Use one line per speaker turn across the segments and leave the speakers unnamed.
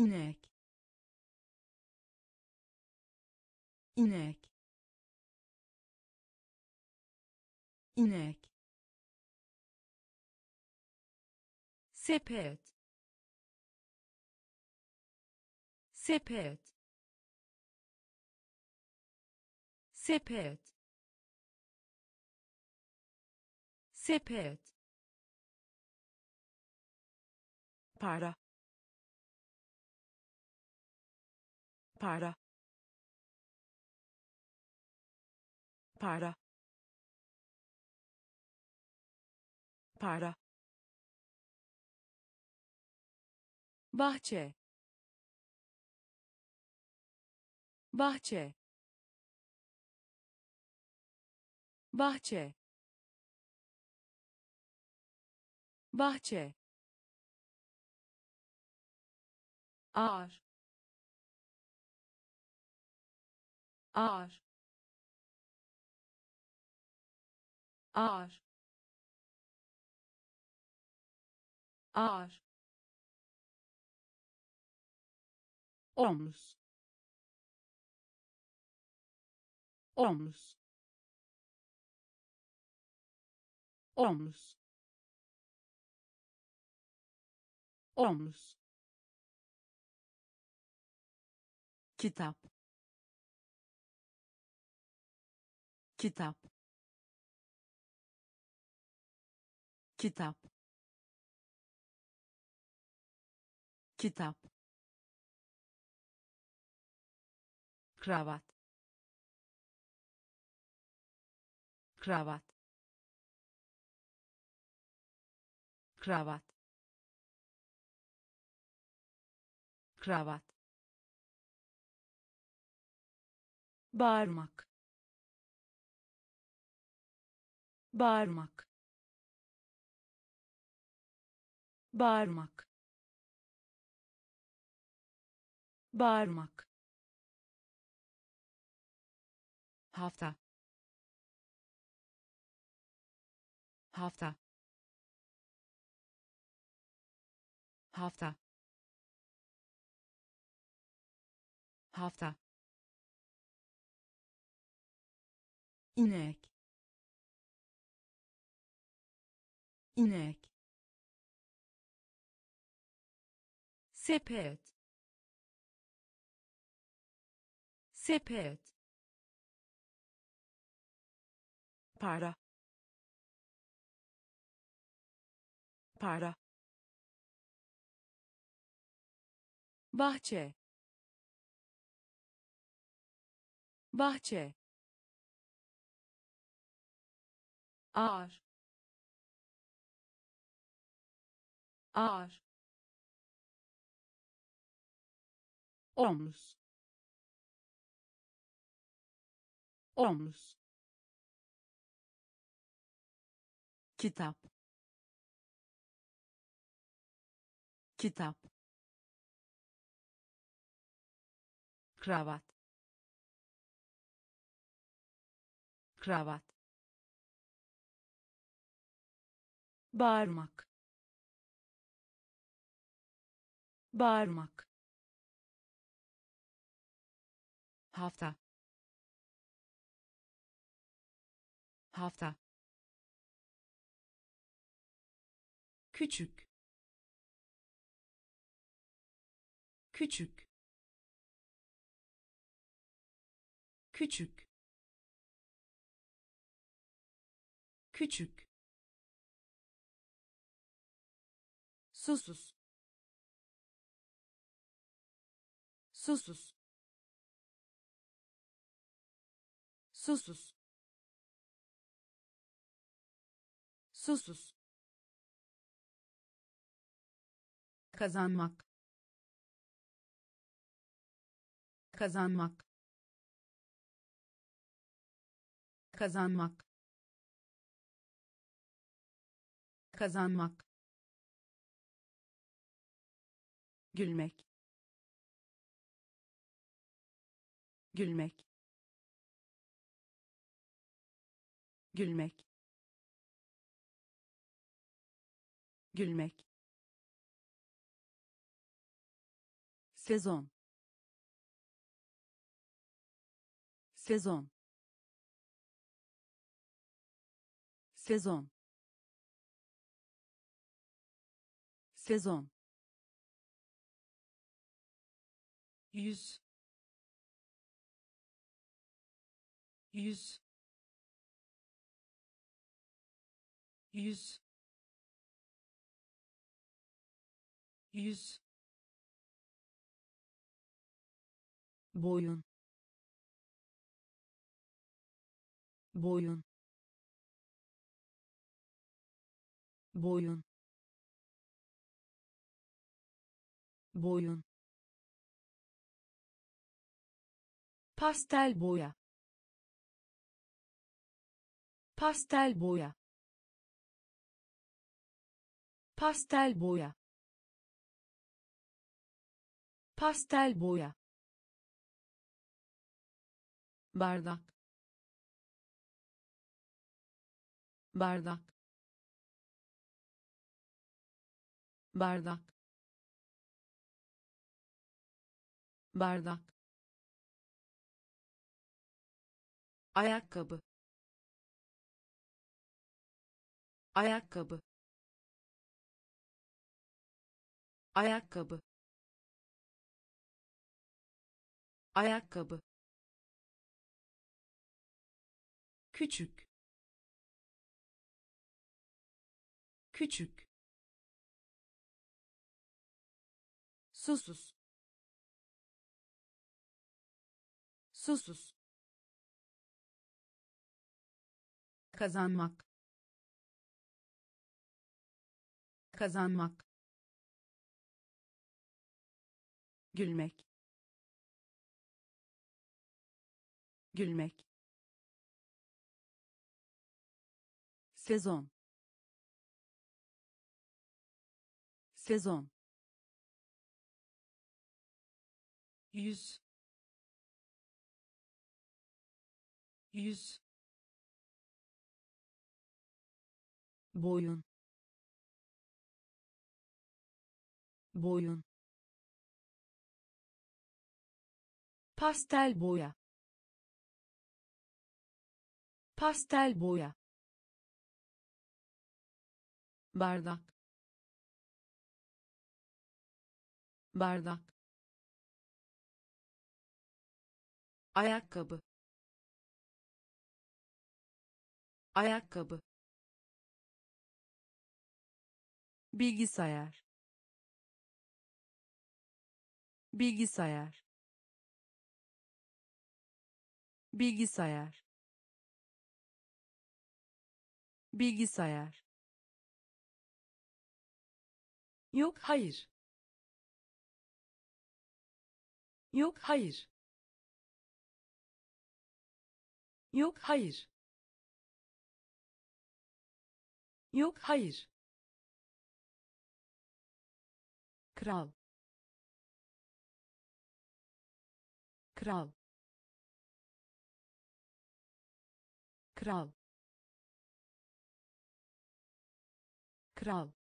inek. İnek. İnek. Sepet. Sepet. Sepet. Sepet. Para para. Para. Para. Bahçe. Bahçe. Bahçe. Bahçe. Ağır ağır. Ağır. Ağır. Omuz. Omuz. Omuz. Omuz. Kitap kitap. Kitap. Kitap. Kravat. Kravat. Kravat. Kravat. Bağırmak bağırmak. Bağırmak. Bağırmak. Hafta. Hafta. Hafta. Hafta. İnek inek. Sepet. Sepet. Para. Para. Bahçe. Bahçe. Ağır ağır. Omuz. Omuz. Kitap. Kitap. Kravat. Kravat. Bağırmak bağırmak. Hafta. Hafta. Küçük. Küçük. Küçük. Küçük. Susuz susuz. Susuz. Susuz. Kazanmak. Kazanmak. Kazanmak. Kazanmak. Gülmek gülmek. Gülmek. Gülmek. Sezon. Sezon. Sezon. Sezon. Yüz yüz yüz yüz. Boyun boyun. Boyun boyun. Pastel boya pastel boya. Pastel boya. Pastel boya. Bardak. Bardak. Bardak. Bardak. Ayakkabı ayakkabı. Ayakkabı. Ayakkabı. Küçük. Küçük. Susuz. Susuz. Kazanmak kazanmak. Gülmek. Gülmek. Sezon. Sezon. Yüz. Yüz. Boyun boyun. Pastel boya. Pastel boya. Bardak. Bardak. Ayakkabı. Ayakkabı. Bilgisayar bilgisayar. Bilgisayar. Bilgisayar. Yok hayır. Yok hayır. Yok hayır. Yok hayır. Kral kral. Kral. Kral.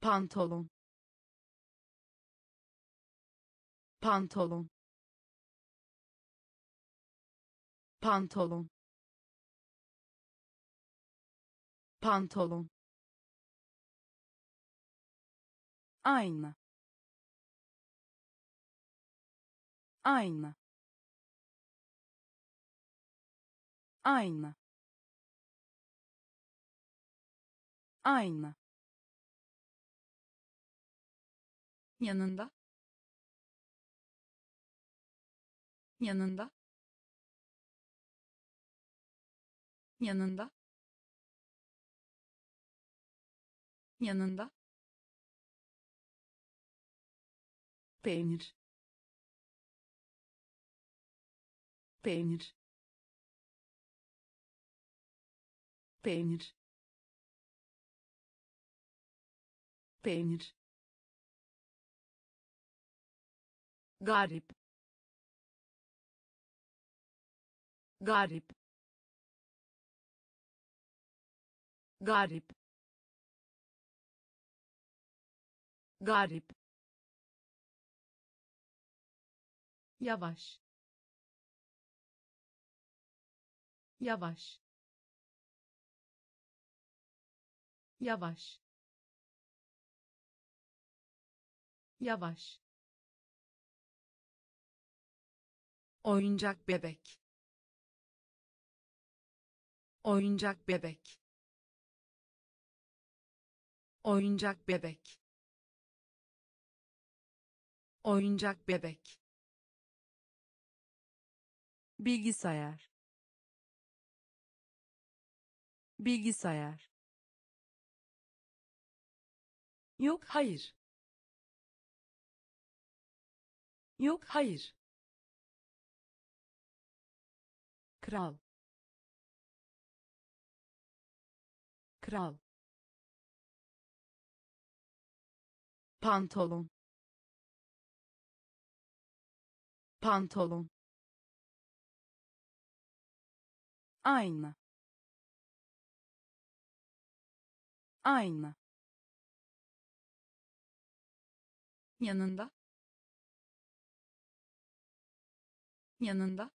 Pantolon. Pantolon. Pantolon. Pantolon. Aynı aynı. Aynı. Aynı. Yanında. Yanında. Yanında. Yanında. Peynir peynir. Peynir. Peynir. Garip. Garip. Garip. Garip.
Yavaş yavaş. Yavaş. Yavaş. Oyuncak bebek. Oyuncak bebek. Oyuncak bebek. Oyuncak bebek. Bilgisayar bilgisayar.
Yok hayır. Yok hayır. Kral. Kral. Pantolon. Pantolon. Ayna ayna
yanında. Yanında.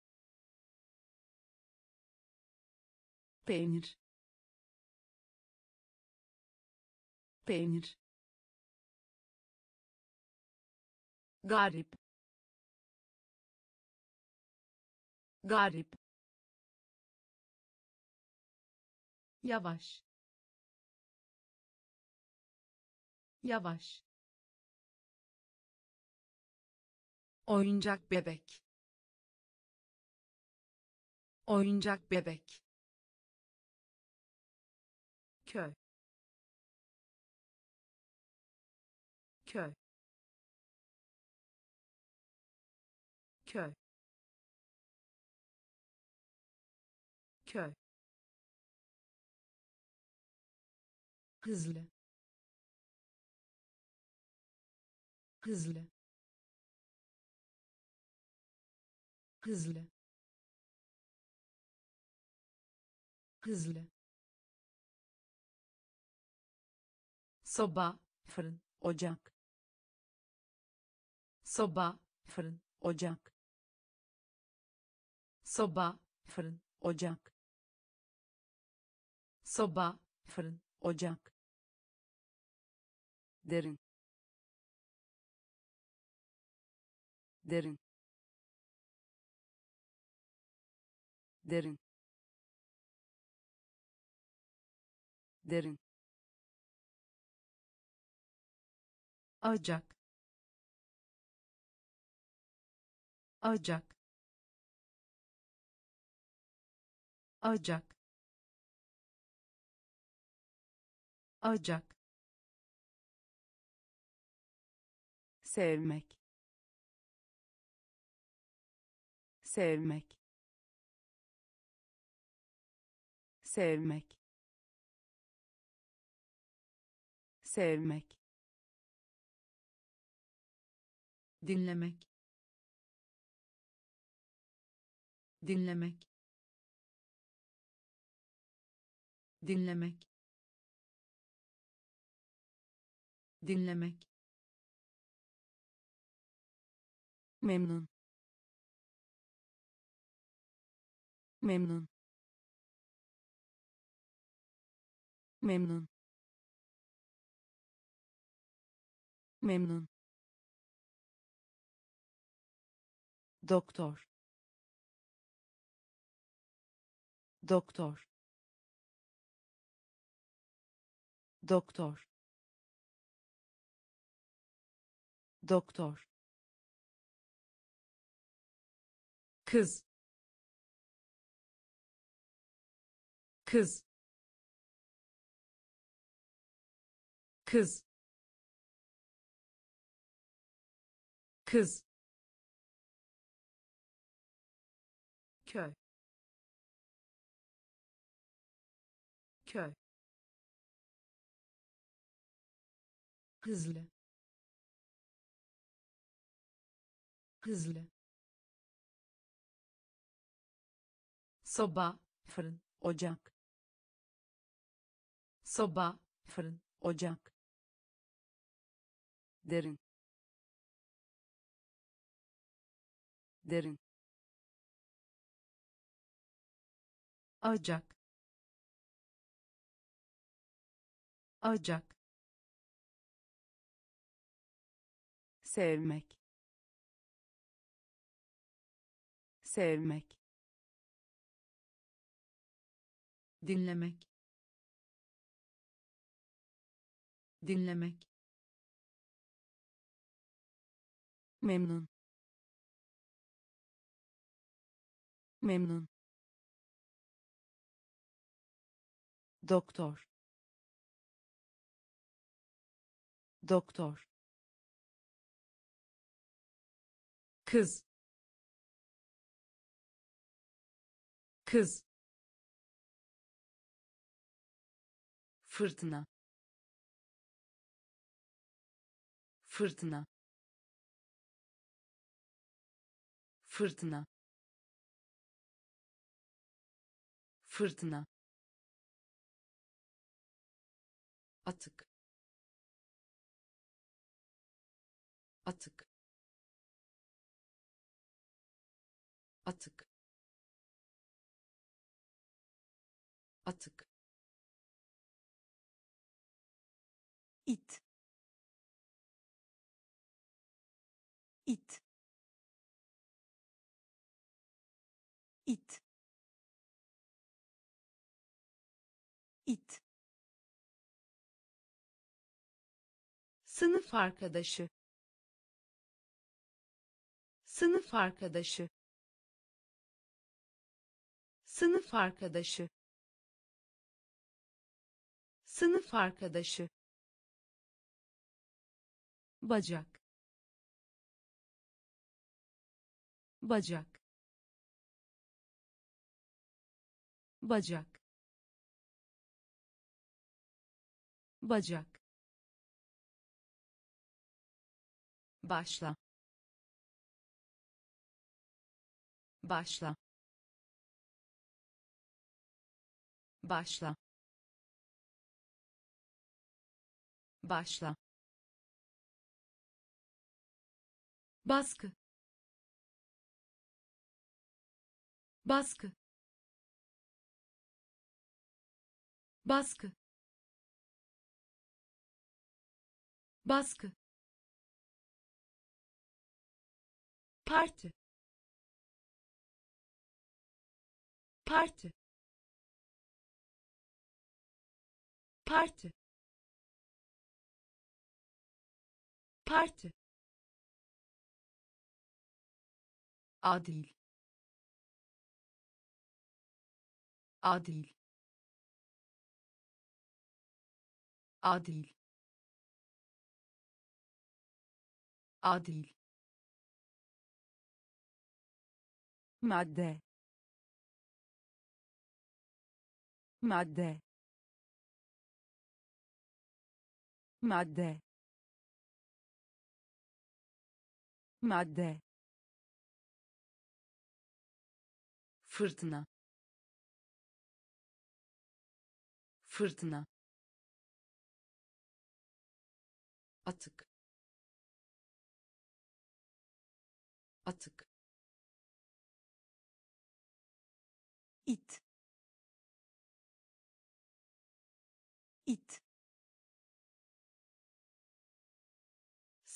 Peynir. Peynir. Garip. Garip.
Yavaş yavaş. Oyuncak bebek. Oyuncak bebek. Köy. Köy. Köy. Köy. Hızlı hızlı. Hızlı. Hızlı.
Soba fırın ocak. Soba fırın ocak. Soba fırın ocak. Soba fırın ocak. Derin derin. Derin. Derin.
Acak acak acak acak
sevmek sevmek. Sevmek. Sevmek.
Dinlemek. Dinlemek. Dinlemek. Dinlemek.
Memnun memnun. Memnun. Memnun. Doktor. Doktor. Doktor. Doktor.
Kız kız. Kız. Kız. Köy. Köy. Hızlı. Hızlı.
Soba fırın ocak soba fırın ocak. Derin. Derin.
Acak acak
sevmek. Sevmek.
Dinlemek dinlemek.
Memnun. Memnun. Doktor. Doktor.
Kız. Kız.
Fırtına fırtına. Fırtına. Fırtına.
Atık. Atık sınıf arkadaşı. Sınıf arkadaşı. Sınıf arkadaşı. Sınıf arkadaşı. Bacak. Bacak. Bacak. Bacak
başla. Başla. Başla. Başla.
Baskı. Baskı. Baskı. Baskı parti. Parti. Parti. Parti.
Adil. Adil. Adil. Adil madde. Madde. Madde. Madde. Fırtına. Fırtına.
Atık. Atık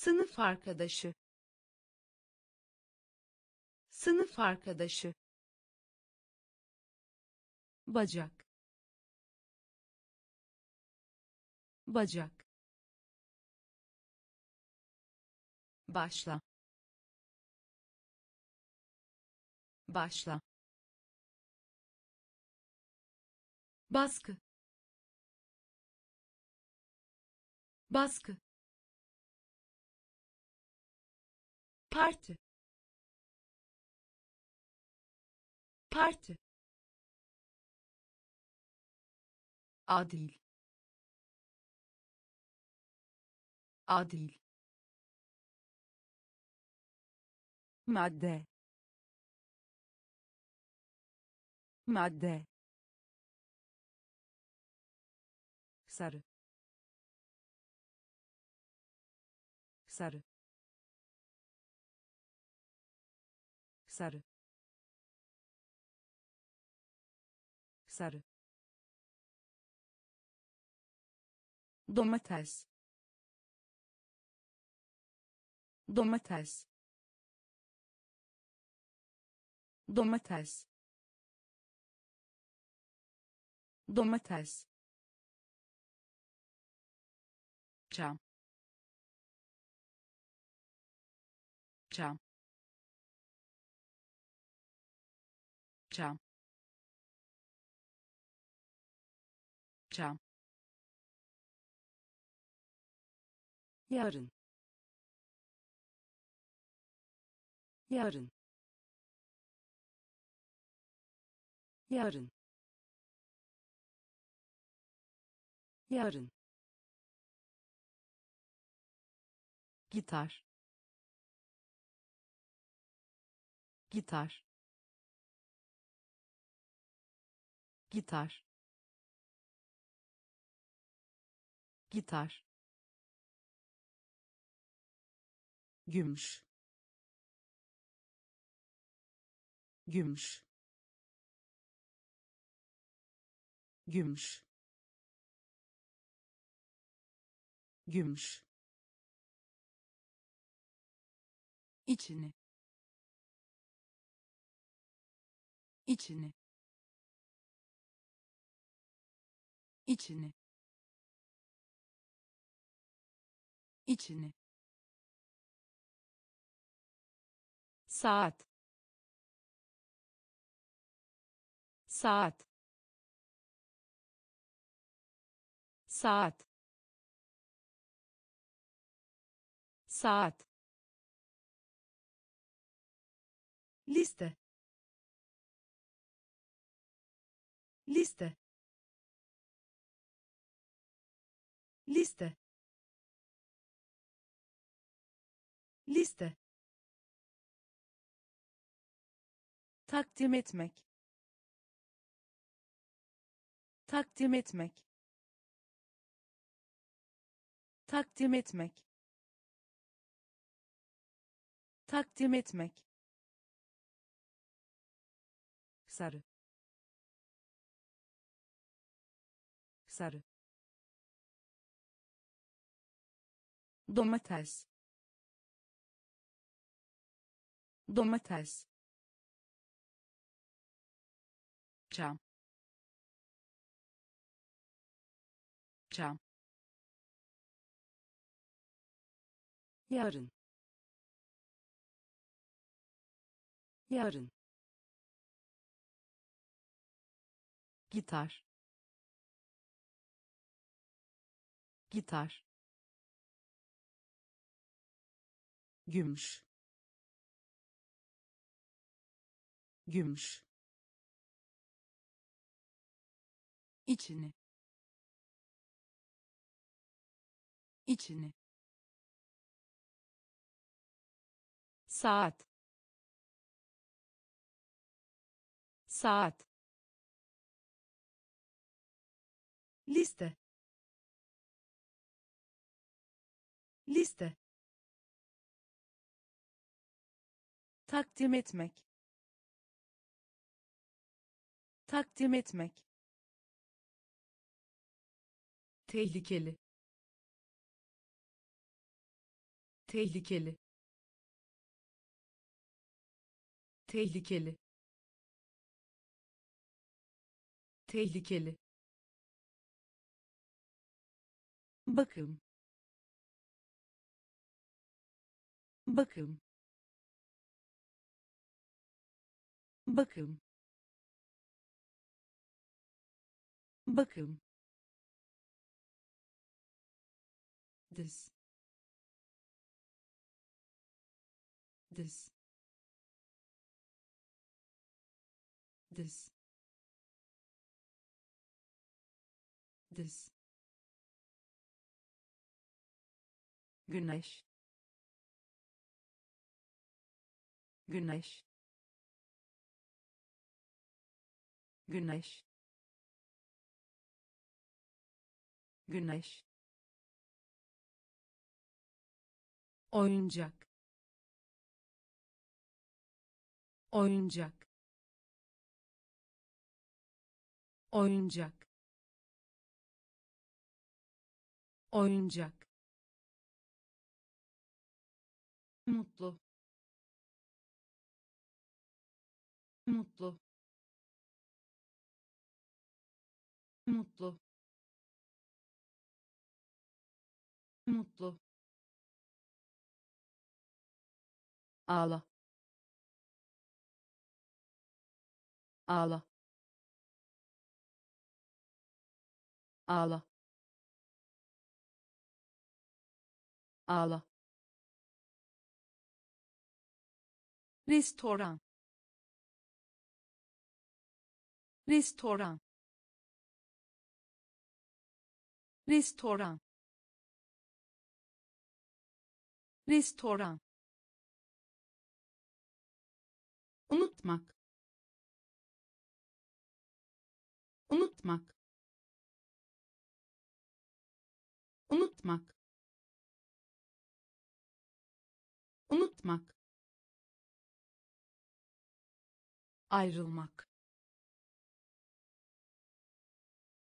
sınıf arkadaşı. Sınıf arkadaşı. Bacak. Bacak.
Başla. Başla.
Baskı. Baskı parti. Parti.
Adil. Adil. Madde. Madde. Sarı. Sarı sarı. Sarı. Domates. Domates. Domates. Domates. Cam cam cam cam yarın. Yarın. Yarın. Yarın. Gitar. Gitar gitar. Gitar. Gümüş. Gümüş. Gümüş. Gümüş. İçini. İçini içini. İçini. Saat. Saat. Saat. Saat. Liste. Liste liste. Liste. Takdim etmek. Takdim etmek. Takdim etmek. Takdim etmek. Sarı. Sarı domates. Domates. Cam cam yarın. Yarın. Gitar. Gitar gümüş. Gümüş. İçini. İçini. Saat. Saat. Liste. Liste takdim etmek. Takdim etmek. Tehlikeli. Tehlikeli. Tehlikeli. Tehlikeli. Bakım. Bakım bakım. Bakım. This this this this güneş. Güneş güneş. Güneş. Oyuncak. Oyuncak. Oyuncak. Oyuncak. Mutlu. Mutlu mutlu. Mutlu. Ağla. Ağla. Ağla. Ağla. Restoran. Restoran restoran. Restoran. Unutmak. Unutmak. Unutmak. Unutmak. Ayrılmak.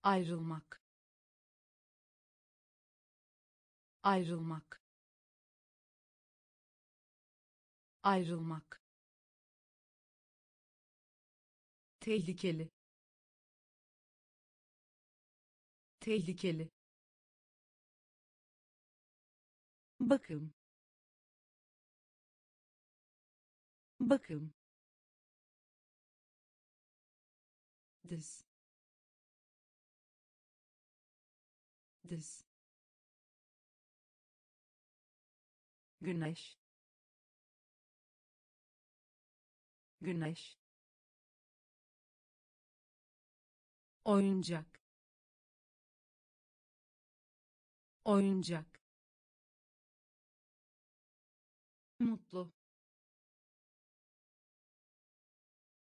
Ayrılmak ayrılmak. Ayrılmak. Tehlikeli. Tehlikeli. Bakım. Bakım. Diz diz güneş. Güneş. Oyuncak. Oyuncak. Mutlu.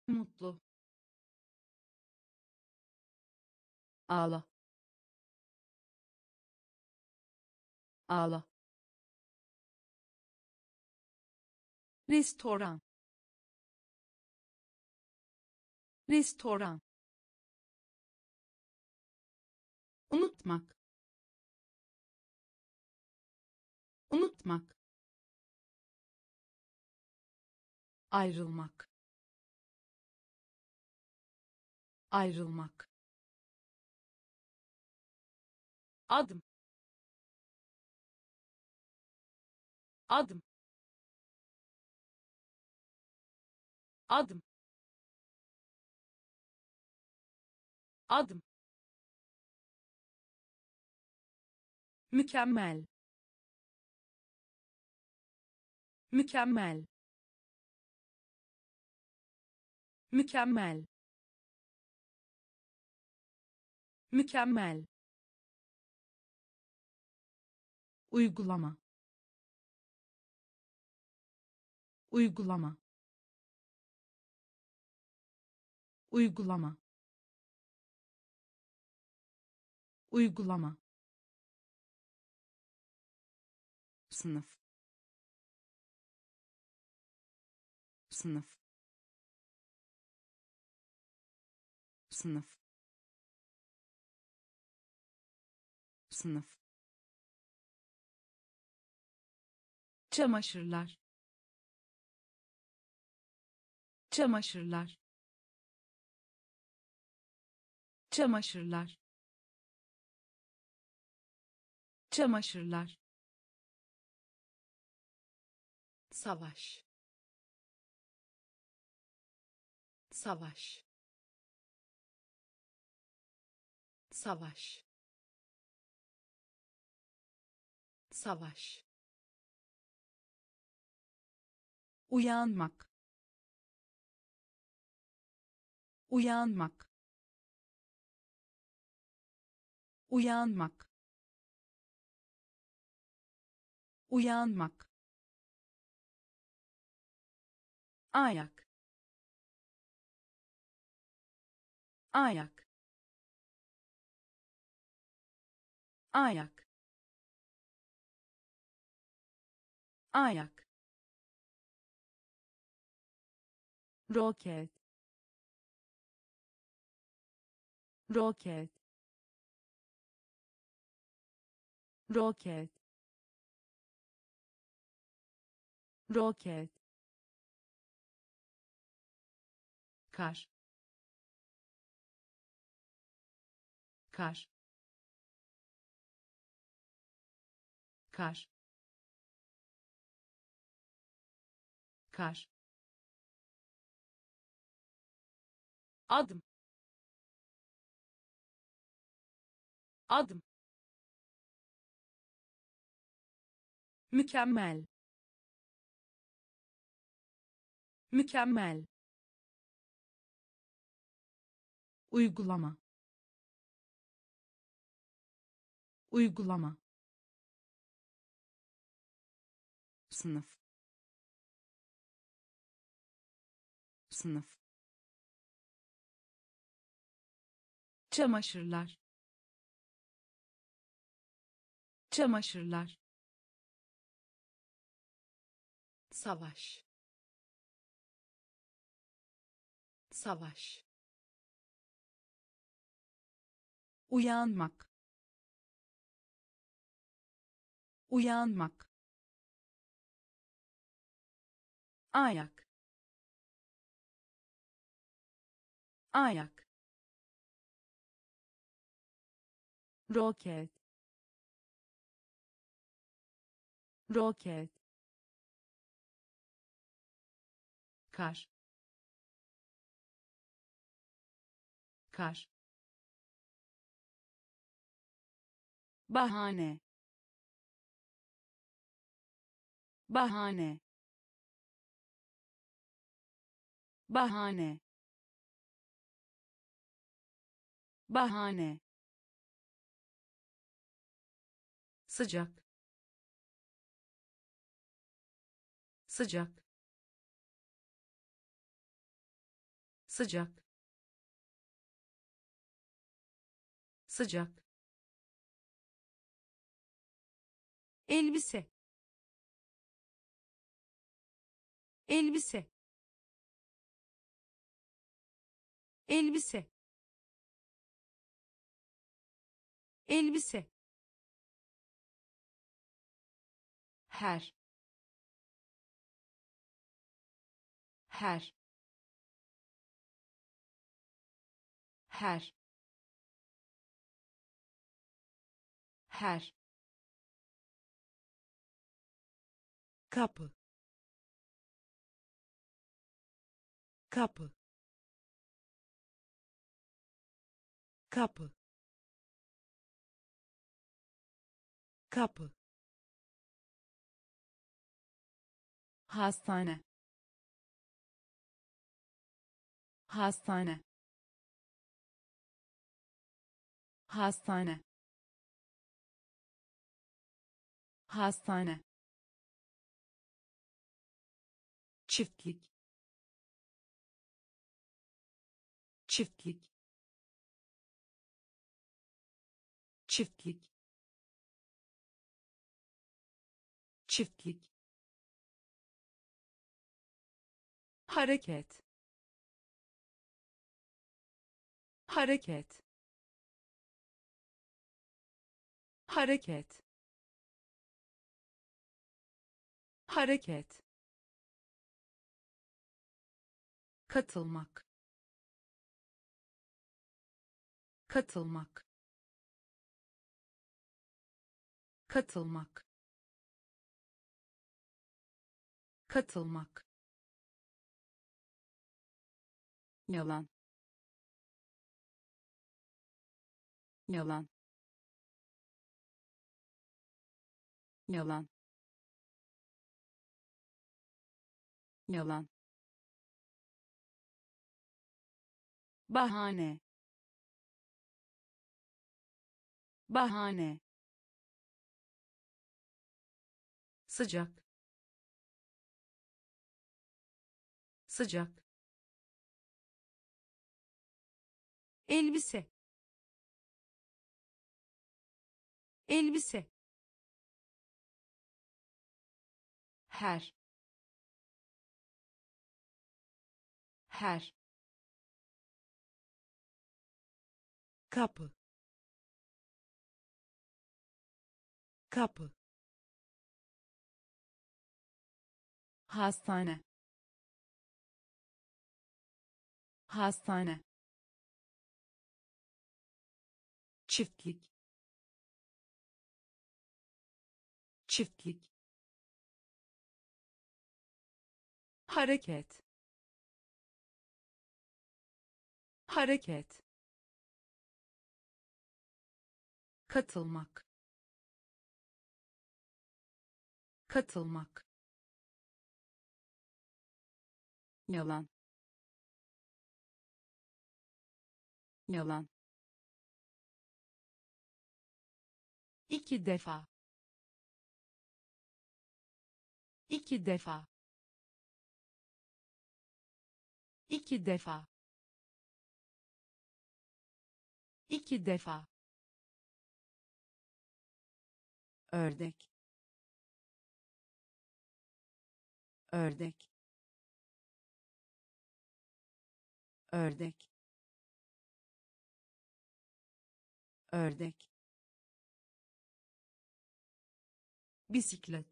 Mutlu. Ağla. Ağla restoran. Restoran. Unutmak. Unutmak. Ayrılmak. Ayrılmak. Adım. Adım adım. Adım. Mükemmel. Mükemmel. Mükemmel. Mükemmel. Uygulama. Uygulama uygulama. Uygulama. Sınıf. Sınıf. Sınıf. Sınıf. Çamaşırlar. Çamaşırlar çamaşırlar. Çamaşırlar. Savaş. Savaş. Savaş. Savaş. Uyanmak. Uyanmak uyanmak. Uyanmak. Ayak. Ayak. Ayak. Ayak. Roket. Roket roket. Roket. Kar. Kar. Kar. Kar. Adım. Adım mükemmel. Mükemmel. Uygulama. Uygulama. Sınıf. Sınıf. Çamaşırlar. Çamaşırlar savaş. Savaş. Uyanmak. Uyanmak. Ayak. Ayak. Roket. Roket kar. Kar. Bahane. Bahane. Bahane. Bahane. Sıcak. Sıcak sıcak. Sıcak. Elbise. Elbise. Elbise. Elbise. Her. Her her. Her. Kapı. Kapı. Kapı. Kapı. Hastane. Hastane hastane. Hastane. Çiftlik. Çiftlik. Çiftlik. Çiftlik. Hareket. Hareket hareket. Hareket. Katılmak. Katılmak. Katılmak. Katılmak. Yalan. Yalan yalan. Yalan. Bahane. Bahane. Sıcak. Sıcak. Elbise. Elbise her. Her.
Kapı. Kapı.
Hastane. Hastane. Çiftlik. Çiftlik hareket. Hareket. Katılmak. Katılmak. Yalan. Yalan. İki defa. İki defa iki defa. İki defa. Ördek. Ördek. Ördek. Ördek. Bisiklet.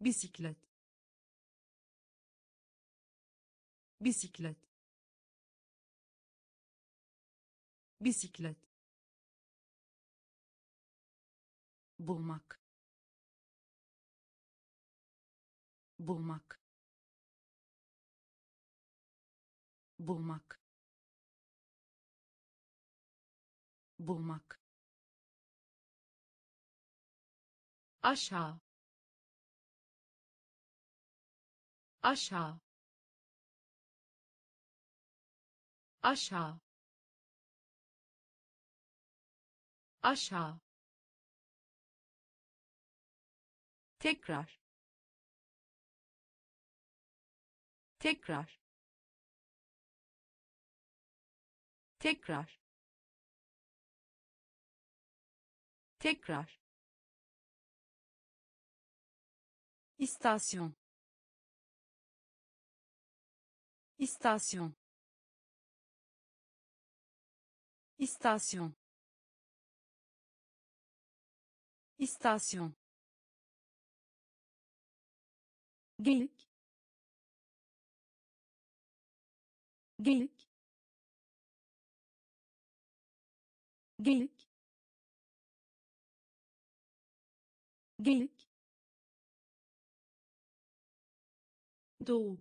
Bisiklet bisiklet. Bisiklet. Bulmak. Bulmak. Bulmak. Bulmak. Aşağı. Aşağı aşağı. Aşağı. Tekrar. Tekrar. Tekrar. Tekrar. İstasyon. İstasyon istasyon. İstasyon. Geyik geyik geyik geyik doğu.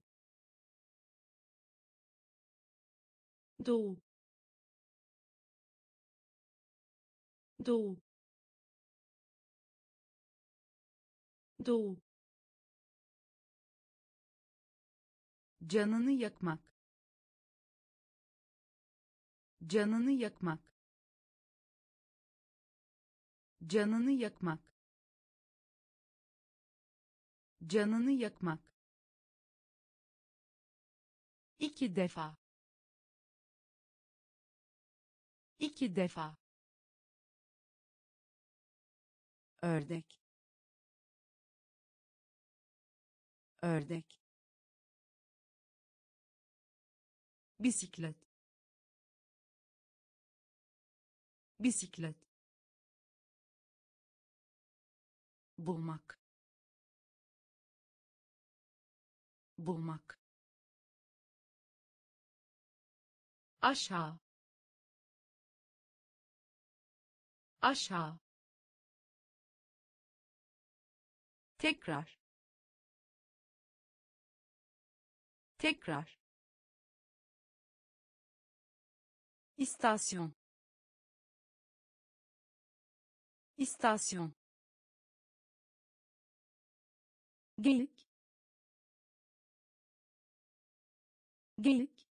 Doğu doğu doğu canını yakmak. Canını yakmak. Canını yakmak. Canını yakmak. İki defa. İki defa ördek. Ördek. Bisiklet. Bisiklet. Bulmak. Bulmak. Aşağı. Aşağı tekrar. Tekrar. İstasyon. İstasyon. Geyik geyik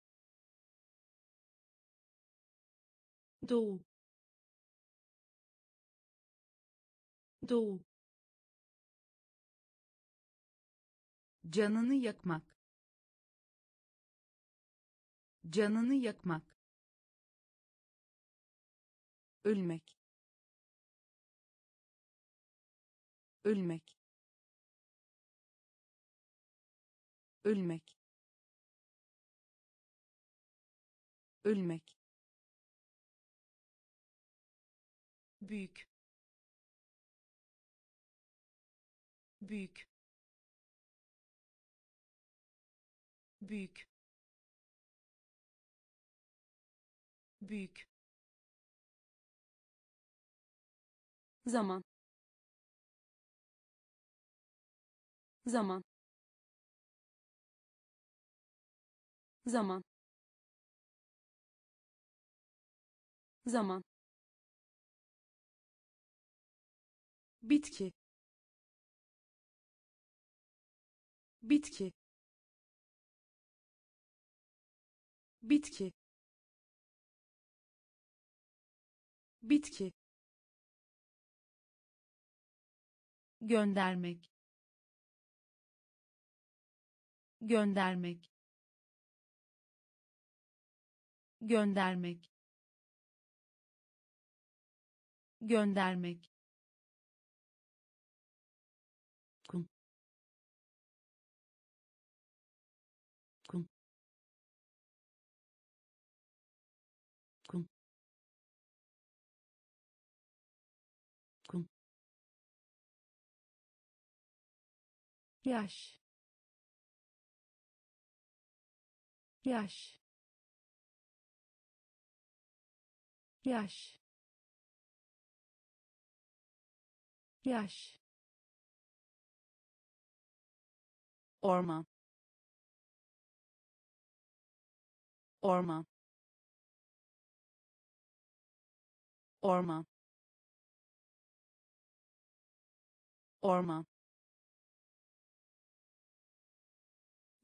doğu. Doğu canını yakmak. Canını yakmak. Ölmek. Ölmek. Ölmek. Ölmek.
Büyük. Büyük büyük büyük
zaman zaman zaman zaman. Bitki bitki bitki. Bitki.
Göndermek. Göndermek. Göndermek. Göndermek yaş. Yaş. Yaş. Yaş.
Orman orman orman orman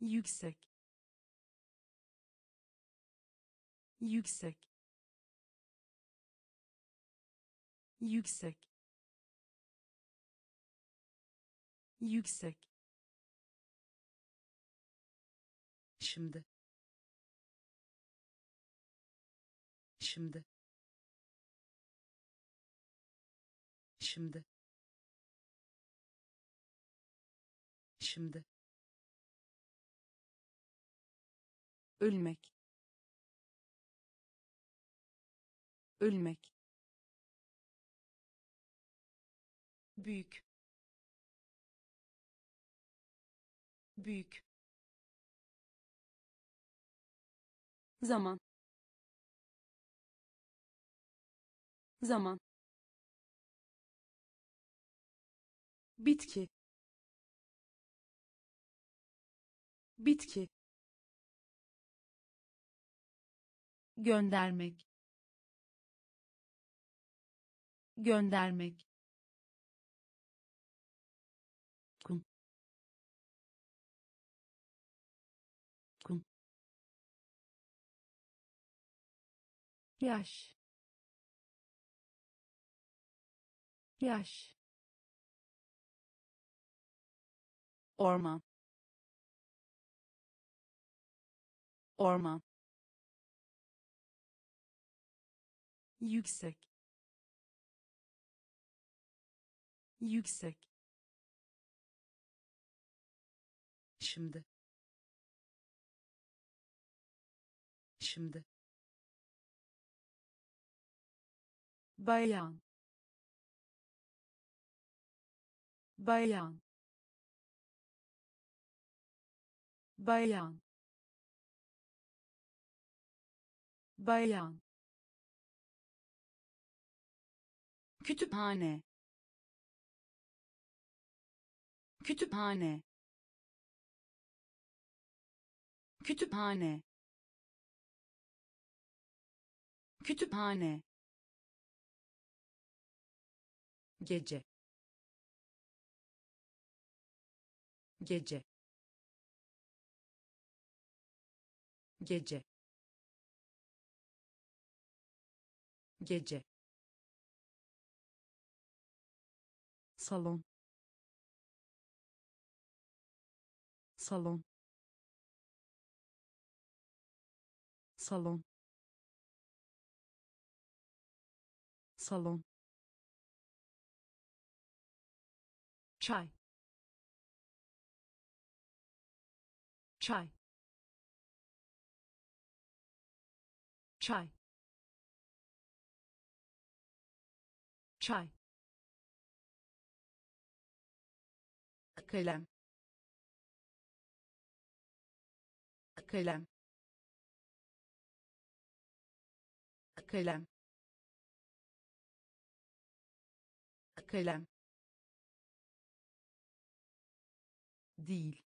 yüksek. Yüksek. Yüksek. Yüksek. Şimdi. Şimdi. Şimdi. Şimdi ölmek. Ölmek.
Büyük. Büyük.
Zaman. Zaman. Bitki. Bitki
göndermek. Göndermek. Yaş. Yaş.
Orman. Orman yüksek. Yüksek. Şimdi. Şimdi. Bayan. Bayan. Bayan. Bayan kütüphane. Kütüphane. Kütüphane. Kütüphane. Gece. Gece. Gece. Gece salon. Salon. Salon. Salon.
Çay. Çay. Çay. Çay
kalem. Kalem. Kalem. Kalem. Değil.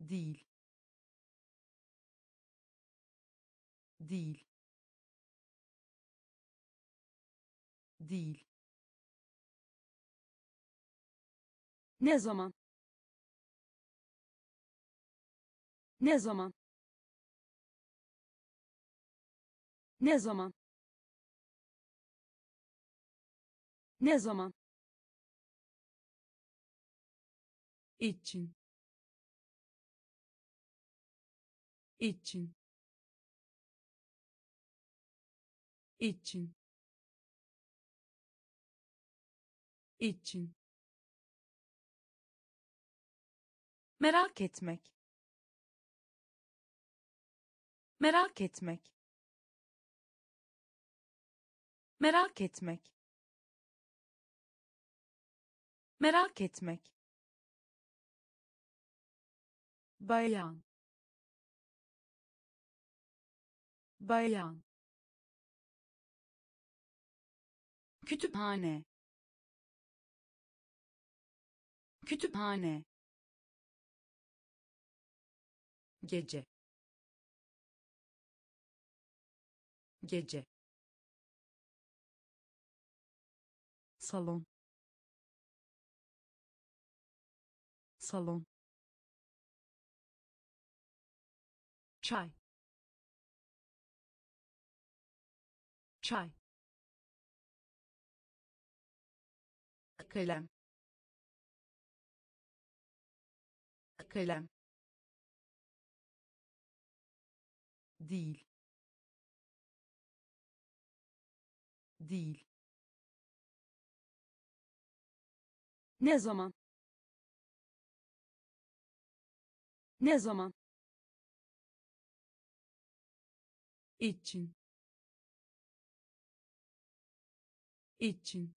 Değil. Değil. Değil ne zaman? Ne zaman? Ne zaman? Ne zaman? İçin. İçin. İçin. İçin merak etmek. Merak etmek. Merak etmek. Merak etmek. Bayan. Bayan. Kütüphane. Kütüphane gece. Gece. Salon. Salon.
Çay. Çay.
Kalem kalem değil. Değil. Ne zaman? Ne zaman? İçin. İçin.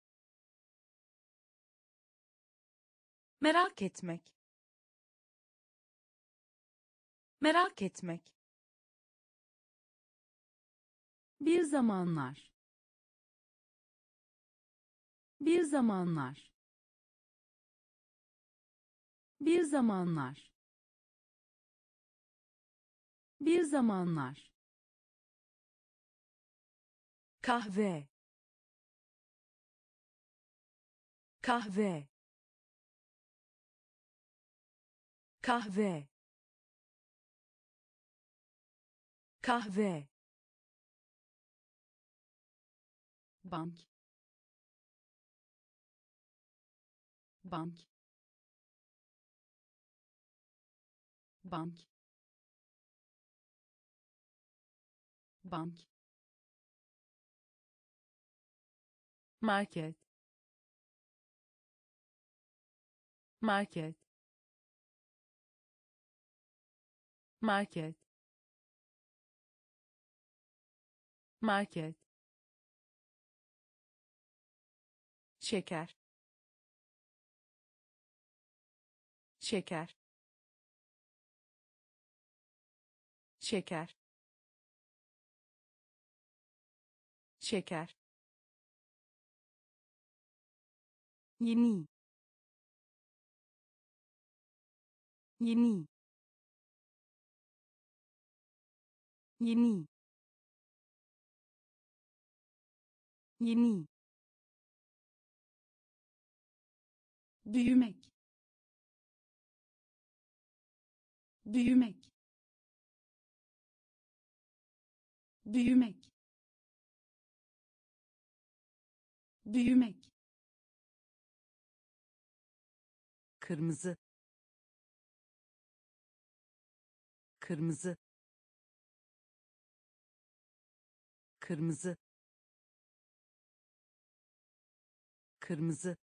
Merak etmek. Merak etmek bir zamanlar. Bir zamanlar. Bir zamanlar. Bir zamanlar. Kahve. Kahve. Kahve. Kahve bank. Bank. Bank. Bank. Market. Market. Market. Market şeker şeker şeker şeker yeni. Yeni. Yeni. Yeni büyümek. Büyümek. Büyümek. Büyümek. Kırmızı. Kırmızı. Kırmızı. Kırmızı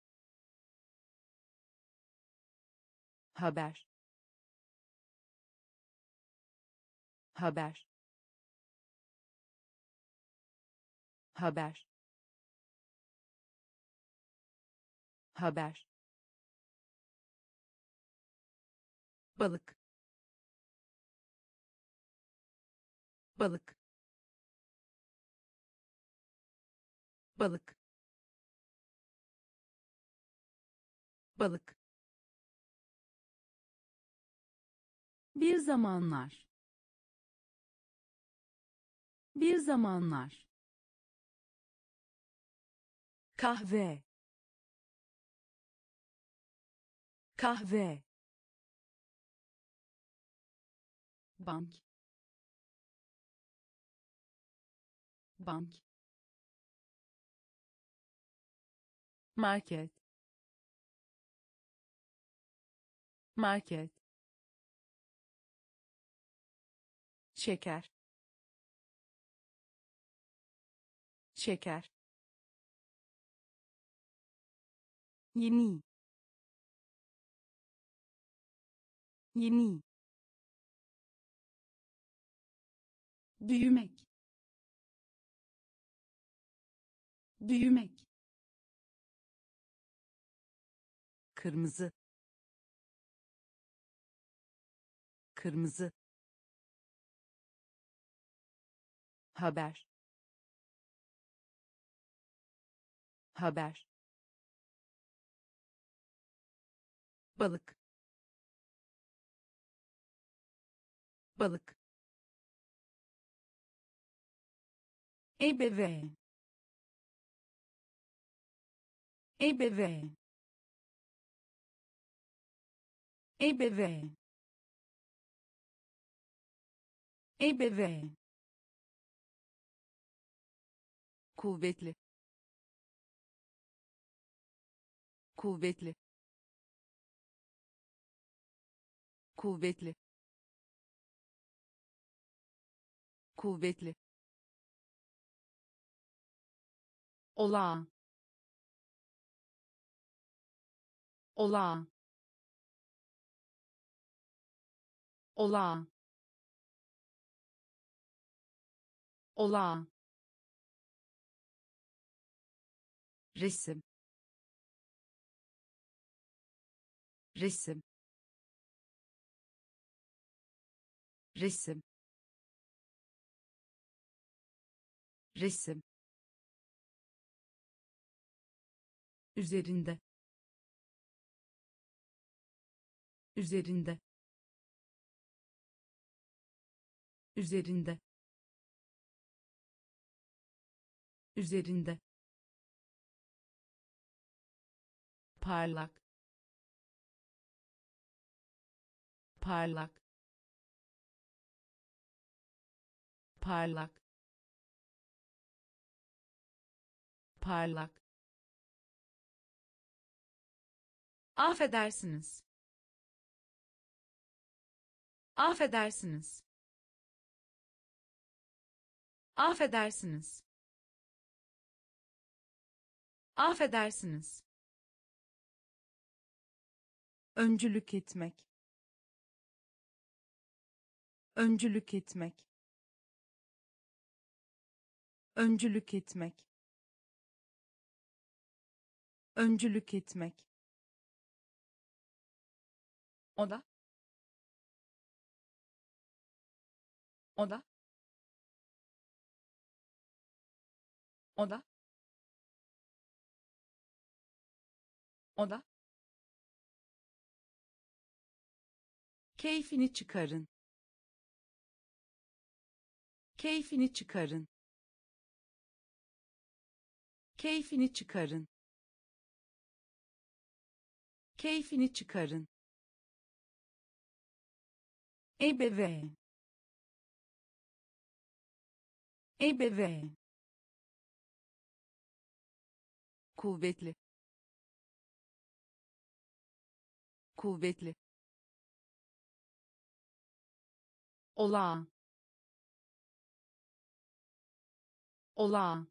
haber. Haber. Haber. Haber. Balık. Balık. Balık. Balık bir zamanlar. Bir zamanlar. Kahve. Kahve. Bank. Bank. Market. Market şeker şeker yeni. Yeni. Büyümek. Büyümek. Kırmızı. Kırmızı haber. Haber. Balık. Balık. Ebeveyn ebeveyn ebeveyn ebeveyn kuvvetli. Kuvvetli. Kuvvetli. Kuvvetli. Olağan. Olağan. Olağan. Olağan resim. Resim. Resim. Resim. Üzerinde. Üzerinde. Üzerinde. Üzerinde parlak parlak parlak parlak. Affedersiniz. Affedersiniz. Affedersiniz. Affedersiniz öncülük etmek. Öncülük etmek. Öncülük etmek. Öncülük etmek. Oda oda oda oda keyfini çıkarın. Keyfini çıkarın. Keyfini çıkarın. Keyfini çıkarın. Ebeveyn ebeveyn kuvvetli. Kuvvetli olağan. Olağan.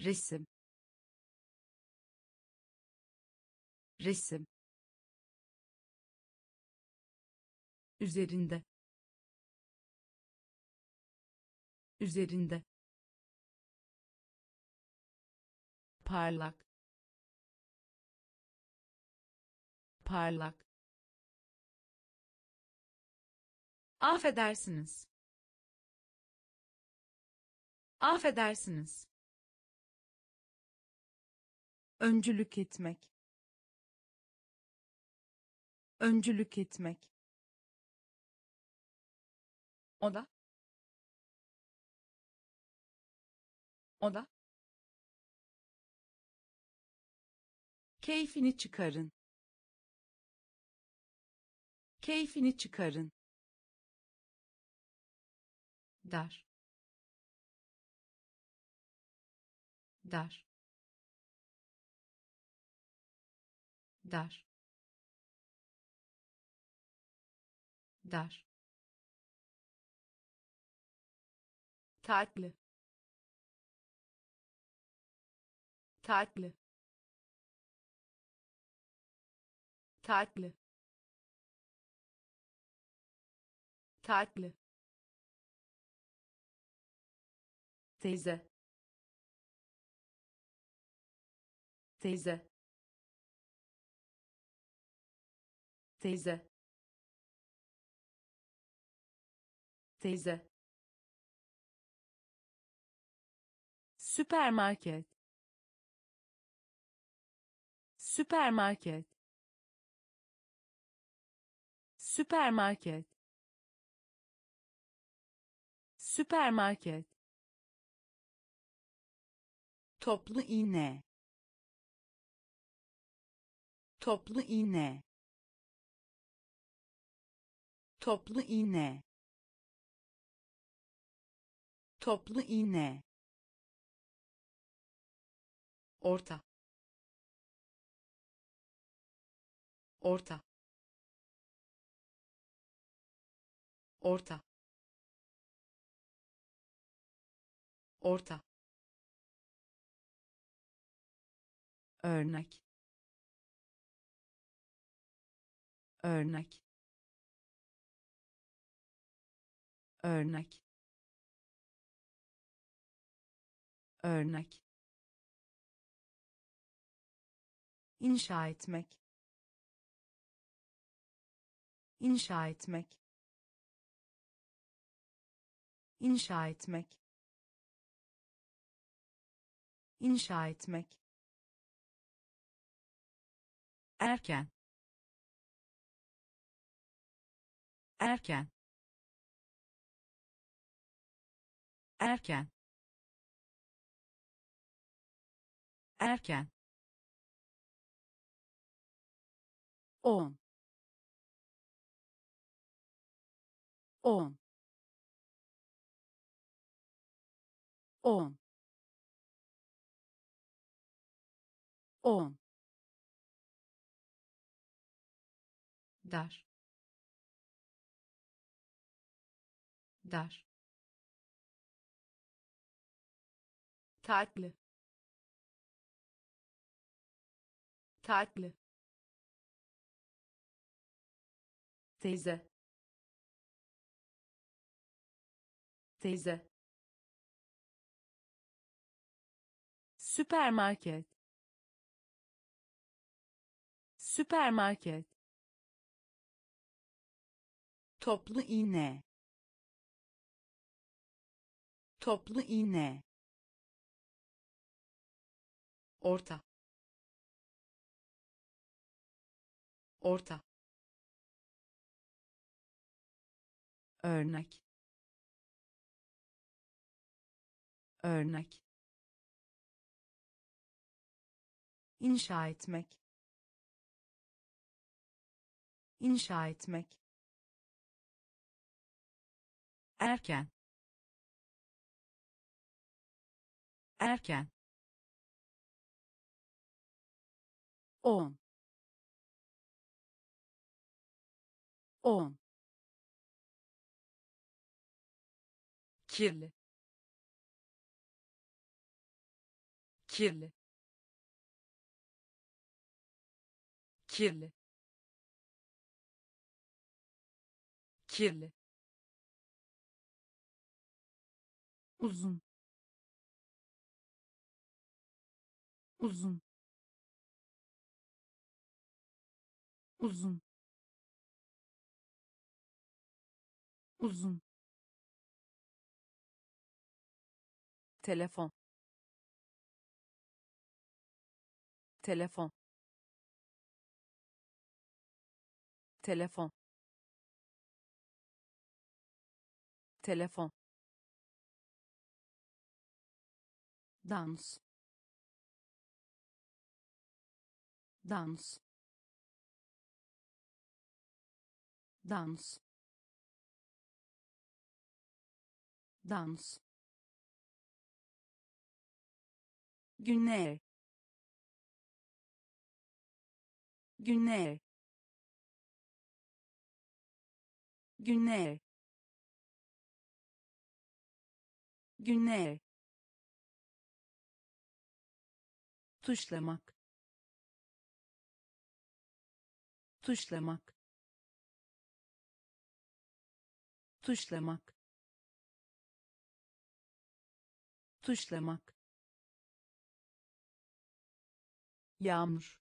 Resim. Resim. Üzerinde. Üzerinde. Parlak. Parlak affedersiniz. Affedersiniz. Öncülük etmek. Öncülük etmek. Oda oda keyfini çıkarın. Keyfini çıkarın dar dar dar dar tatlı tatlı tatlı tatlı teyze. Teyze. Teyze. Teyze. Süpermarket. Süpermarket. Süpermarket. Süpermarket toplu iğne. Toplu iğne. Toplu iğne. Toplu iğne. Orta. Orta. Orta. Orta örnek. Örnek. Örnek. Örnek. İnşa etmek. İnşa etmek. İnşa etmek. İnşa etmek erken. Erken. Erken. Erken. On. On. On. On dar dar tatlı tatlı teyze. Teyze. Süpermarket. Süpermarket toplu iğne. Toplu iğne. Orta. Orta. Örnek. Örnek. İnşa etmek. İnşa etmek erken. Erken. On. On. Kirli. Kirli. Kirli. Kirli uzun. Uzun. Uzun. Uzun. Telefon. Telefon. Telefon. Telefon dans. Dans. Dans. Dans. Günler günler günler günler tuşlamak. Tuşlamak. Tuşlamak. Tuşlamak. Yağmur.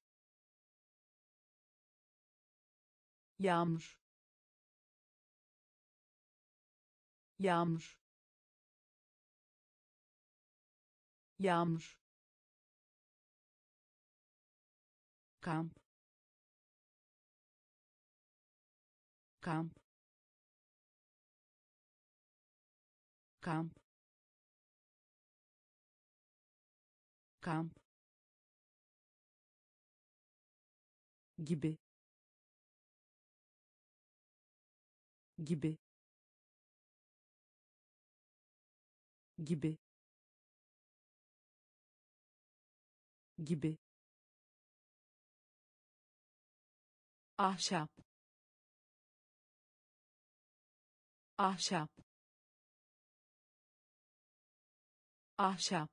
Yağmur. Yağmur. Yağmur kamp. Kamp. Kamp. Kamp. Gibi. Gibi. Gibi. Gibi ahşap. Ahşap. Ahşap.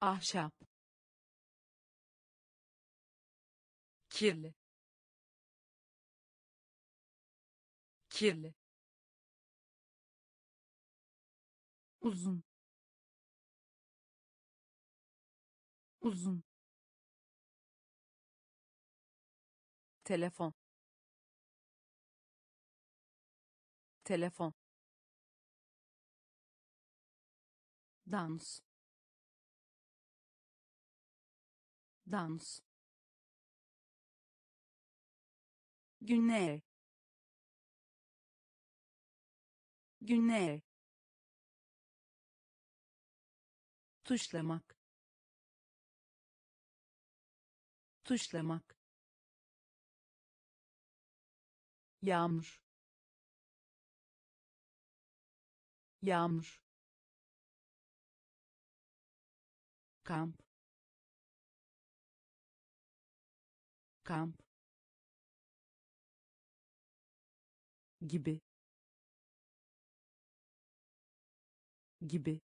Ahşap. Kirli. Kirli. Uzun. Uzun telefon. Telefon. Dans. Dans. Günler günler tuşlamak. Tuşlamak yağmur. Yağmur. Kamp. Kamp. Gibi. Gibi.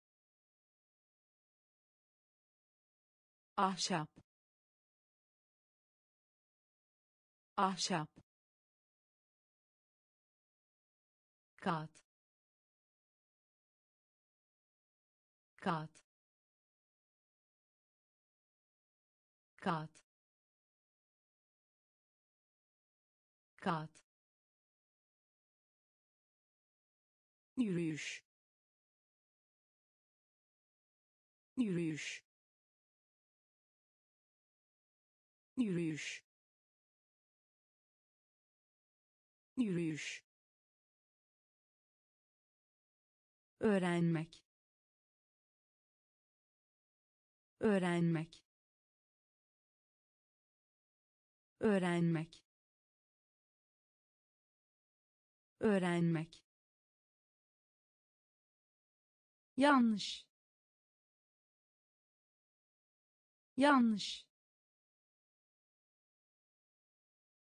Ahşap. Ahşap kat kat kat kat yürüyüş. Yürüyüş. Yürüyüş. Yürüyüş öğrenmek. Öğrenmek. Öğrenmek. Öğrenmek. Yanlış. Yanlış.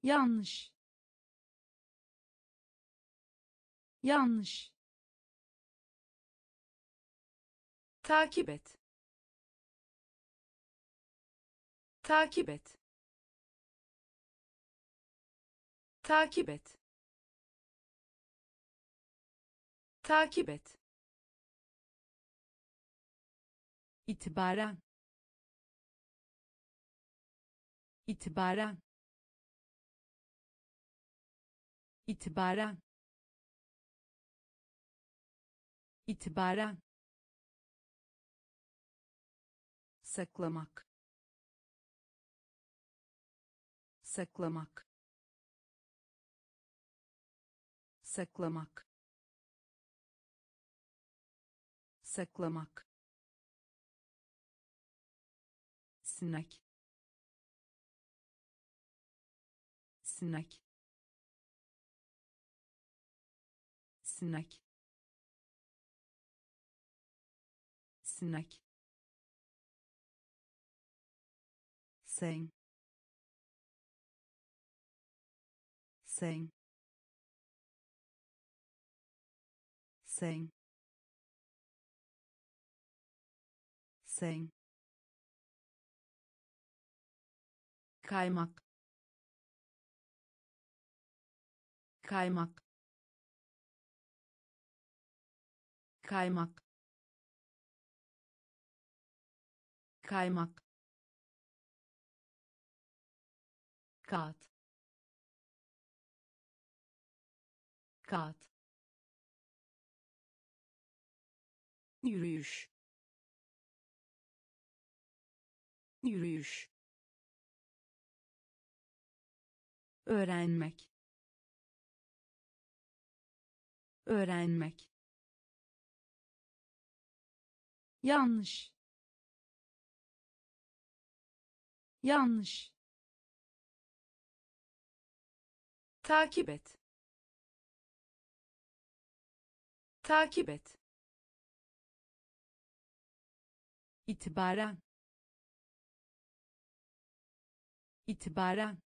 Yanlış. Yanlış takip et. Takip et. Takip et. Takip et. İtibaren. İtibaren. İtibaren. İtibaren saklamak. Saklamak. Saklamak. Saklamak. Sinek sinek sinek sinek sen sen sen sen kaymak. Kaymak. Kaymak. Kaymak kat kat yürüyüş. Yürüyüş. Öğrenmek. Öğrenmek. Yanlış. Yanlış takip et. Takip et. İtibaren. İtibaren.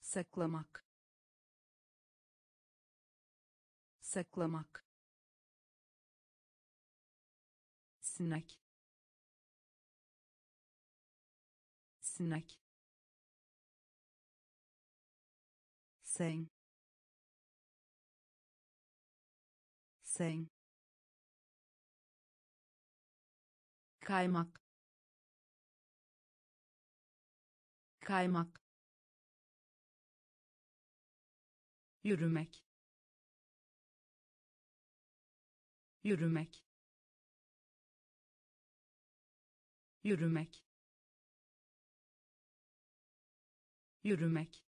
Saklamak. Saklamak. Sinek sinek sen sen kaymak. Kaymak. Yürümek. Yürümek. Yürümek. Yürümek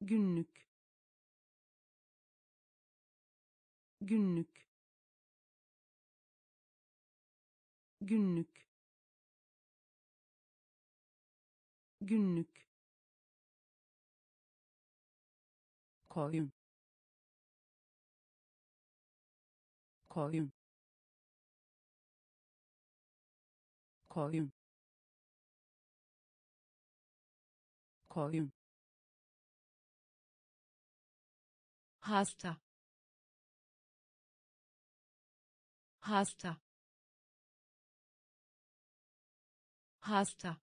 günlük. Günlük. Günlük. Günlük. Koyun. Koyun. Koyun. Koyun hasta. Hasta. Hasta.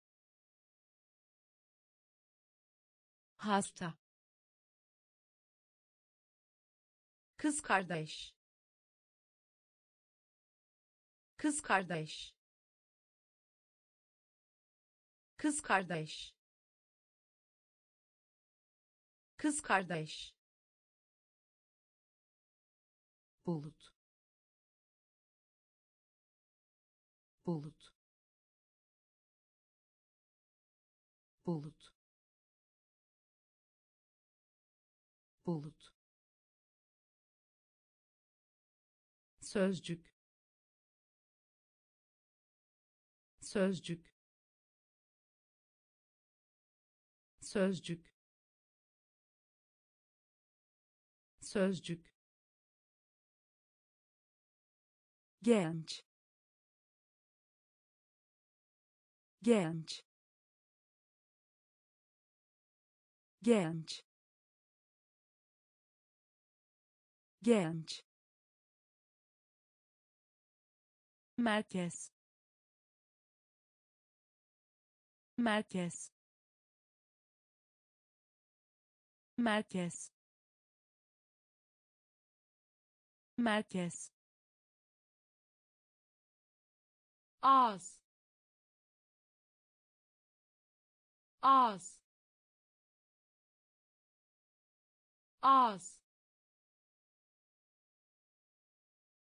Hasta. Kız kardeş. Kız kardeş. Kız kardeş. Kız kardeş bulut. Bulut. Bulut. Bulut. Sözcük. Sözcük. Sözcük. Sözcük genç. Genç. Genç. Genç. Merkez. Merkez. Merkez. Merkez
ağız ağız ağız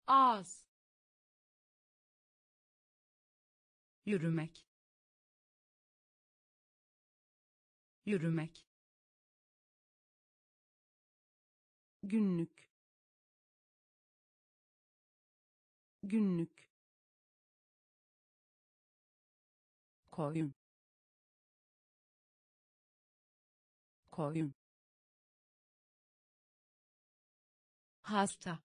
ağız
yürümek. Yürümek. Günlük. Günlük koyun. Koyun. Hasta.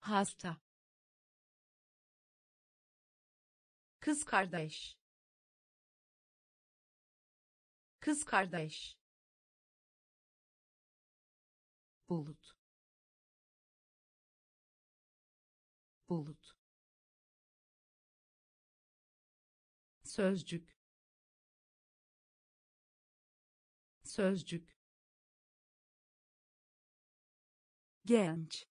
Hasta. Kız kardeş. Kız kardeş. Bulut. Bulut sözcük. Sözcük. Genç.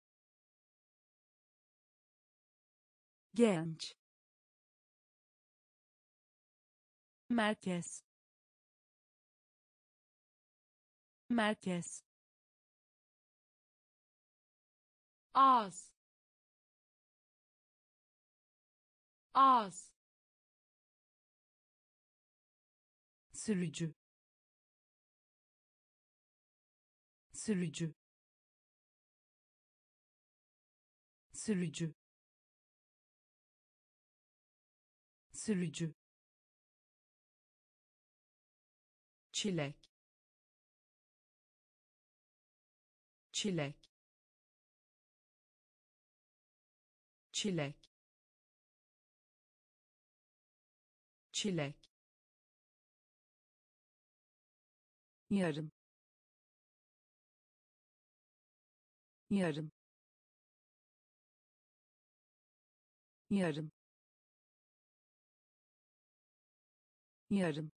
Genç. Merkez. Merkez.
Ağız. Ağız
sürücü. Sürücü. Sürücü. Sürücü. Çilek. Çilek. Çilek. Çilek yarım. Yarım. Yarım. Yarım.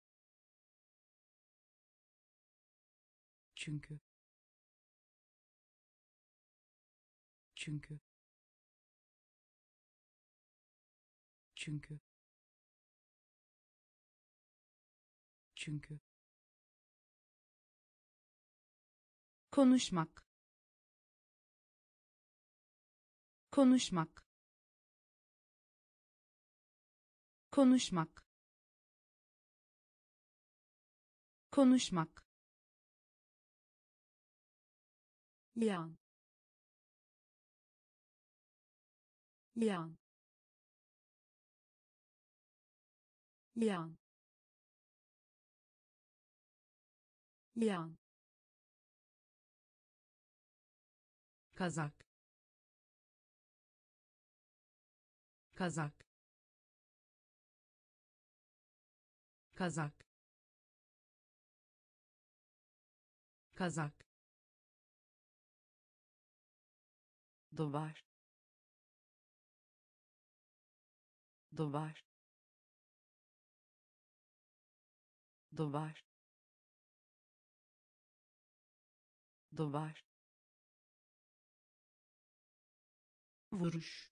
Çünkü. Çünkü. Çünkü. Çünkü konuşmak. Konuşmak. Konuşmak. Konuşmak. Yan. Yan. Yan. Yan kazak. Kazak. Kazak. Kazak. Duvar. Duvar. Duvar. Duvar vuruş.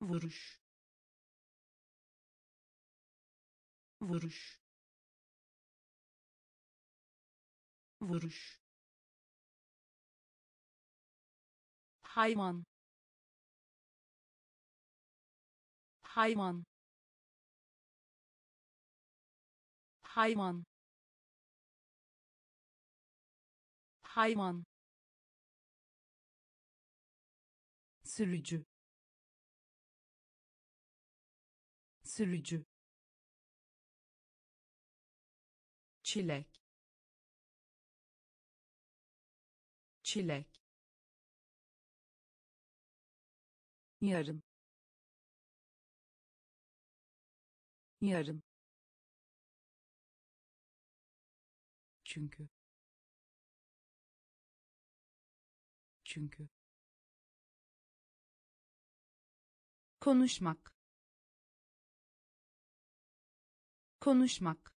Vuruş. Vuruş. Vuruş. Hayvan. Hayvan. Hayvan. Hayvan sürücü. Sürücü. Çilek. Çilek. Yarım. Yarım. Çünkü. Çünkü konuşmak. Konuşmak.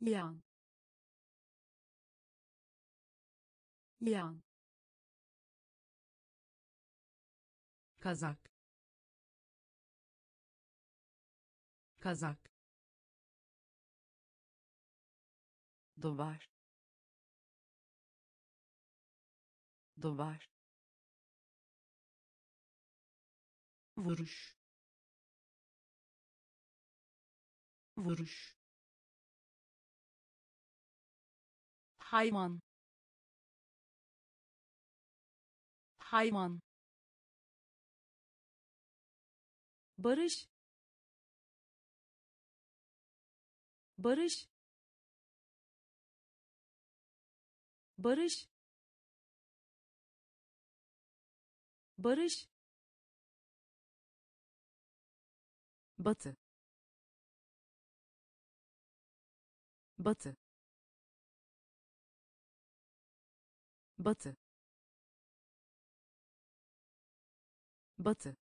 Yan. Yan. Kazak. Kazak. Duvar. Duvar vuruş. Vuruş. Hayvan. Hayvan. Barış. Barış. Barış. Barış batı. Batı. Batı. Batı.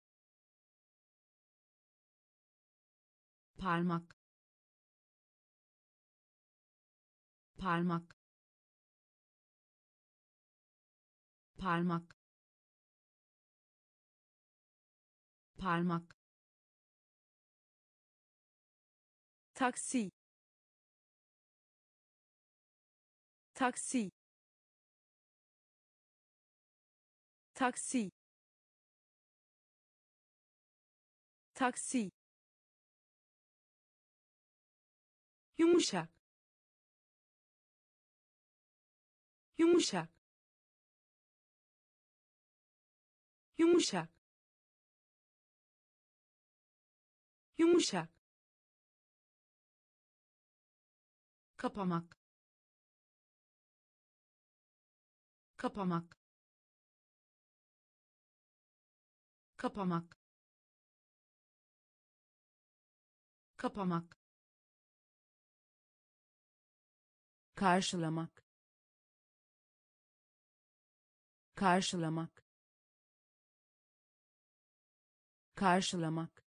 Parmak. Parmak. Parmak. Parmak taksi. Taksi. Taksi. Taksi. Yumuşak. Yumuşak. Yumuşak. Yumuşak kapamak kapamak kapamak kapamak karşılamak karşılamak karşılamak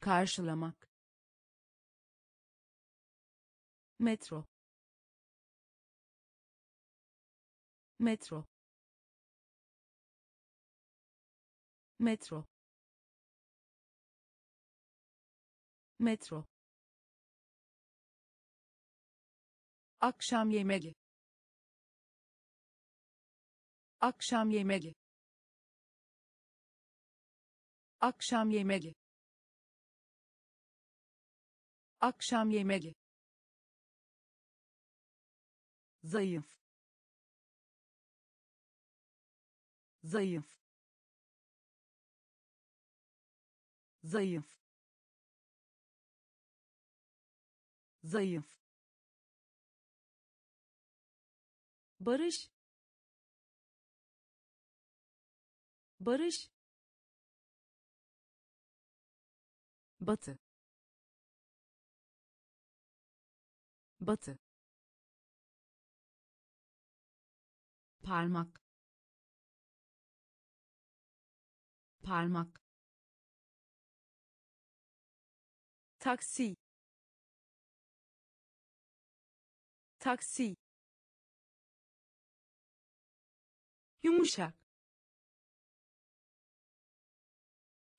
karşılamak metro. Metro. Metro. Metro. Akşam yemeği. Akşam yemeği. Akşam yemeği. Akşam yemeği zayıf. Zayıf. Zayıf. Zayıf. Barış. Barış. Batı. Batı parmak. Parmak. Taksi. Taksi. Yumuşak.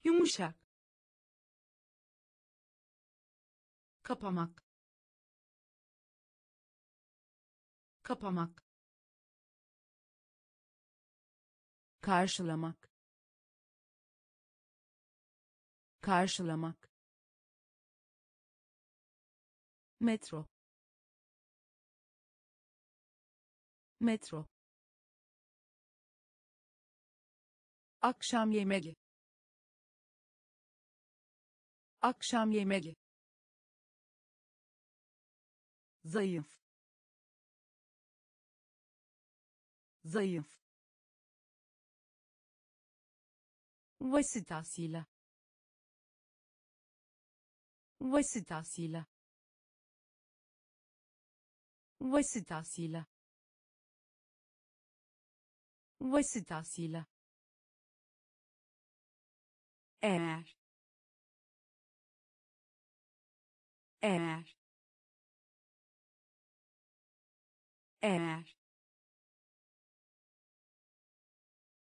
Yumuşak. Kapamak. Kapamak karşılamak. Karşılamak. Metro. Metro. Akşam yemeği. Akşam yemeği. Zayıf. Zayıf vasıtasıyla vasıtasıyla vasıtasıyla vasıtasıyla eğer eğer eğer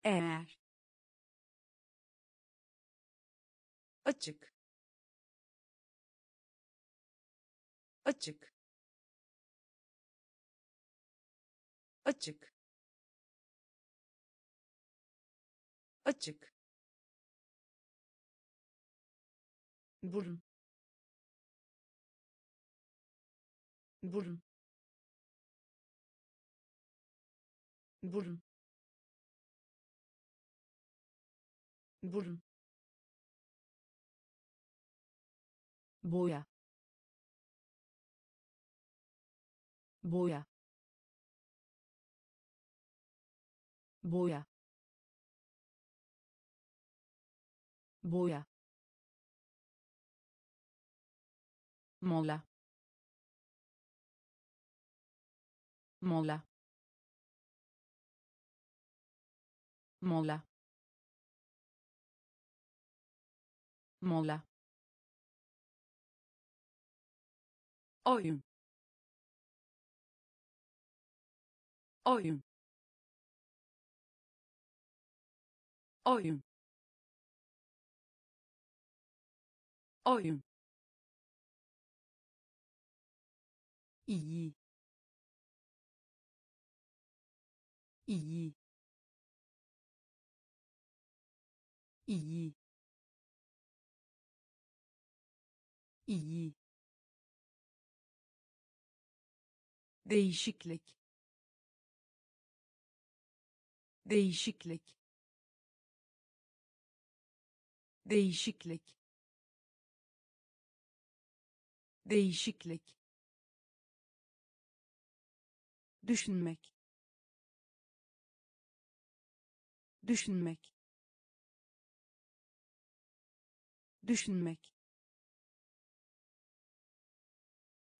eğer açık. Açık. Açık. Açık. Burun. Burun. Burun. Burun boya boya boya boya mola. Mola. Mola. Mola oyun. Oyun. Oyun. Oyun. İyi. İyi. İyi. İyi değişiklik. Değişiklik. Değişiklik. Değişiklik. Düşünmek. Düşünmek. Düşünmek.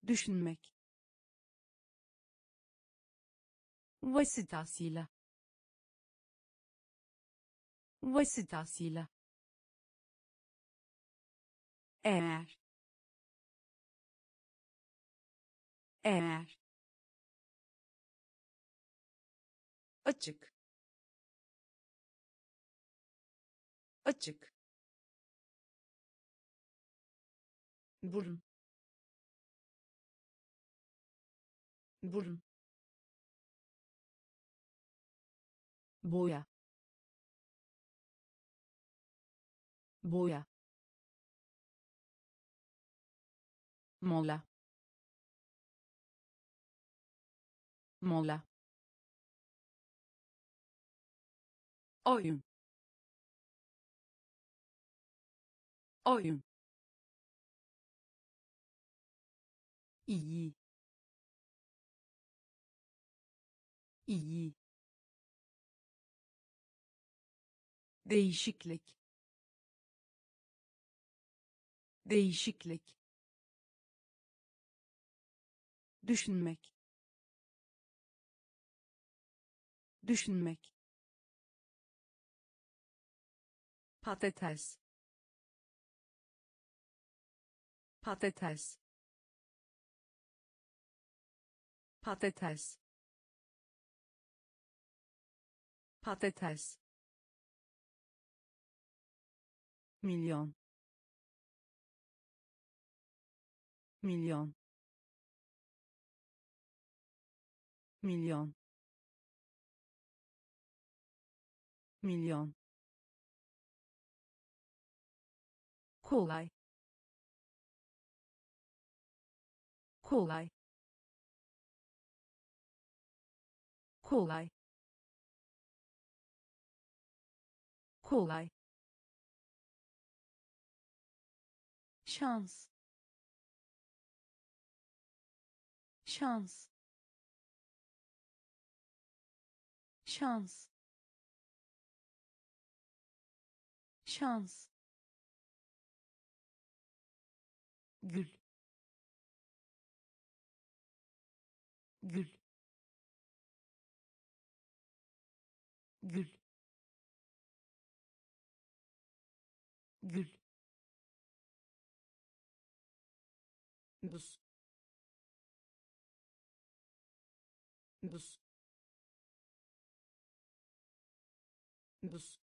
Düşünmek vasıtasıyla vasıtasıyla eğer. Eğer. Açık. Açık. Burun. Burun boya. Boya. Mola. Mola. Oyun. Oyun. İyi. İyi değişiklik. Değişiklik. Düşünmek. Düşünmek. Patates. Patates. Patates. Patates milyon. Milyon. Milyon. Milyon. Kolay. Kolay. Kolay. Kolay şans. Şans. Şans. Şans. Gül. Gül. Gül. Gül
buz. Buz. Buz.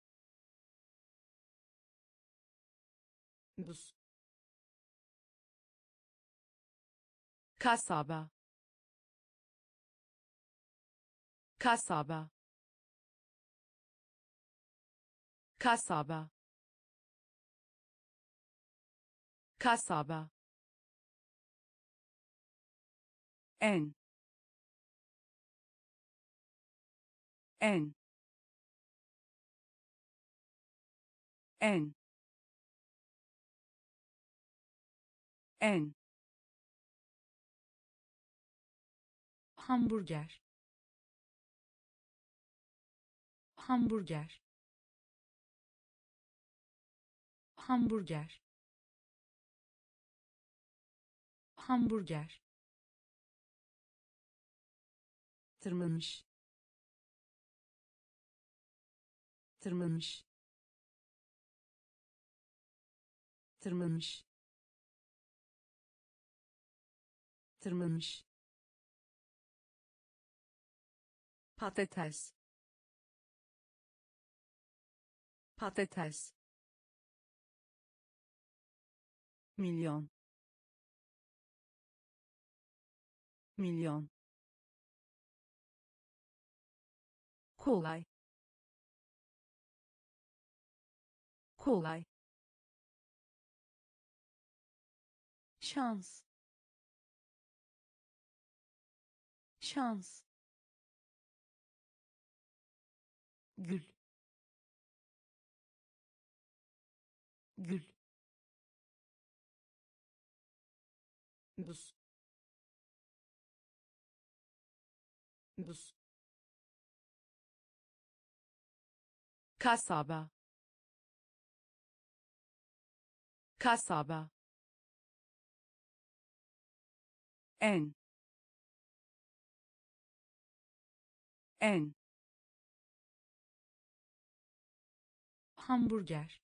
Buz.
Kasaba. Kasaba. Kasaba. Kasaba en. En. En. En.
Hamburger. Hamburger. Hamburger. Hamburger
tırmanmış. Tırmanmış. Tırmanmış. Tırmanmış. Patates. Patates. Milyon. Milyon kolay. Kolay. Şans. Şans. Gül. Gül.
Buz. Buz
kasaba. Kasaba. En. En.
Hamburger.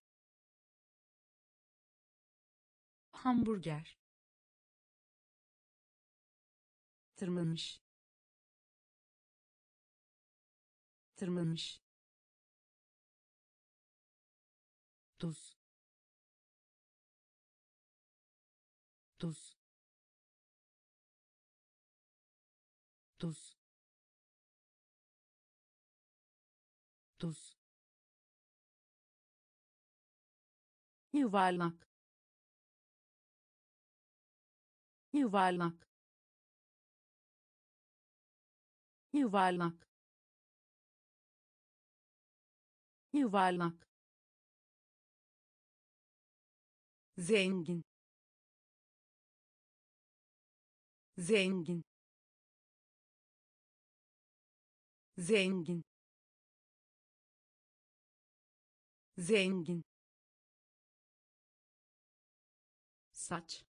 Hamburger.
Tırmanmış. Tırmanmış tuz. Tuz. Tuz. Tuz. Yuvarlak. Yuvarlak. Yuvarlak. Yuvarlak zengin. Zengin. Zengin. Zengin. Saç.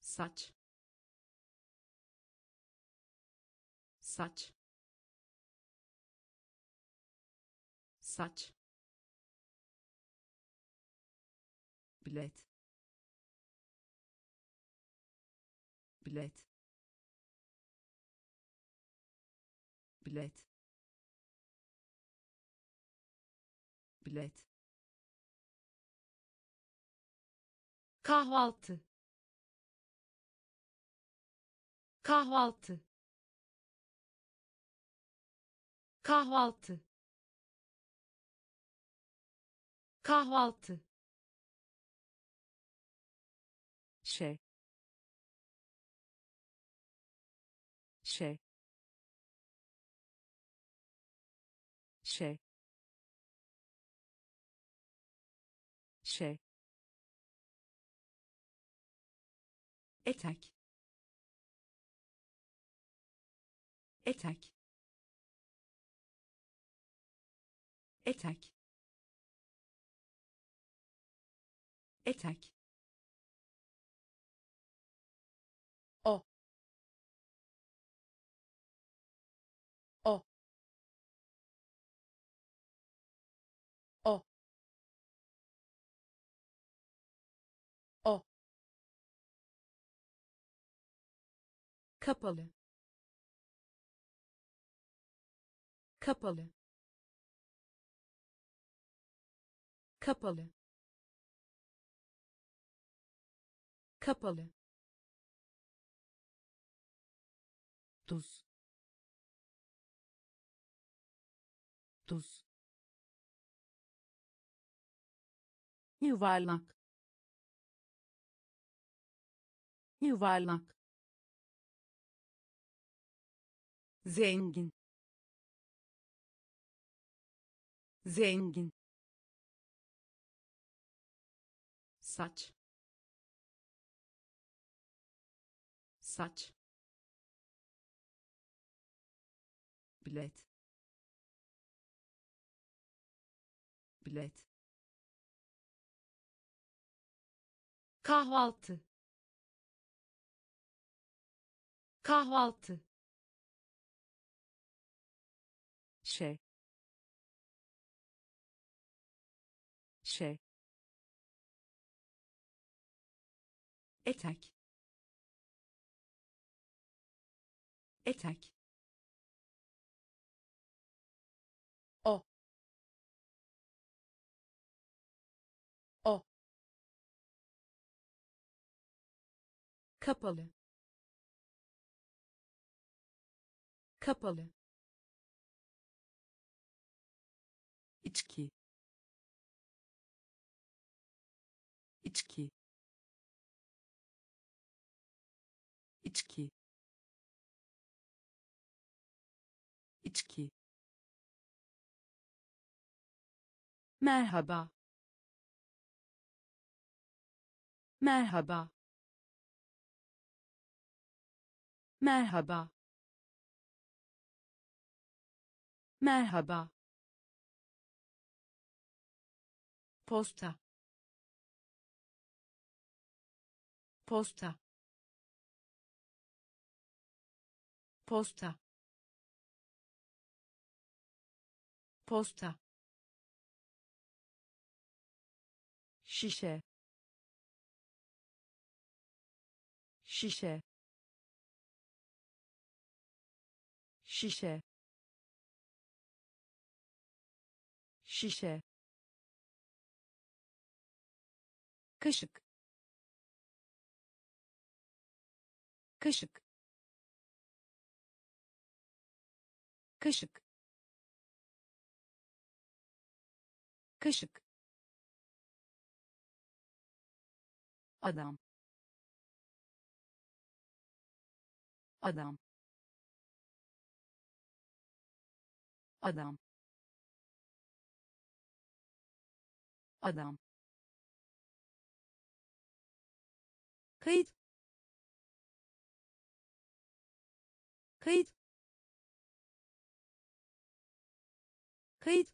Saç. Saç. Saç bilet. Bilet. Bilet. Bilet. Kahvaltı. Kahvaltı. Kahvaltı. Kahvaltı şey. Şey. Şey. Şey. Etek. Etek. Etek. Etek
kapalı. Kapalı. Kapalı. Kapalı. Tuz. Tuz. Yuvarlak. Yuvarlak zengin. Zengin. Saç. Saç. Bilet. Bilet.
Kahvaltı. Kahvaltı
şey. Şey. Etek. Etek.
O. O.
kapalı. Kapalı içki. İçki. İçki. İçki. Merhaba. Merhaba. Merhaba. Merhaba posta. Posta. Posta. Posta. Şişe şişe şişe şişe kaşık. Kaşık. Kaşık. Kaşık. Adam. Adam. Adam. Adam kayıt. Kayıt. Kayıt.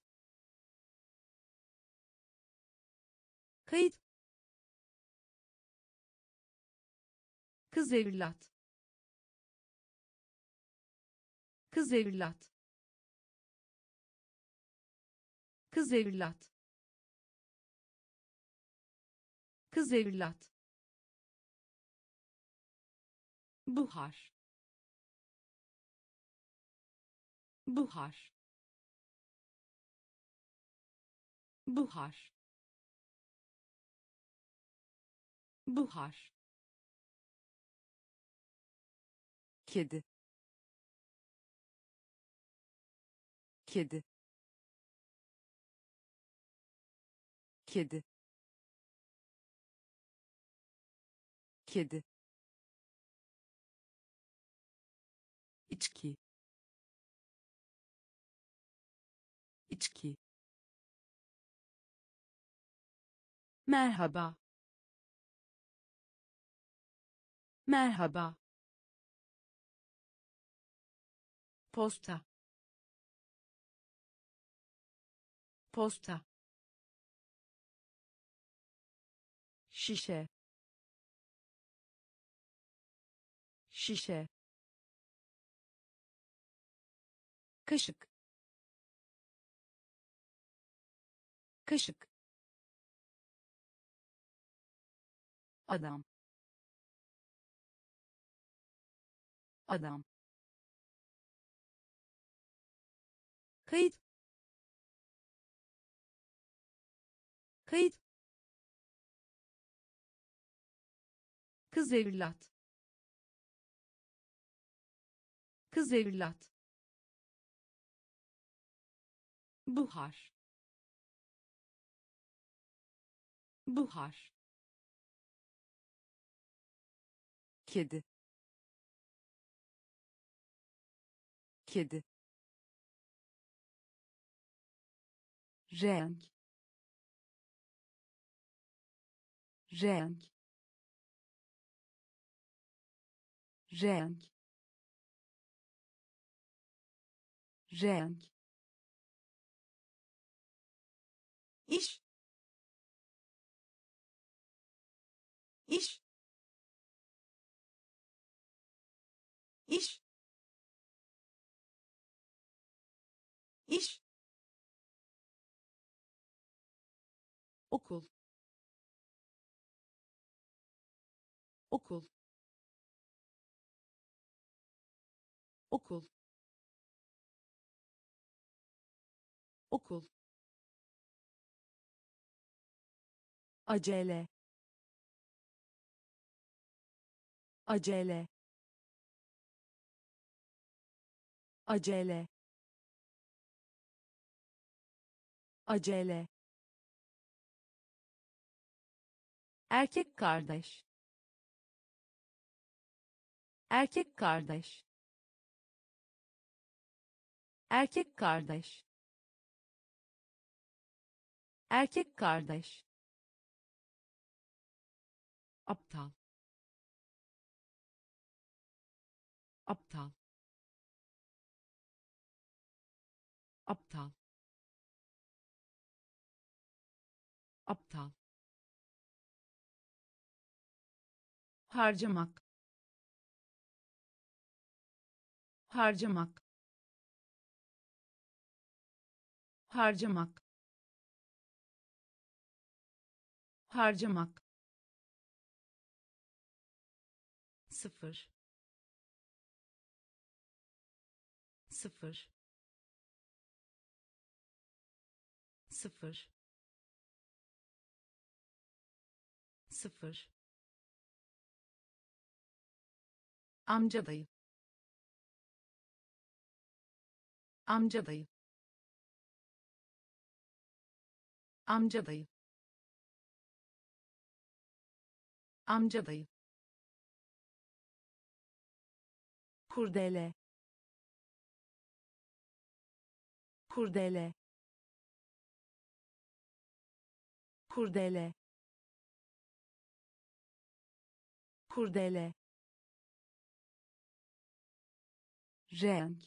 Kayıt. Kız evlat. Kız evlat. Kız evlat. Kız evlat buhar. Buhar. Buhar. Buhar. Kedi. Kedi. Kedi. Kedi içki. İçki. Merhaba. Merhaba. Posta. Posta. Şişe. Şişe kaşık. Kaşık. Adam. Adam. Kayıt. Kayıt. Kız evlat. Kız evlat buhar. Buhar. Kedi. Kedi. Renk. Renk. Renk. Renk iş. İş. İş. İş. Okul. Okul. Okul. Okul acele. Acele. Acele. Acele. Erkek kardeş. Erkek kardeş. Erkek kardeş. Erkek kardeş aptal. Aptal. Aptal. Aptal. Harcamak. Harcamak. Harcamak. Harcamak sıfır. Sıfır. Sıfır. Sıfır. Amca dayı. Amca dayı. Amca dayı. Amca dayı kurdele. Kurdele. Kurdele. Kurdele. Renk.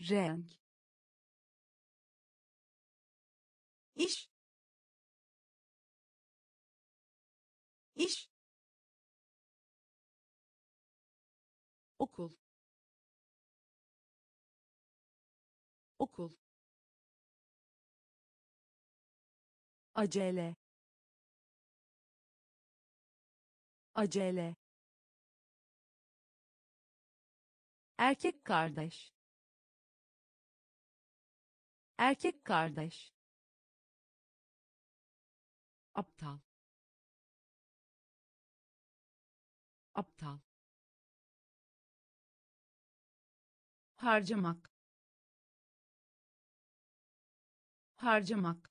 Renk. İş. İş okul. Okul. Acele. Acele. Erkek kardeş. Erkek kardeş. Aptal. Aptal harcamak. Harcamak.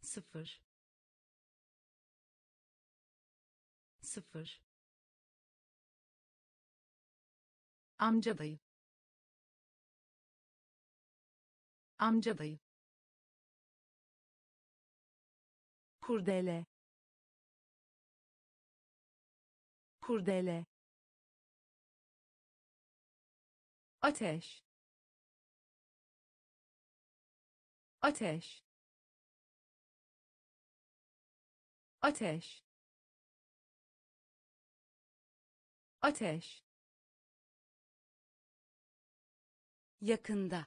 Sıfır. Sıfır. Amca dayı amca dayı kurdele. Kurdele ateş.
Ateş. Ateş. Ateş. Yakında.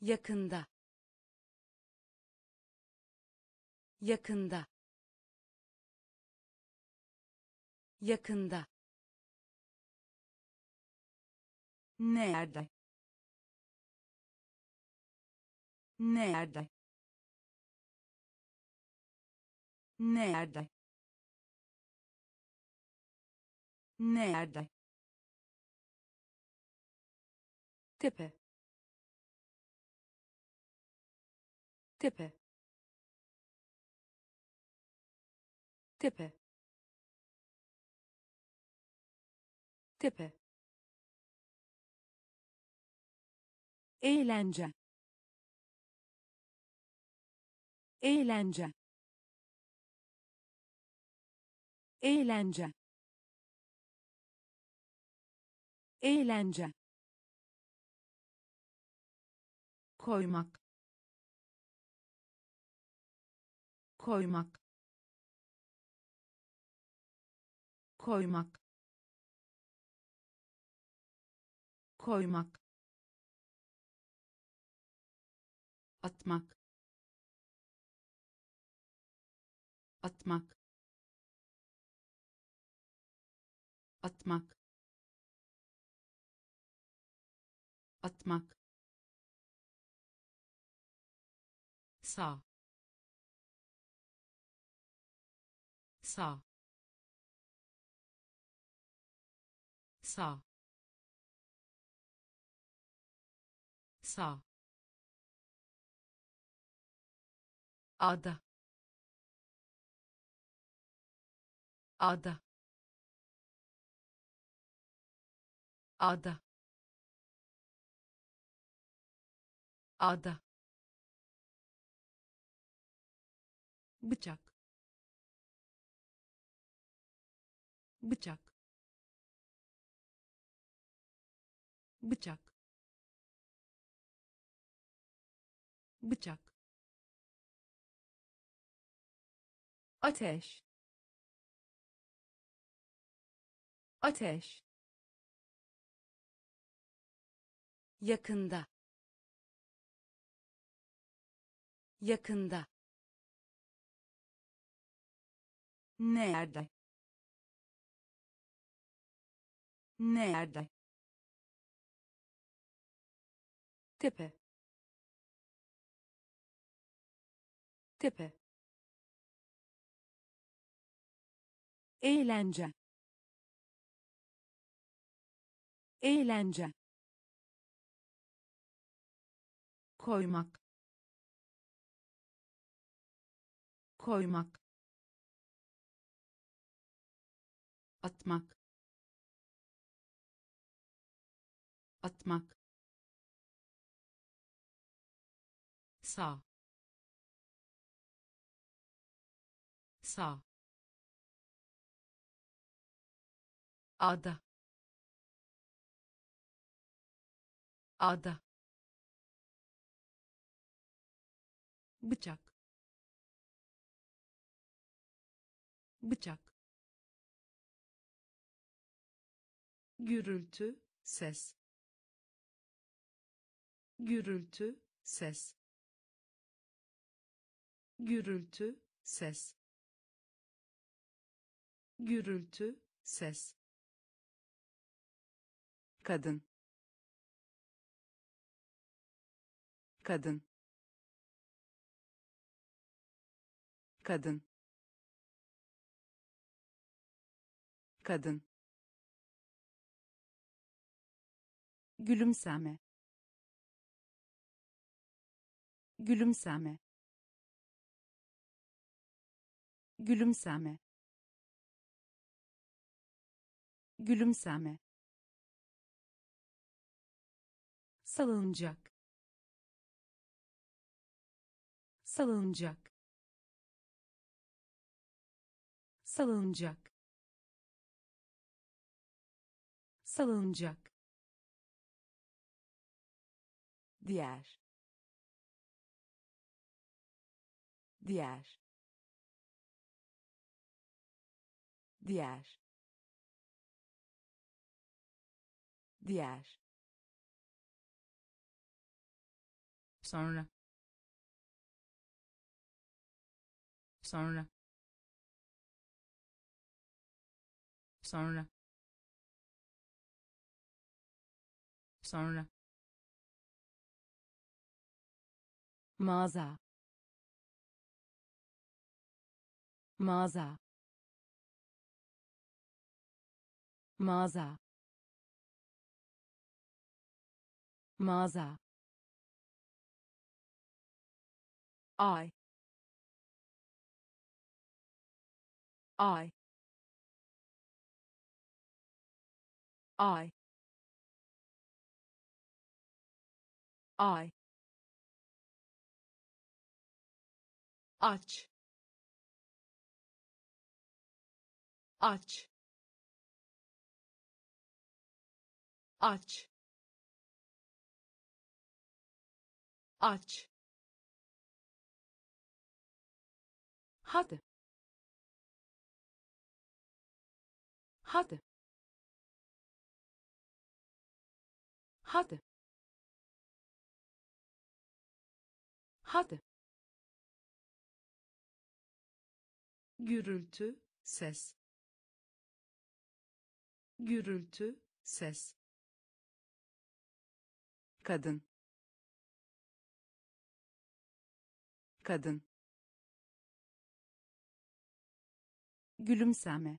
Yakında. Yakında. Yakında nerede? Nerede? Nerede? Nerede? Tepe. Tepe. Tepe. Tepe eğlence. Eğlence. Eğlence. Eğlence. Koymak. Koymak. Koymak. Koymak atmak. Atmak. Atmak. Atmak. Sağ. Sağ. Sağ. Sağ ada. Ada. Ada. Ada. Bıçak. Bıçak. Bıçak. Bıçak ateş. Ateş. Yakında. Yakında. Nerede? Nerede? Tepe. Tepe eğlence. Eğlence. Koymak. Koymak. Atmak. Atmak. Sağ. Sağ ada. Ada. Bıçak. Bıçak. Gürültü ses. Gürültü ses. Gürültü ses. Gürültü ses kadın. Kadın. Kadın. Kadın. Gülümseme. Gülümseme. Gülümseme. Gülümseme salınacak. Salınacak. Salınacak. Salınacak.
Diğer. Diğer. Diğer. Diğer
sonra. Sonra. Sonra. Sonra. Mağaza. Mağaza. Mağaza. Mağaza ay ay ay ay
aç aç aç aç
hadi. Hadi. Hadi. Hadi.
Gürültü ses. Gürültü ses. Kadın. Kadın gülümseme.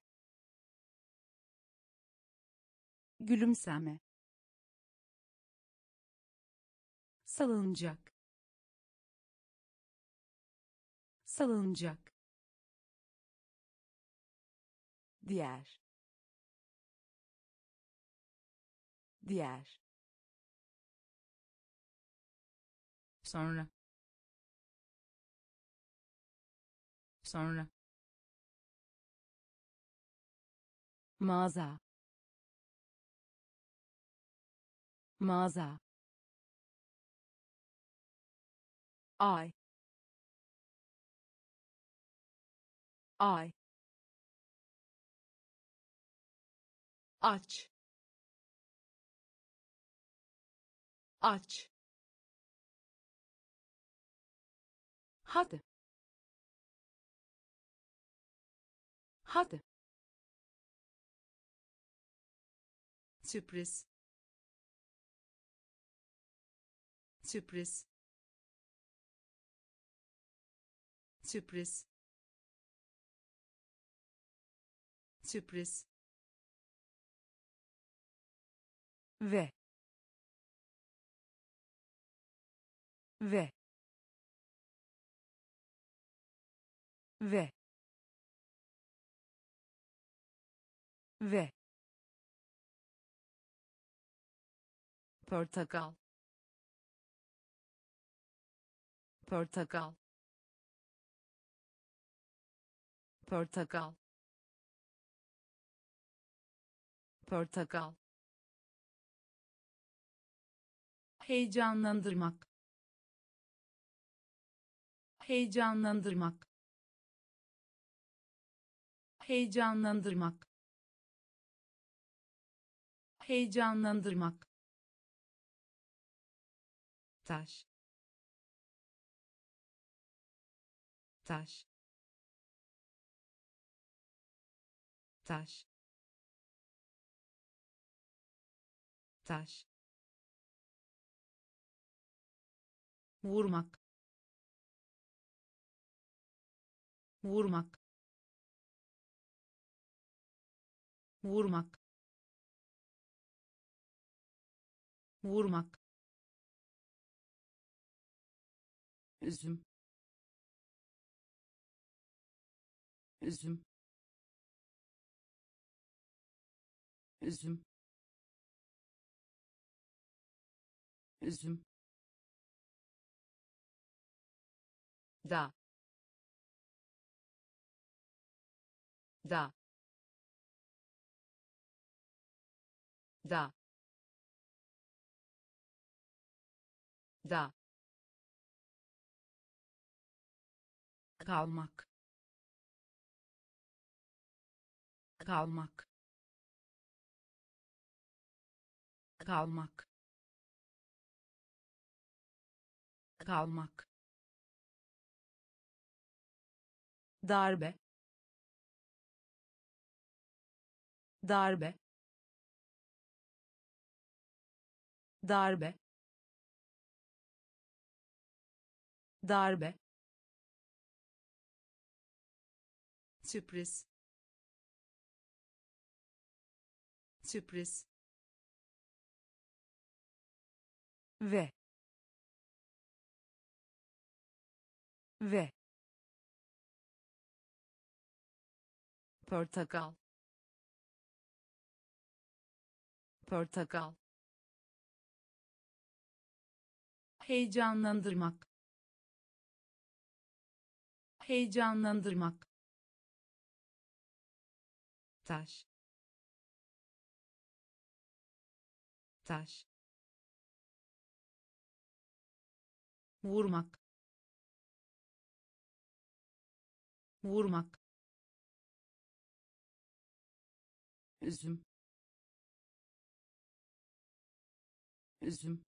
Gülümseme. Salıncak. Salıncak.
Diğer. Diğer.
Sonra. Sonra
mağaza. Mağaza. Ay. Ay.
Aç. Aç.
Hadi. Hadi
sürpriz. Sürpriz. Sürpriz. Sürpriz.
Ve. Ve. Ve. Ve
portakal portakal portakal portakal heyecanlandırmak. Heyecanlandırmak. Heyecanlandırmak. Heyecanlandırmak taş. Taş. Taş. Taş. Vurmak. Vurmak. Vurmak. Vurmak üzüm. Üzüm. Üzüm. Üzüm. Da. Da. Da. Da kalmak. Kalmak. Kalmak. Kalmak.
Darbe. Darbe. Darbe. Darbe
sürpriz. Sürpriz.
Ve. Ve.
Portakal. Portakal. Heyecanlandırmak. Heyecanlandırmak taş. Taş. Vurmak. Vurmak. Üzüm. Üzüm.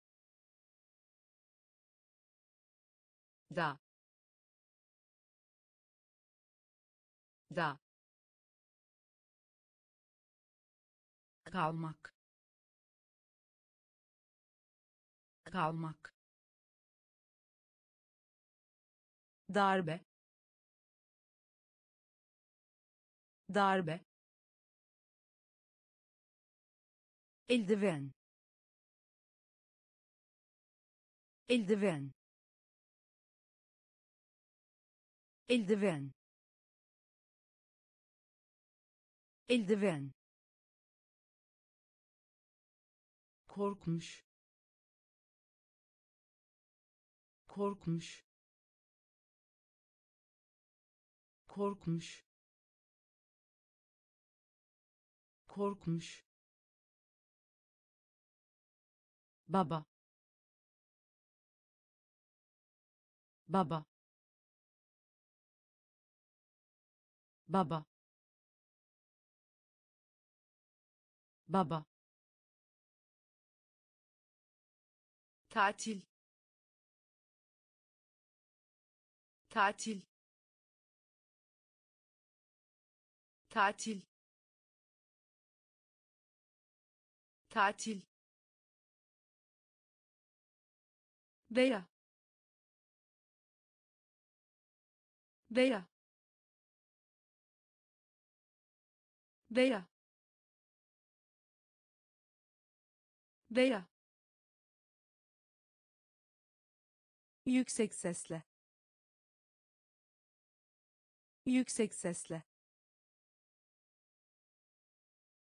Da da kalmak. Kalmak.
Darbe. Darbe. Eldiven. Eldiven. Eldiven. Eldiven
korkmuş. Korkmuş. Korkmuş. Korkmuş. Baba. Baba. Baba. Baba tatil. Tatil. Tatil. Tatil. Veya. Veya. Veya. Veya
yüksek sesle. Yüksek sesle.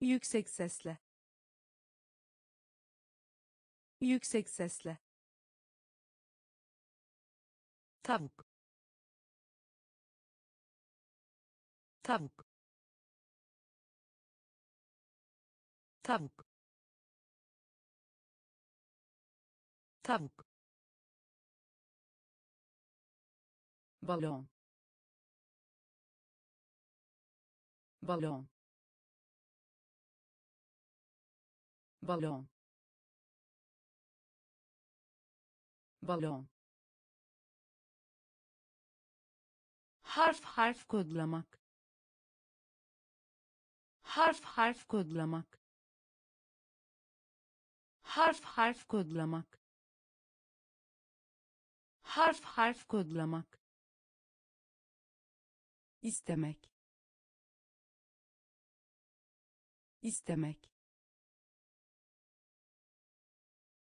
Yüksek sesle. Yüksek sesle.
Tavuk. Tavuk. Tavuk. Tavuk balon. Balon. Balon. Balon. Harf harf kodlamak. Harf harf kodlamak. Harf harf kodlamak. Harf harf kodlamak istemek. İstemek.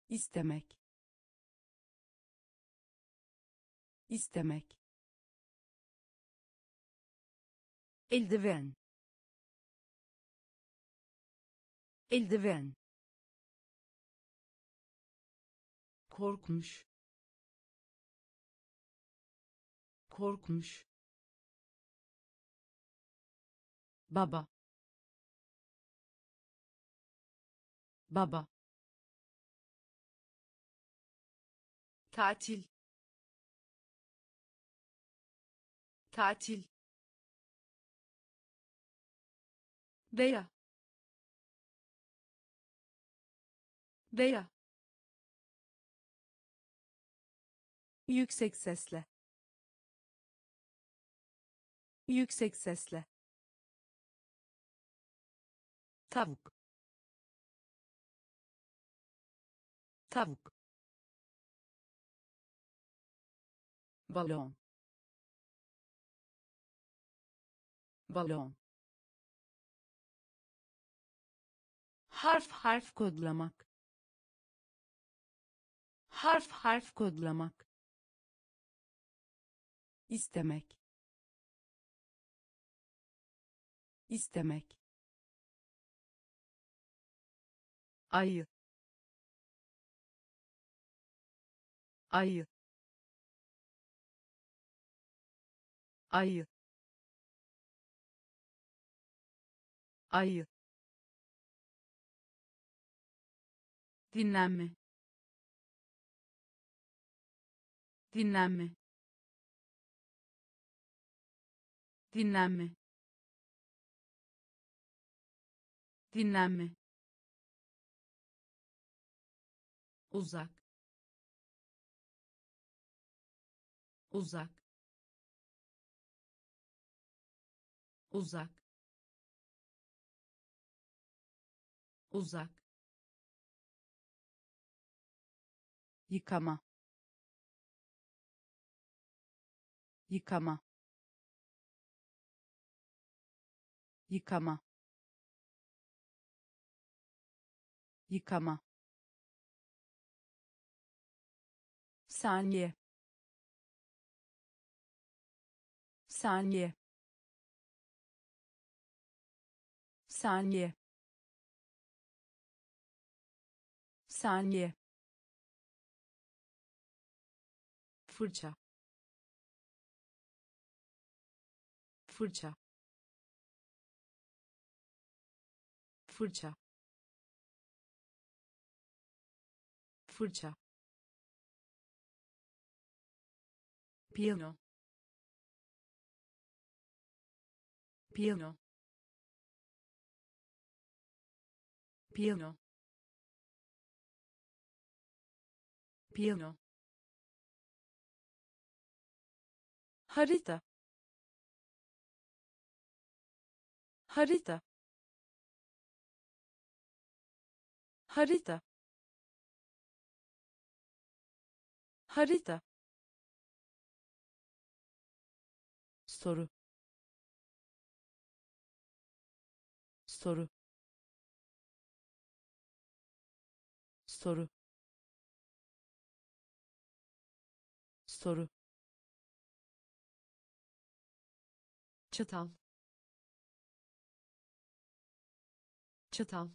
İstemek. İstemek.
Eldiven. Eldiven.
Korkmuş. Korkmuş baba. Baba.
Tatil. Tatil. Veya. Veya.
Yüksek sesle. Yüksek sesle tavuk. Tavuk.
Balon. Balon.
Harf harf kodlamak. Harf harf kodlamak.
İstemek. İstemek
ayı. Ayı. Ayı. Ayı. Dinlenme. Dinlenme. Dinlenme. Dinlenme
uzak. Uzak. Uzak. Uzak.
Yıkama. Yıkama. Yıkama. Yıkama saniye saniye saniye saniye
fırça fırça fırça fırça piyano piyano piyano piyano
harita. Harita. Harita. Harita
soru. Soru. Soru. Soru.
Çatal. Çatal.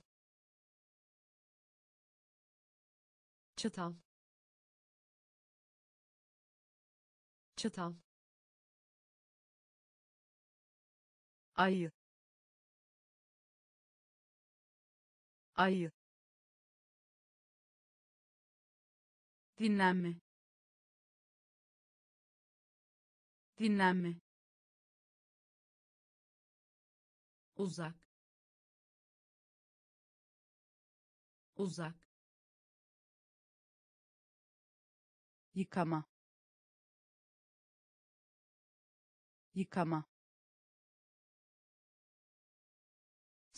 Çatal. Çatal
ayı. Ayı.
Dinlenme. Dinlenme.
Uzak. Uzak.
Yıkama. Yıkama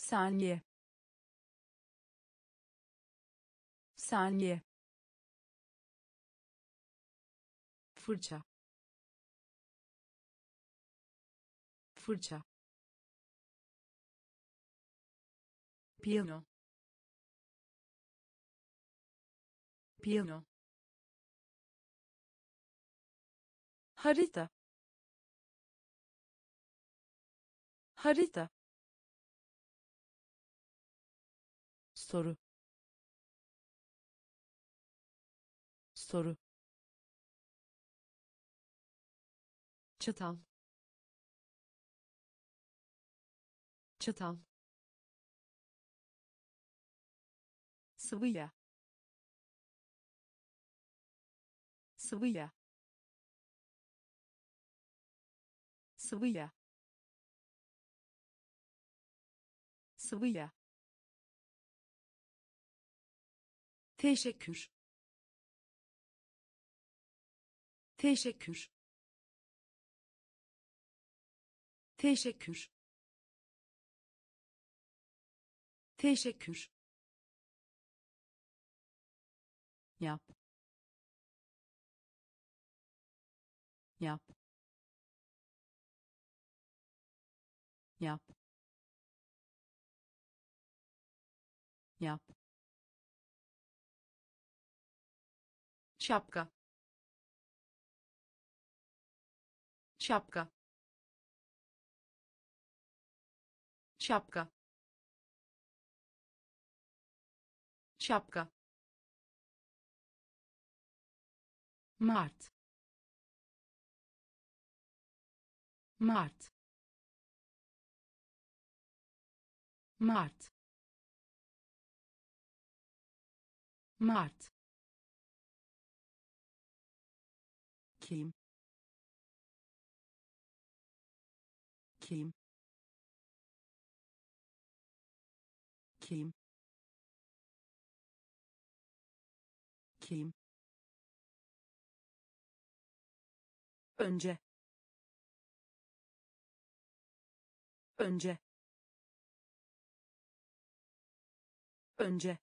saniye saniye
fırça fırça piyano piyano
harita. Harita
soru. Soru.
Çatal. Çatal.
Sıvı yağ. Sıvı yağ teşekkür. Teşekkür. Teşekkür. Teşekkür. Yap. Yap. Yap. Yap şapka. Şapka. Şapka. Şapka. Mart. Mart. Mart. Mart kim? Kim? Kim? Kim? Önce. Önce. Önce.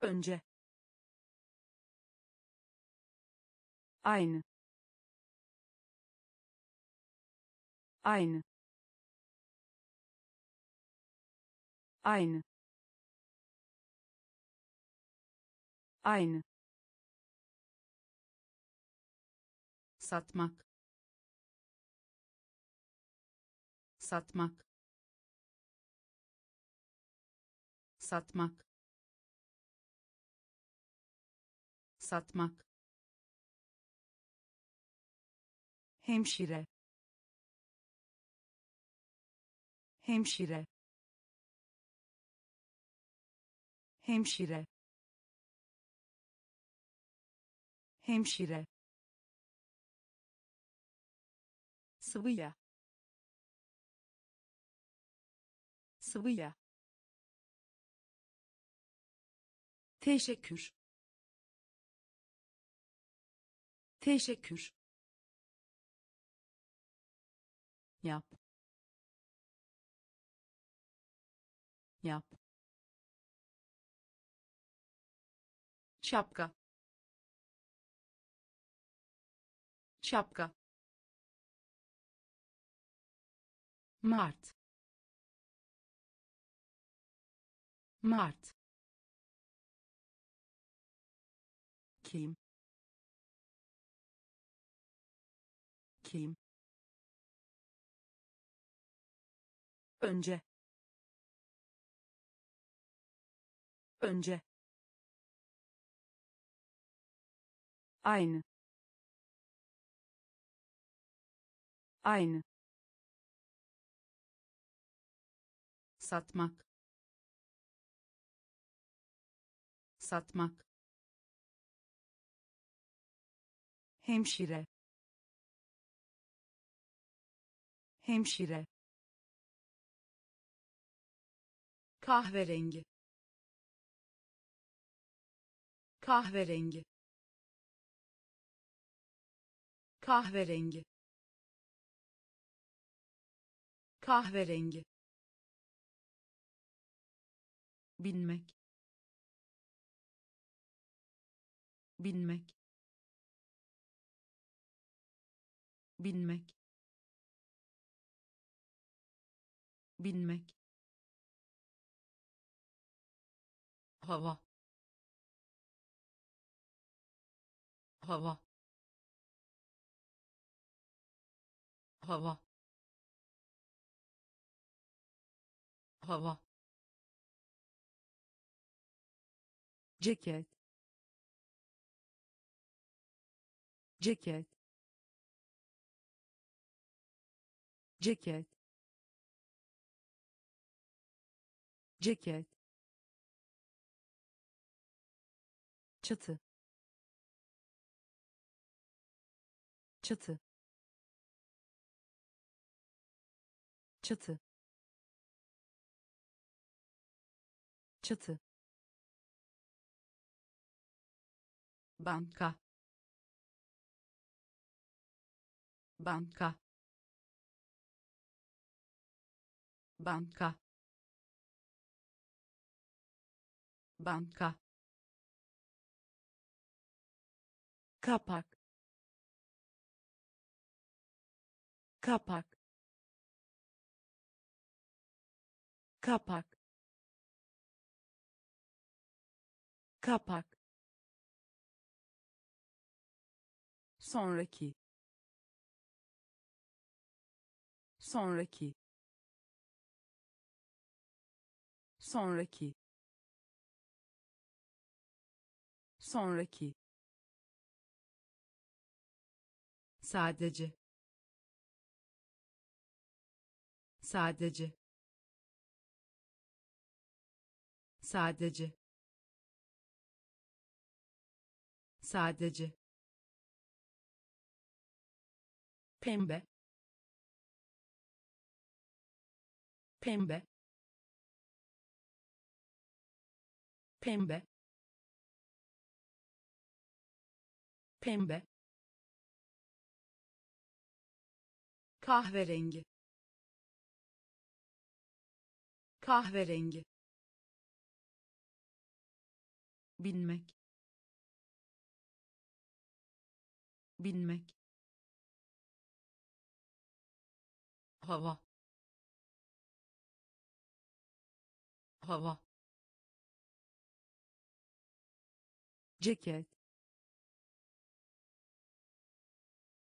Önce aynı. Aynı. Aynı. Aynı. Satmak. Satmak. Satmak. Satmak hemşire. Hemşire. Hemşire. Hemşire. Sıvı yağ. Sıvı yağ. Teşekkür. Teşekkür yap. Yap. Şapka. Şapka. Mart. Mart. Kim? Kim önce. Önce. Aynı. Aynı. Satmak. Satmak. Hemşire. Hemşire kahverengi. Kahverengi. Kahverengi. Kahverengi. Binmek. Binmek. Binmek. Binmek hava. Hava. Hava. Hava. Ceket. Ceket. Ceket. Ceket çatı. Çatı. Çatı. Çatı. Banka. Banka. Banka. Banka kapak. Kapak. Kapak. Kapak.
Sonraki. Sonraki. Sonraki. Sonraki
sadece. Sadece. Sadece. Sadece. Pembe. Pembe. Pembe. Pembe kahverengi. Kahverengi. Bilmek bilmek hava. Hava. Ceket.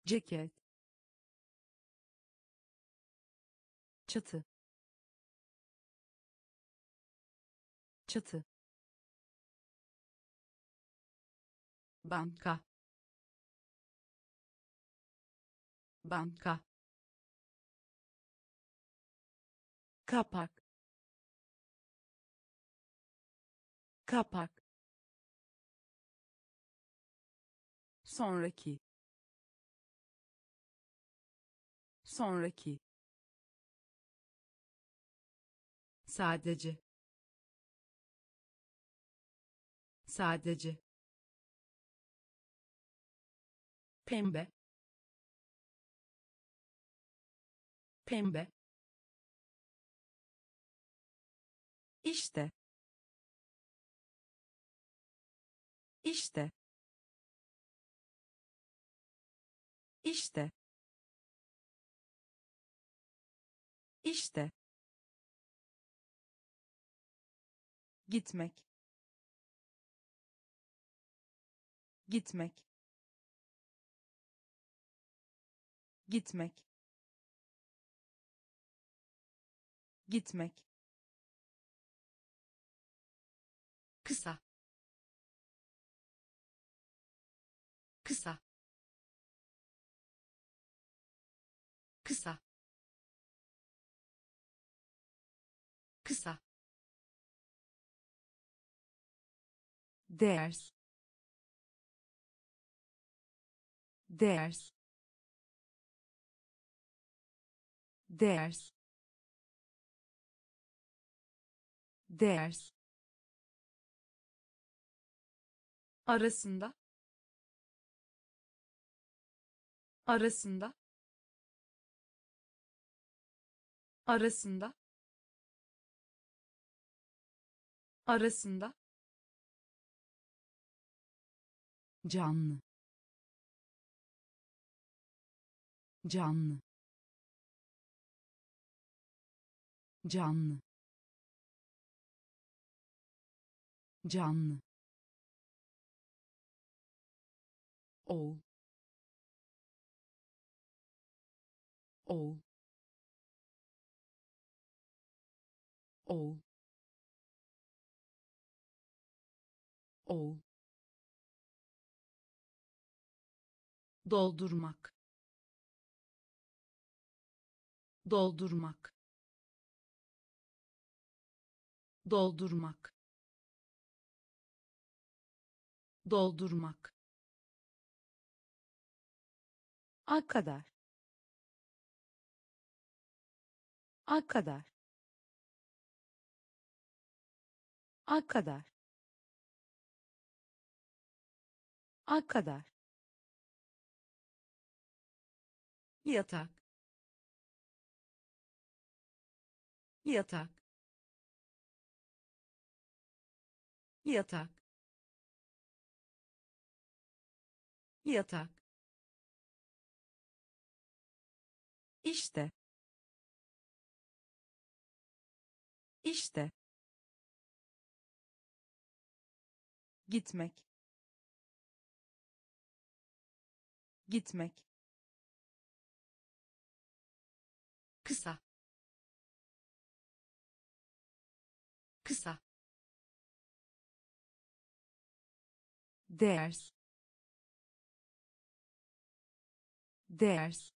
Ceket çatı. Çatı.
Banka. Banka.
Kapak. Kapak.
Sonraki. Sonraki
sadece. Sadece. Pembe. Pembe. İşte. İşte. İşte. İşte
gitmek. Gitmek. Gitmek. Gitmek.
Kısa. Kısa. Kısa. Kısa ders. Ders. Ders. Ders.
Arasında. Arasında. Arasında. Arasında
canlı. Canlı. Canlı. Canlı. Ol. Ol. Ol. Ol
doldurmak. Doldurmak. Doldurmak. Doldurmak.
A kadar a kadar a kadar a kadar yatak. Yatak. Yatak. Yatak. İşte. İşte. Gitmek. Gitmek kısa. Kısa. Ders. Ders.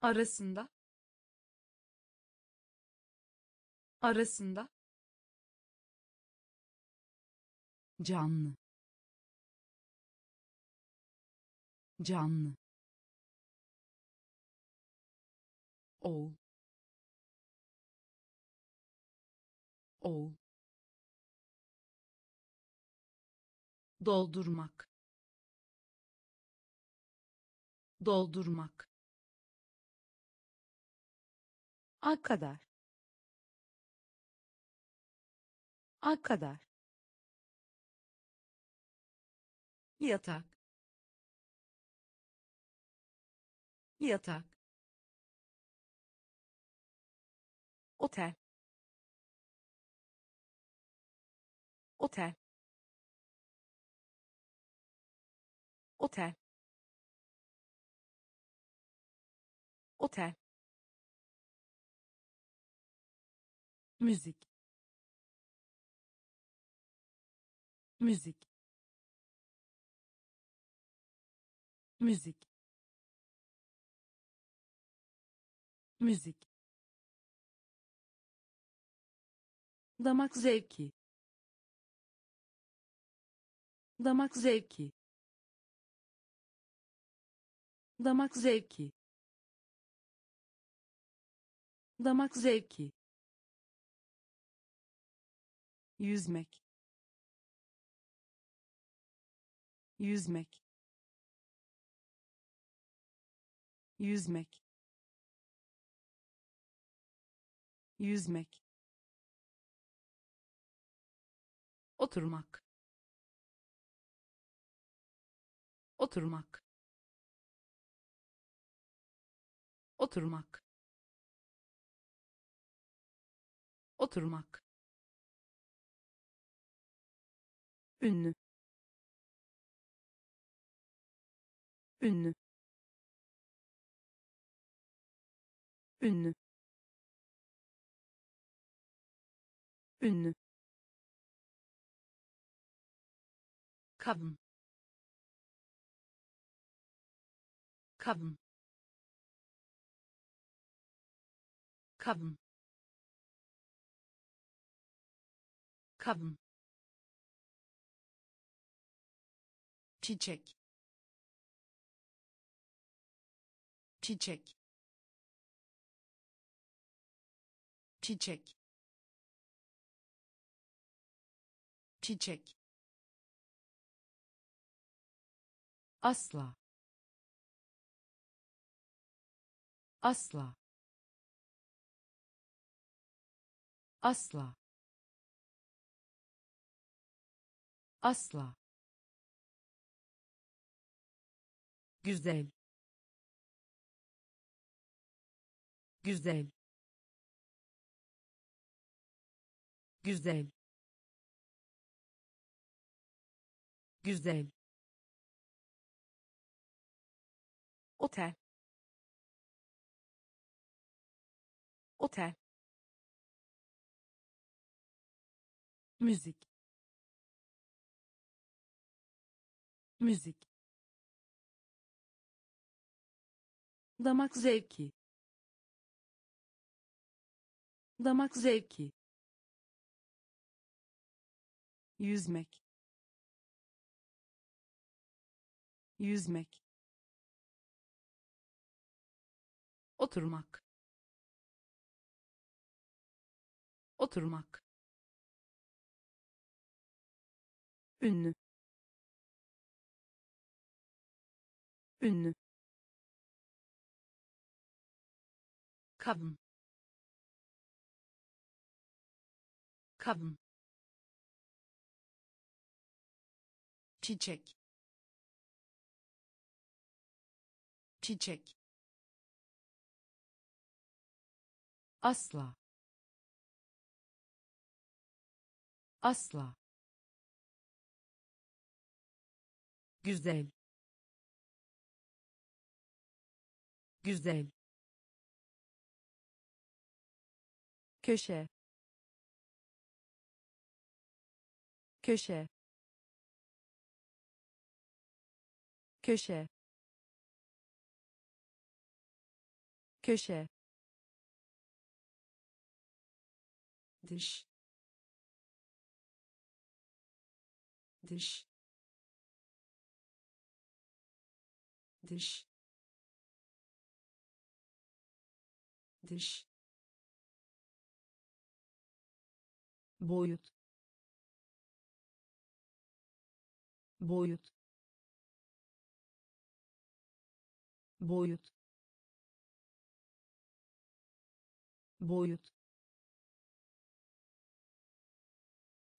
Arasında. Arasında.
Canlı. Canlı ol. Ol.
Doldurmak. Doldurmak.
A kadar a kadar yatak. Yatak otel. Otel. Otel. Otel. Müzik. Müzik. Müzik. Müzik damak zevki. Damak zevki. Damak zevki. Damak zevki. Yüzmek. Yüzmek. Yüzmek. Yüzmek
oturmak. Oturmak. Oturmak. Oturmak.
Ünlü. Ünlü. Ünlü. Ünlü
kavun kavun kavun kavun çiçek. Çiçek. Çiçek. Çiçek
asla. Asla. Asla. Asla. Güzel. Güzel. Güzel. Güzel
otel. Otel. Müzik. Müzik. Damak zevki. Damak zevki. Yüzmek. Yüzmek oturmak. Oturmak. Ünlü. Ünlü.
Kavun kavun çiçek. Çiçek
asla. Asla. Güzel. Güzel.
Köşe. Köşe. Köşe. Köşe
dış. Dış. Dış. Dış.
Boyut. Boyut. Boyut. Boyut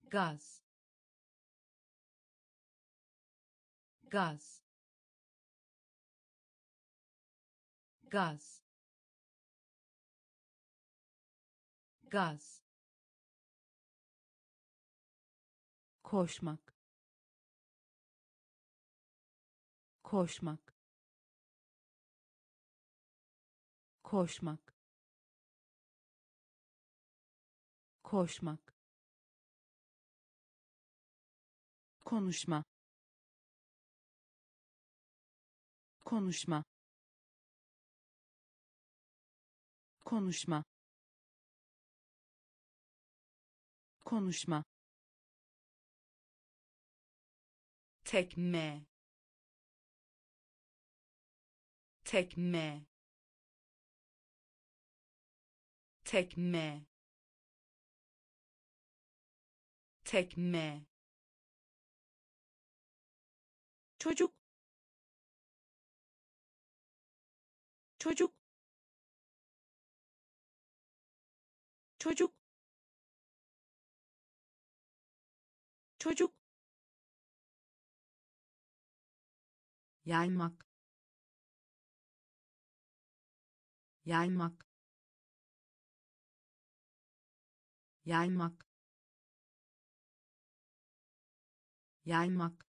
gaz. Gaz. Gaz. Gaz.
Koşmak. Koşmak. Koşmak. Koşmak konuşma. Konuşma. Konuşma. Konuşma.
Tekme. Tekme. Tekme. Tekme
çocuk çocuk çocuk çocuk
yaymak yaymak yaymak yaymak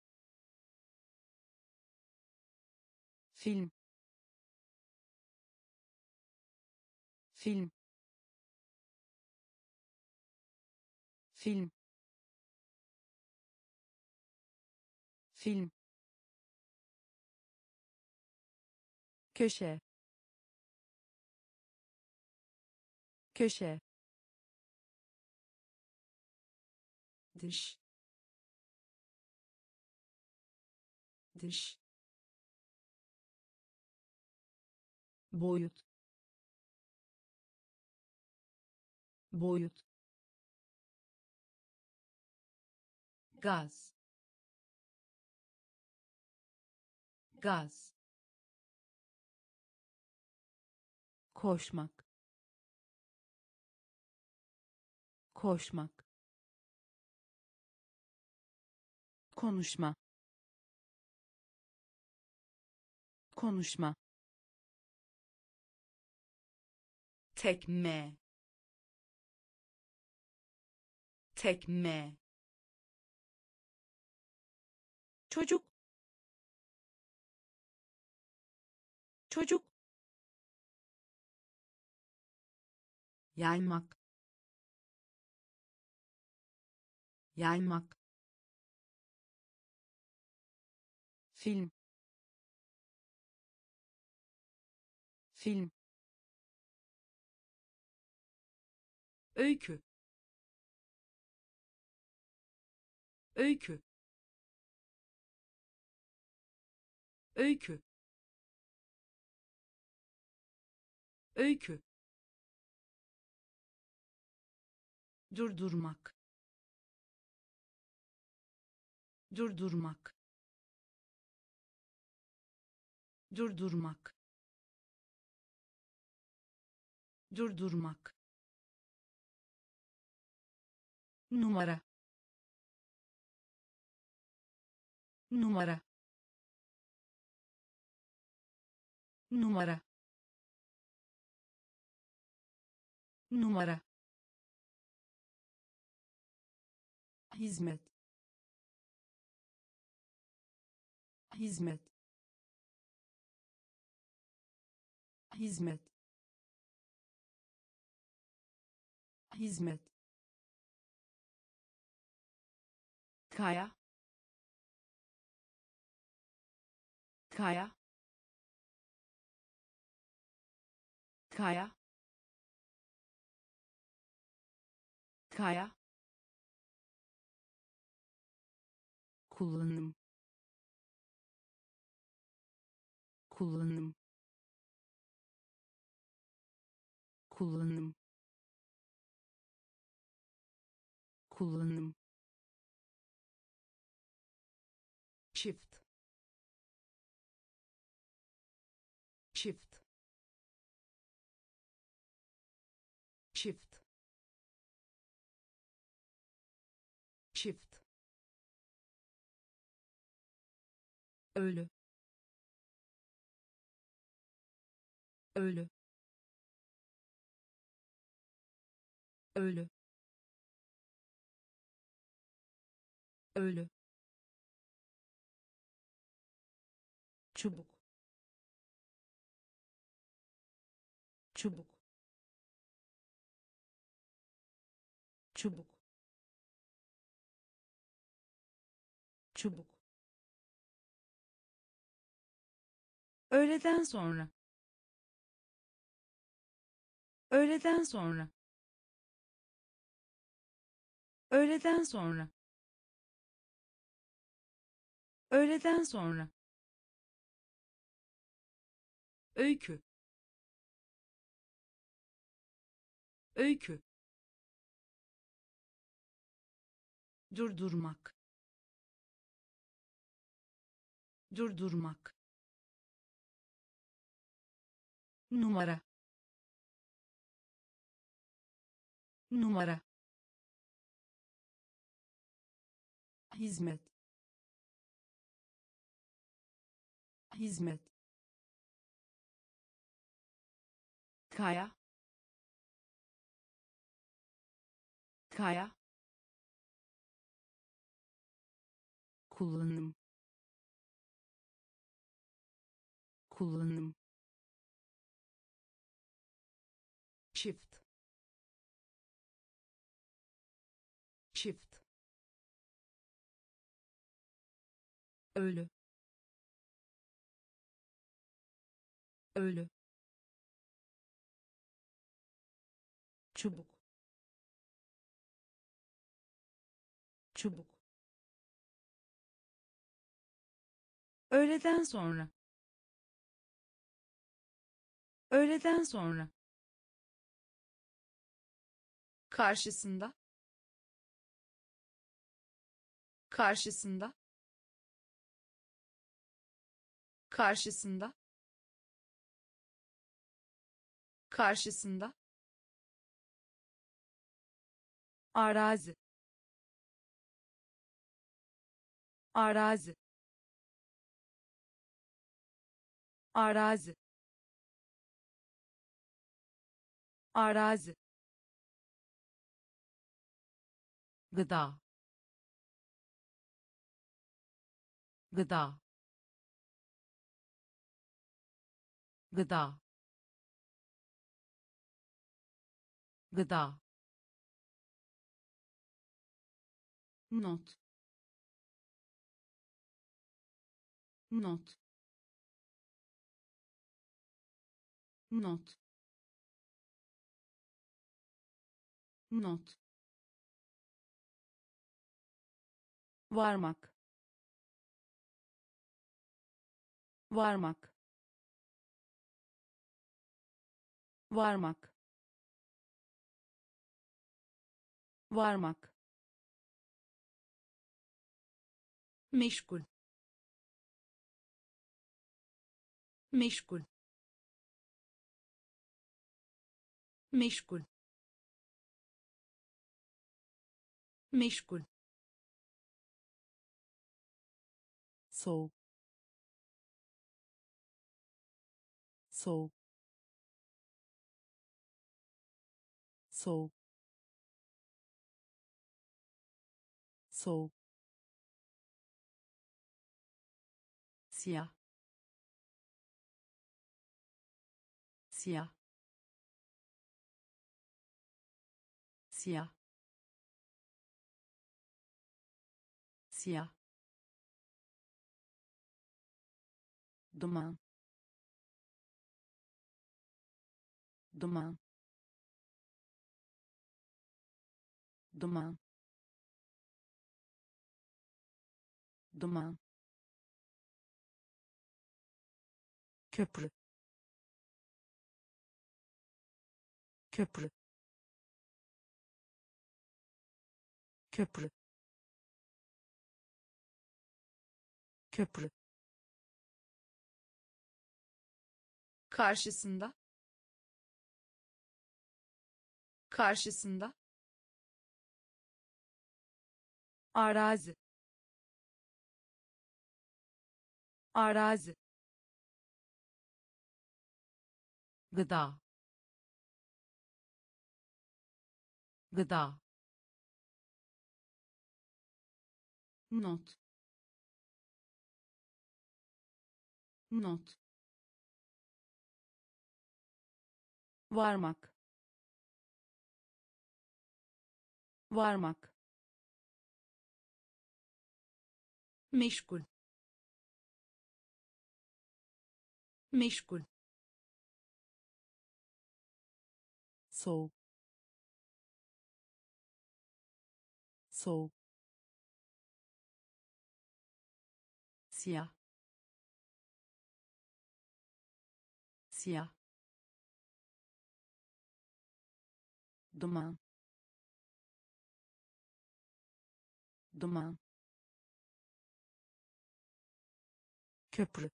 film. Film. Film. Film. Köşe. Köşe.
Dış. Dış
boyut. Boyut.
Gaz. Gaz.
Koşmak. Koşmak. Konuşma. Konuşma
tekme. Tekme.
Çocuk. Çocuk.
Yaymak. Yaymak.
Film. Film
öykü. Öykü. Öykü. Öykü. Durdurmak. Durdurmak. Durdurmak. Durdurmak
numara. Numara. Numara. Numara. Hizmet. Hizmet. Hizmet. Hizmet kaya. Kaya. Kaya. Kaya. Kullanım. Kullanım. Kullanım. Kullanım ölü. Ölü. Ölü. Ölü. Çubuk. Çubuk. Çubuk. Çubuk öğleden sonra. Öğleden sonra. Öğleden sonra. Öğleden sonra.
Öykü. Öykü. Durdurmak. Durdurmak
numara. Numara. Hizmet. Hizmet. Kaya. Kaya. Kullanım. Kullanım ölü. Ölü. Çubuk. Çubuk. Öğleden sonra. Öğleden sonra.
Karşısında. Karşısında karşısında. Karşısında.
Arazi. Arazi. Arazi. Arazi. Gıda. Gıda gıda. Gıda. Not. Not. Not. Not. Varmak. Varmak varmak. Varmak. Meşgul. Meşgul. Meşgul. Meşgul.
Soğuk. Soğuk soğuk soğuk siyah siyah siyah siyah duman duman duman. Duman. Köprü. Köprü. Köprü. Köprü.
Karşısında. Karşısında
arazi. Arazi.
Gıda. Gıda.
Not. Not. Varmak. Varmak meşgul meşgul
soğuk soğuk siyah siyah duman duman köprü.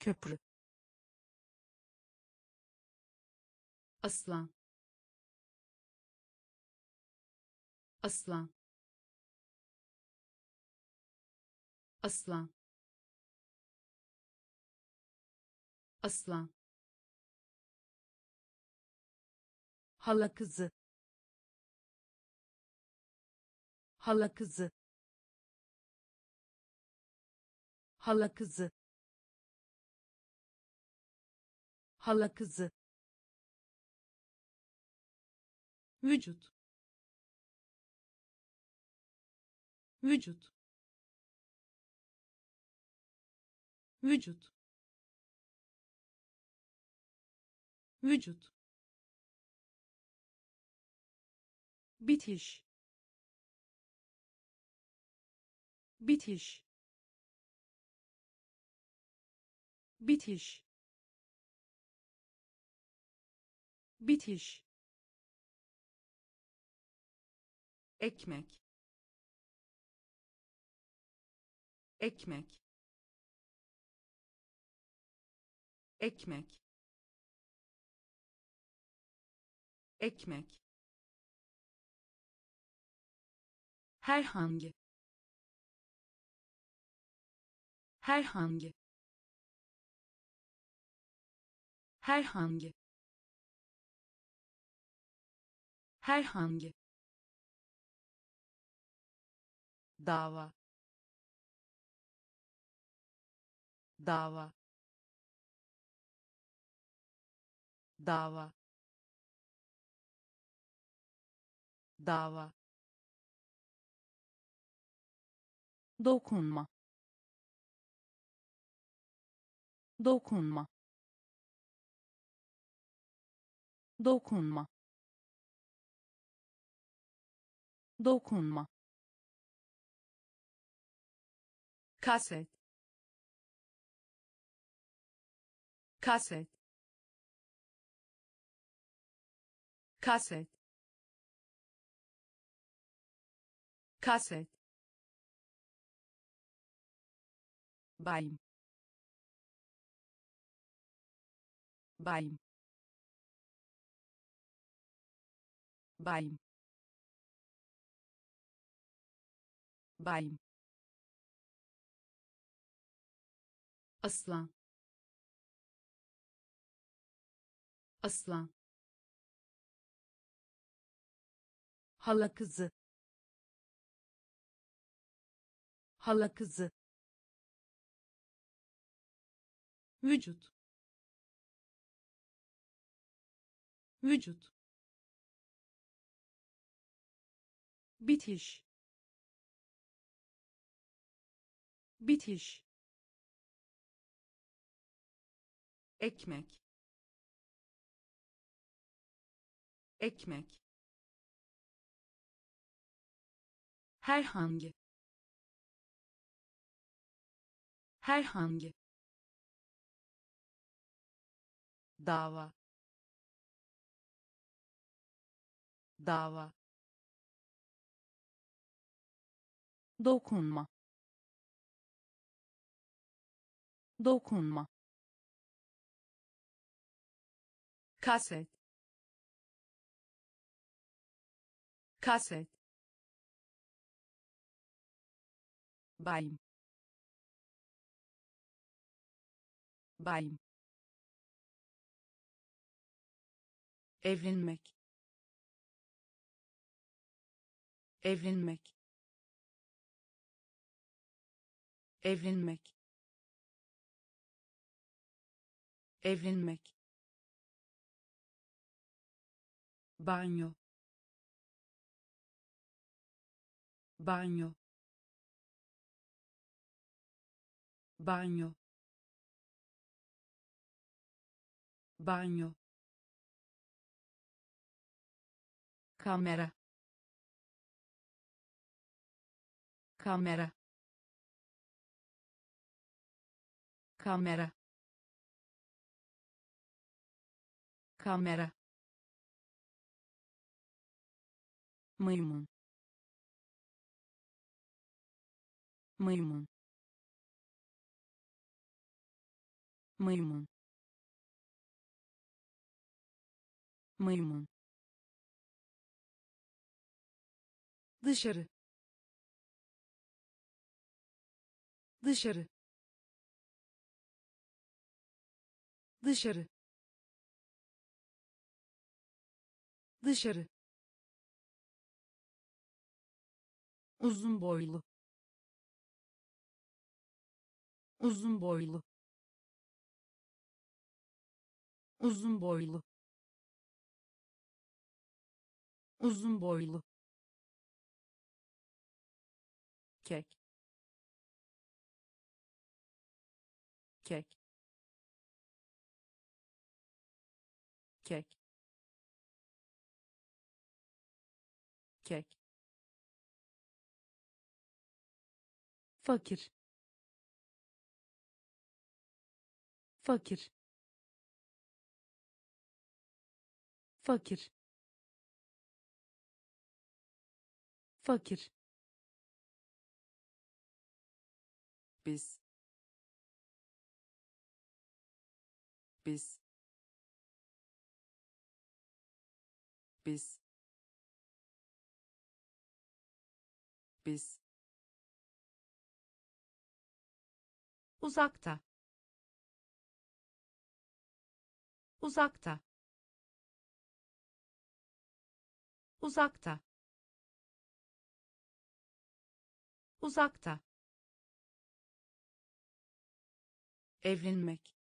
Köprü.
Aslan. Aslan. Aslan. Aslan. Hala kızı. Hala kızı hala kızı. Hala kızı.
Vücut. Vücut. Vücut. Vücut. Bitiş. Bitiş bitiş. Bitiş. Ekmek. Ekmek. Ekmek. Ekmek. Herhangi. Herhangi herhangi. Herhangi.
Dava. Dava. Dava. Dava.
Dokunma. Dokunma dokunma. Dokunma.
Kaset kaset kaset kaset bayım bayım bayım. Bayım.
Aslan. Aslan.
Hala kızı. Hala kızı.
Vücut. Vücut bitiş. Bitiş. Ekmek. Ekmek. Herhangi. Herhangi.
Dava. Dava
dokunma. Dokunma.
Kaset kaset bayım bayım evlenmek. Evlenmek evlenmek. Evlenmek. Banyo. Banyo. Banyo. Banyo.
Kamera. Kamera kamera. Kamera. Maymun. Maymun. Maymun. Maymun.
Dışarı. Dışarı dışarı. Dışarı. Uzun boylu. Uzun boylu. Uzun boylu. Uzun boylu.
Kek. Kek kek. Kek.
Fakir. Fakir. Fakir. Fakir.
Biz. Biz biz. Biz.
Uzakta. Uzakta. Uzakta. Uzakta.
Evlenmek.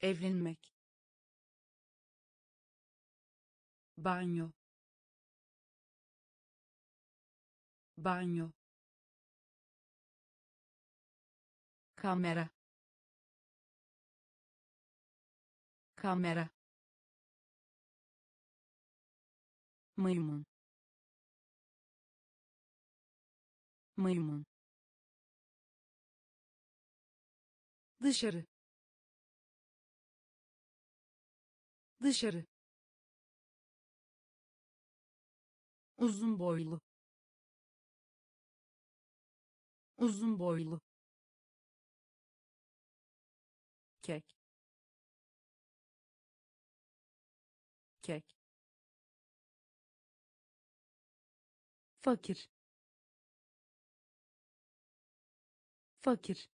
Evlenmek banyo. Banyo.
Kamera. Kamera.
Maymun. Maymun.
Dışarı. Dışarı uzun boylu. Uzun boylu.
Kek. Kek.
Fakir. Fakir.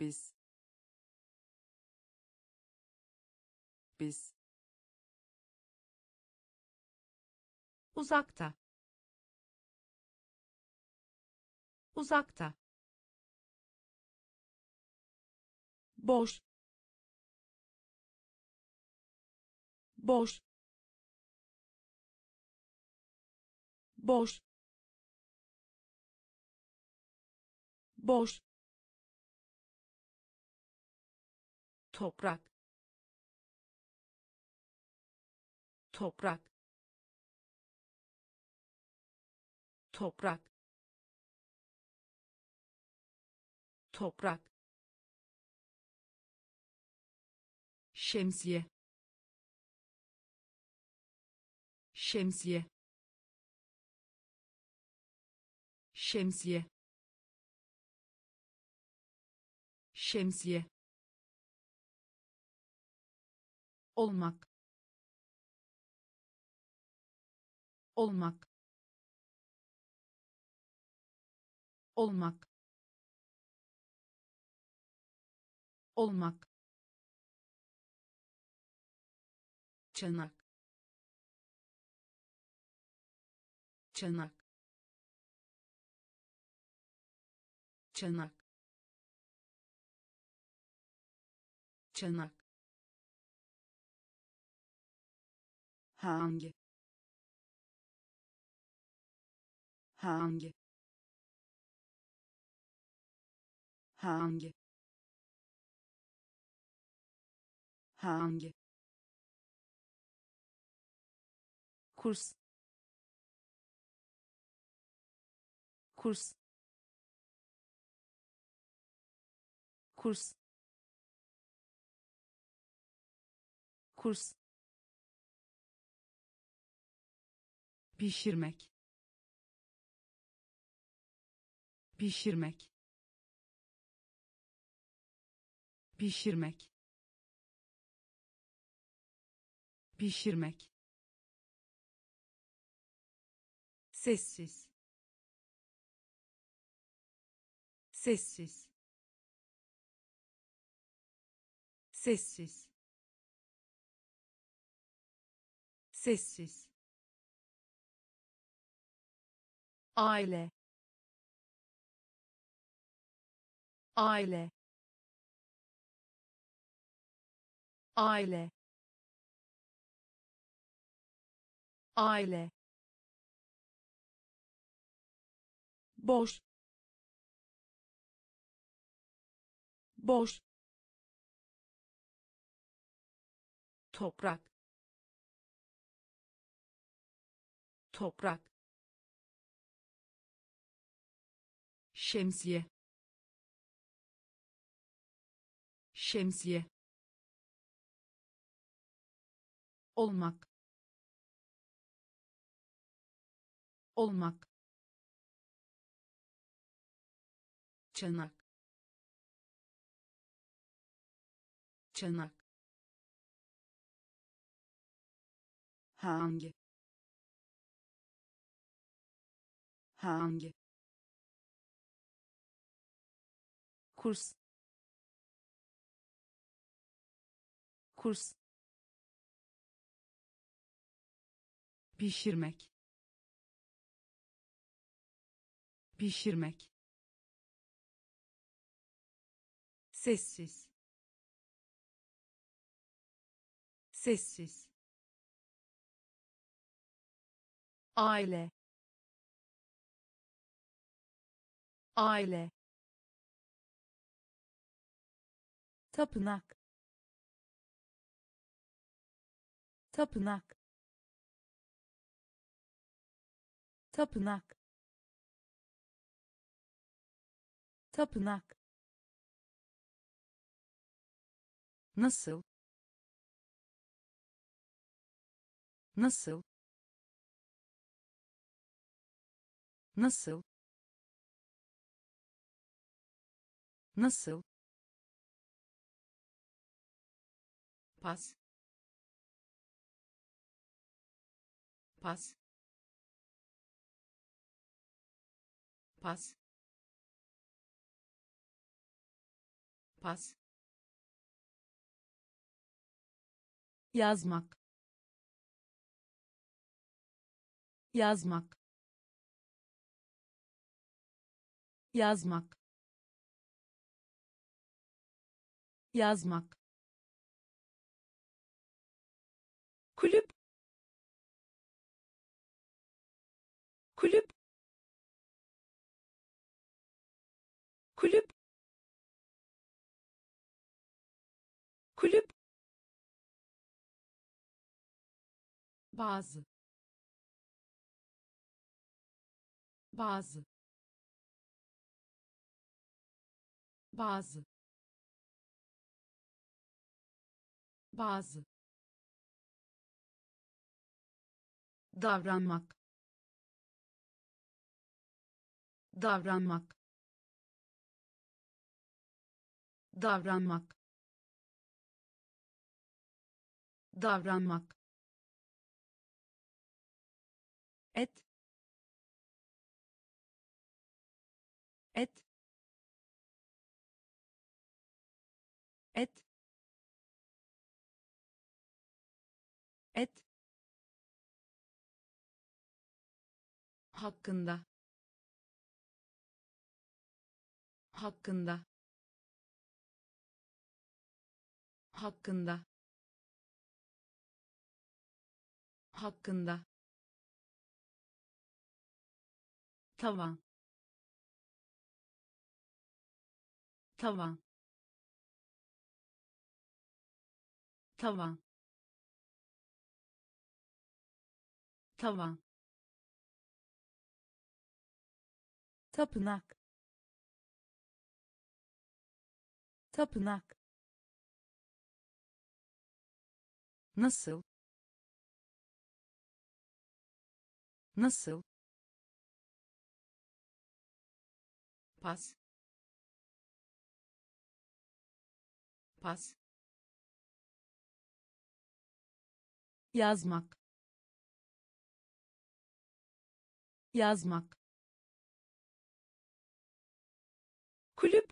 Biz. Biz
uzakta. Uzakta.
Boş. Boş. Boş. Boş. Toprak. Toprak toprak. Toprak. Şemsiye. Şemsiye. Şemsiye. Şemsiye. Olmak. Olmak olmak. Olmak. Çanak. Çanak. Çanak. Çanak.
Hangi? Hangi hangi? Hangi?
Kurs. Kurs. Kurs. Kurs.
Pişirmek. Pişirmek pişirmek pişirmek sessiz sessiz sessiz sessiz aile aile aile. Aile.
Boş. Boş. Toprak. Toprak.
Şemsiye. Şemsiye olmak. Olmak. Çanak. Çanak.
Hangi? Hangi?
Kurs. Kurs
pişirmek pişirmek sessiz sessiz aile aile
tapınak
tapınak tapınak tapınak.
Nasıl? Nasıl? Nasıl? Nasıl? Pas. Pas pas. Pas.
Yazmak. Yazmak. Yazmak. Yazmak. Kulüp. Kulüp kulüp. Kulüp.
Bazı. Bazı. Bazı. Bazı.
Davranmak. Davranmak davranmak. Davranmak.
Et. Et. Et. Et.
Hakkında. Hakkında hakkında hakkında tavan tavan tavan tavan.
Tapınak tapınak
nasıl? Nasıl? Pas. Pas.
Yazmak. Yazmak.
Kulüp.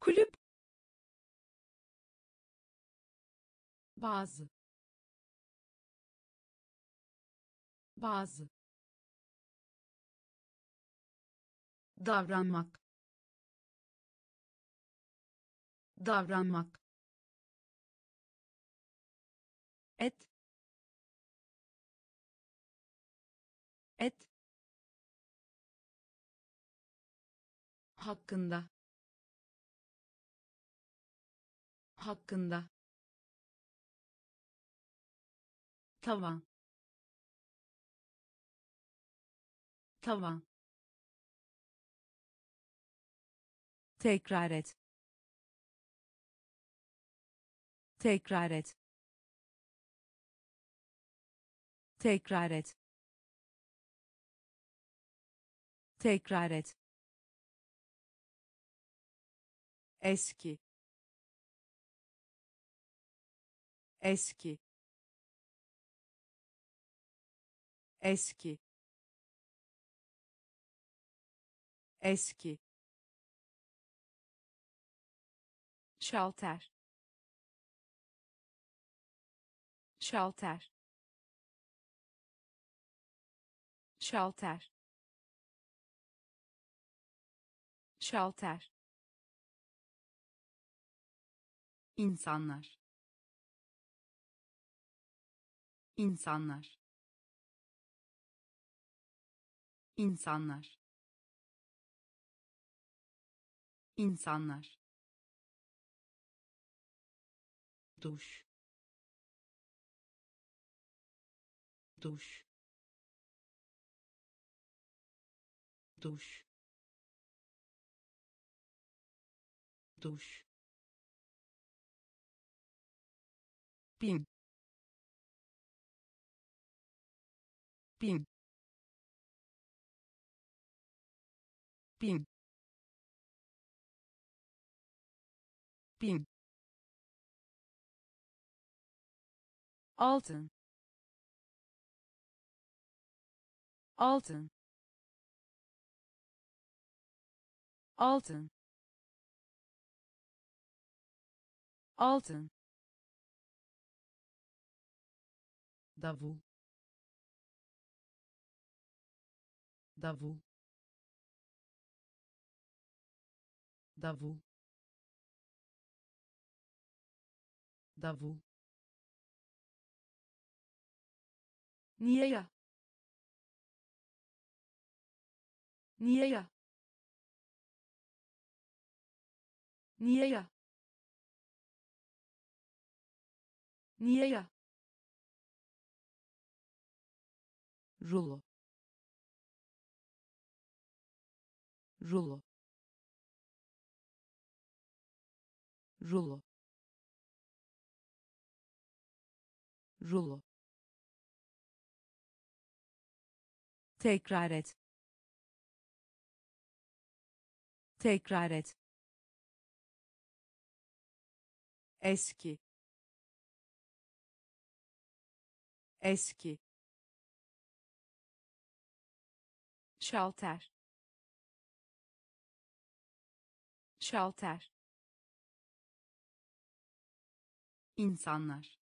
Kulüp bazı. Bazı.
Davranmak. Davranmak.
Et. Et.
Hakkında. Hakkında tavan tavan
tekrar et. Tekrar et. Tekrar et. Tekrar et. Eski. Eski eski. Eski. Şalter. Şalter. Şalter. Şalter.
İnsanlar. İnsanlar insanlar. İnsanlar. Duş. Duş. Duş. Duş. Bin. Bin bin bin altın altın altın altın davul davul Davu. Davu. Nieja. Nieja. Nieja. Nieja. Rolo. Rolo. Rulo. Rulo.
Tekrar et. Tekrar et. Eski. Eski. Şalter. Şalter
insanlar.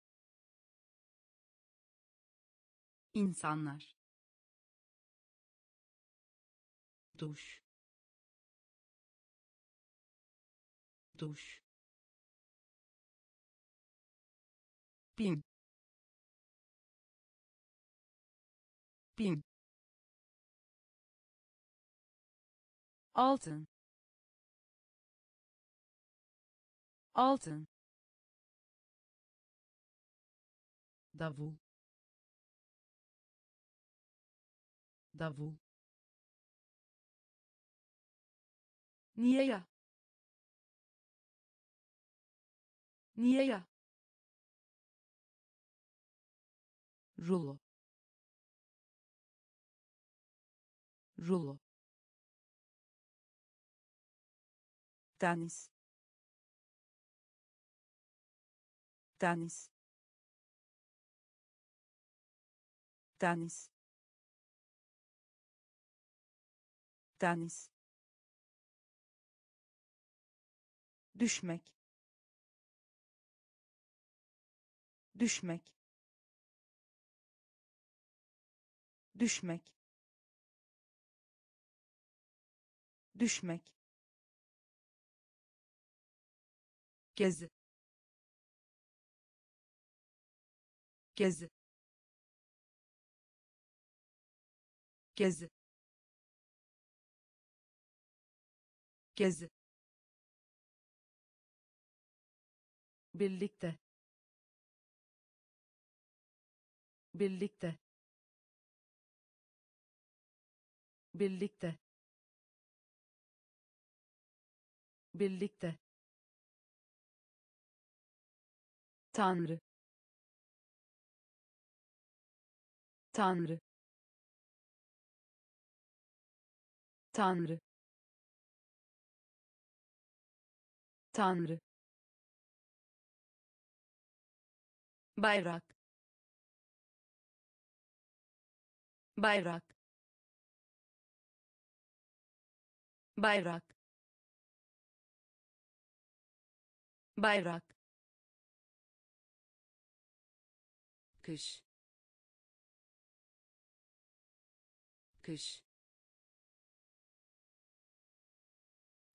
İnsanlar. Duş. Duş. Bin. Bin.
Altın. Altın
Davu. Davu.
Nieja. Nieja. Rolo. Rolo.
Tanis. Tanis.
Deniz deniz düşmek. Düşmek. Düşmek. Düşmek.
Gezi. Gezi gezi gezi
birlikte. Birlikte. Birlikte. Birlikte. Tanrı. Tanrı Tanrı. Tanrı. Bayrak. Bayrak. Bayrak. Bayrak.
Kış. Kış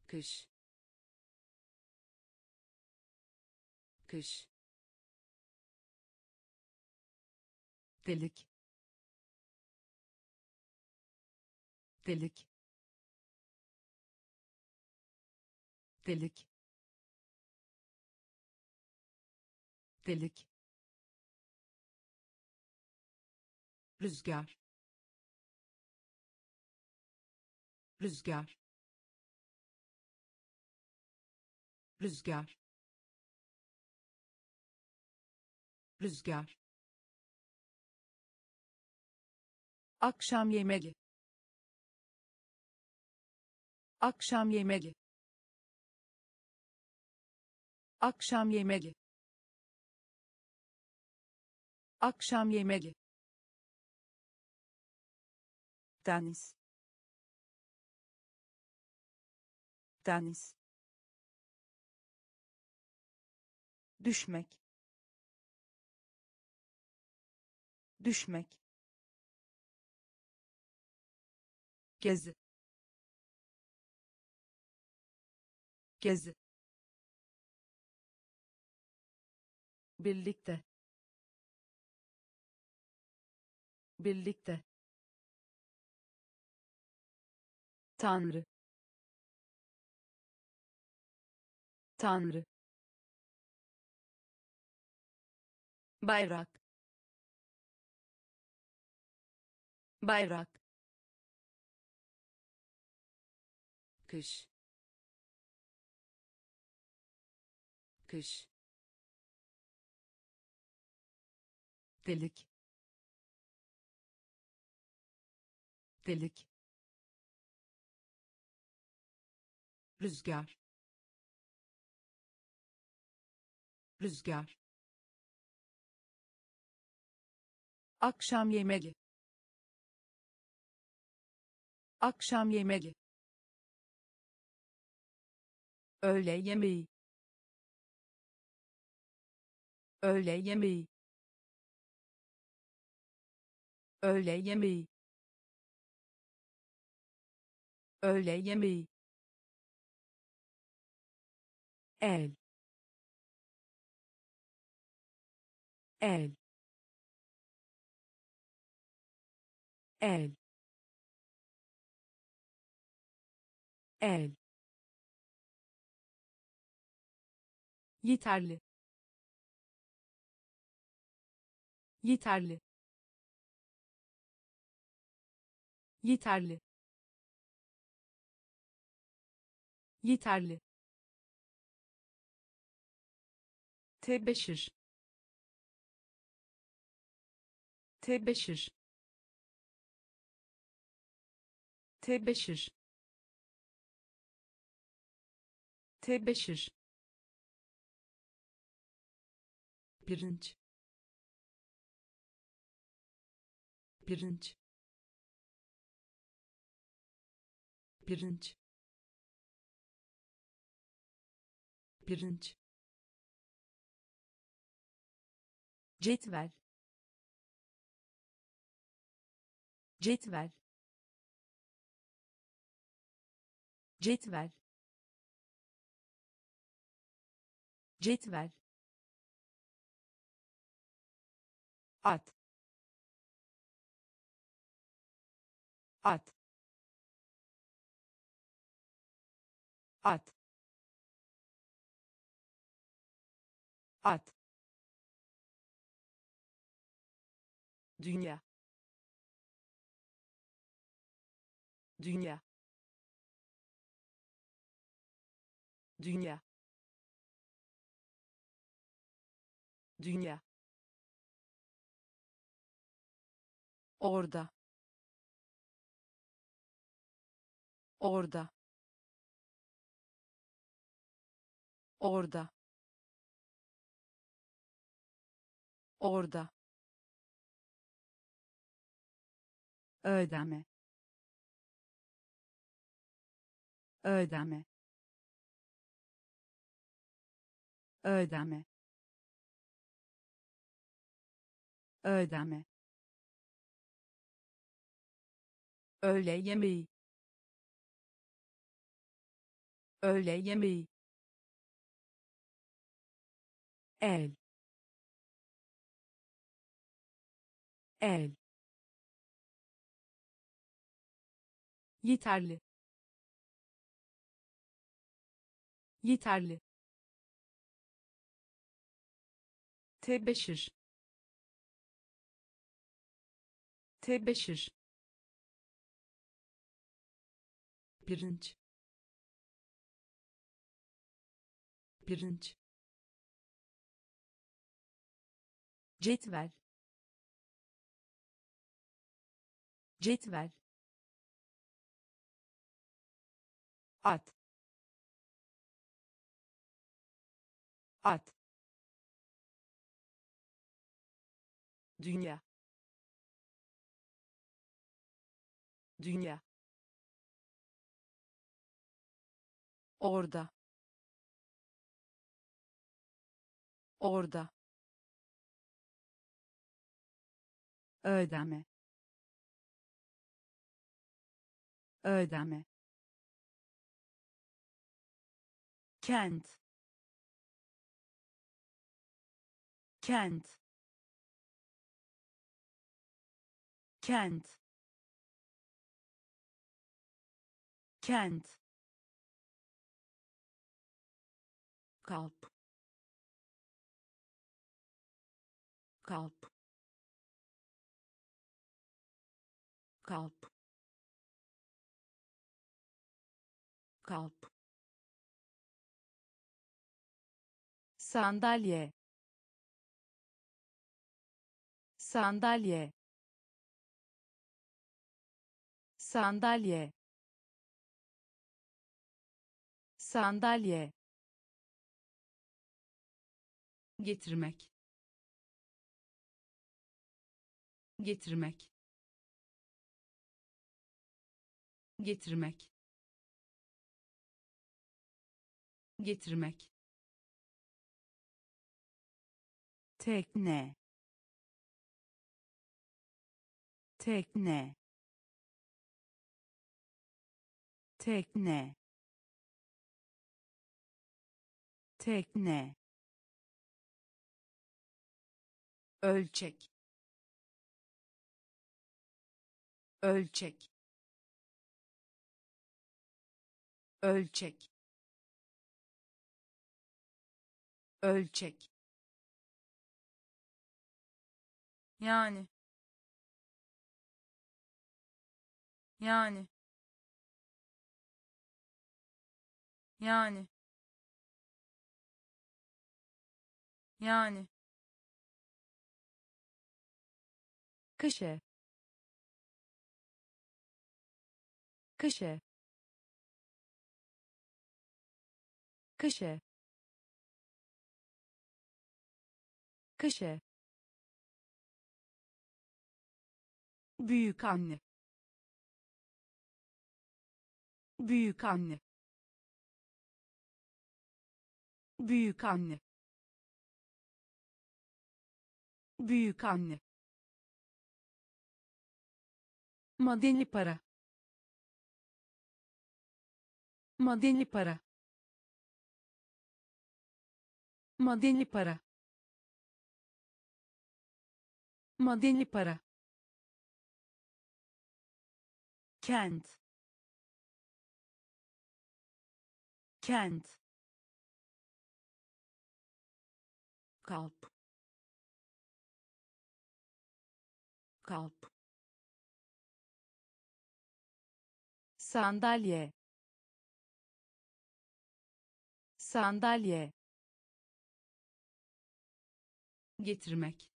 kış. Kış. Delik. Delik. Delik. Delik. Rüzgar. Rüzgar rüzgar. Rüzgar.
Akşam yemeği. Akşam yemeği. Akşam yemeği. Akşam yemeği.
Deniz. Deniz düşmek. Düşmek.
Gezi. Gezi. Birlikte. Birlikte. Tanrı. Tanrı bayrak. Bayrak.
Kış. Kış. Delik. Delik. Rüzgar. Rüzgar
akşam yemeği. Akşam yemeği. Öğle yemeği. Öğle yemeği. Öğle yemeği. Öğle yemeği. El. El el. El. Yeterli. Yeterli. Yeterli. Yeterli. Tebeşir. Tebeşir tebeşir tebeşir
pirinç. Pirinç. Pirinç. Pirinç.
Cetvel. Cetvel cetvel cetvel at. At. At. At. Dünya. Dünya dünya. Dünya. Orada. Orada. Orada. Orada. Ödeme. Ödeme ödeme. Ödeme. Öğle yemeği. Öğle yemeği. El. El. Yeterli. Yeterli
tebeşir tebeşir pirinç. Pirinç. Cetvel. Cetvel. At. At dünya. Dünya. Orada. Orada. Ödeme. Ödeme. Kent. Kent kent. Kent. Kalp. Kalp. Kalp. Kalp. Sandalye. Sandalye sandalye. Sandalye. Getirmek. Getirmek. Getirmek. Getirmek.
Tekne. Tekne tekne. Tekne.
Ölçek. Ölçek. Ölçek. Ölçek.
Yani. Yani yani. Yani.
Kışe kışe kışe kışe
büyük anne. Büyük anne büyük anne. Büyük anne. Madeni para. Madeni para. Madeni para. Madeni para.
Kent. Kent
kalp. Kalp.
Sandalye. Sandalye.
Getirmek.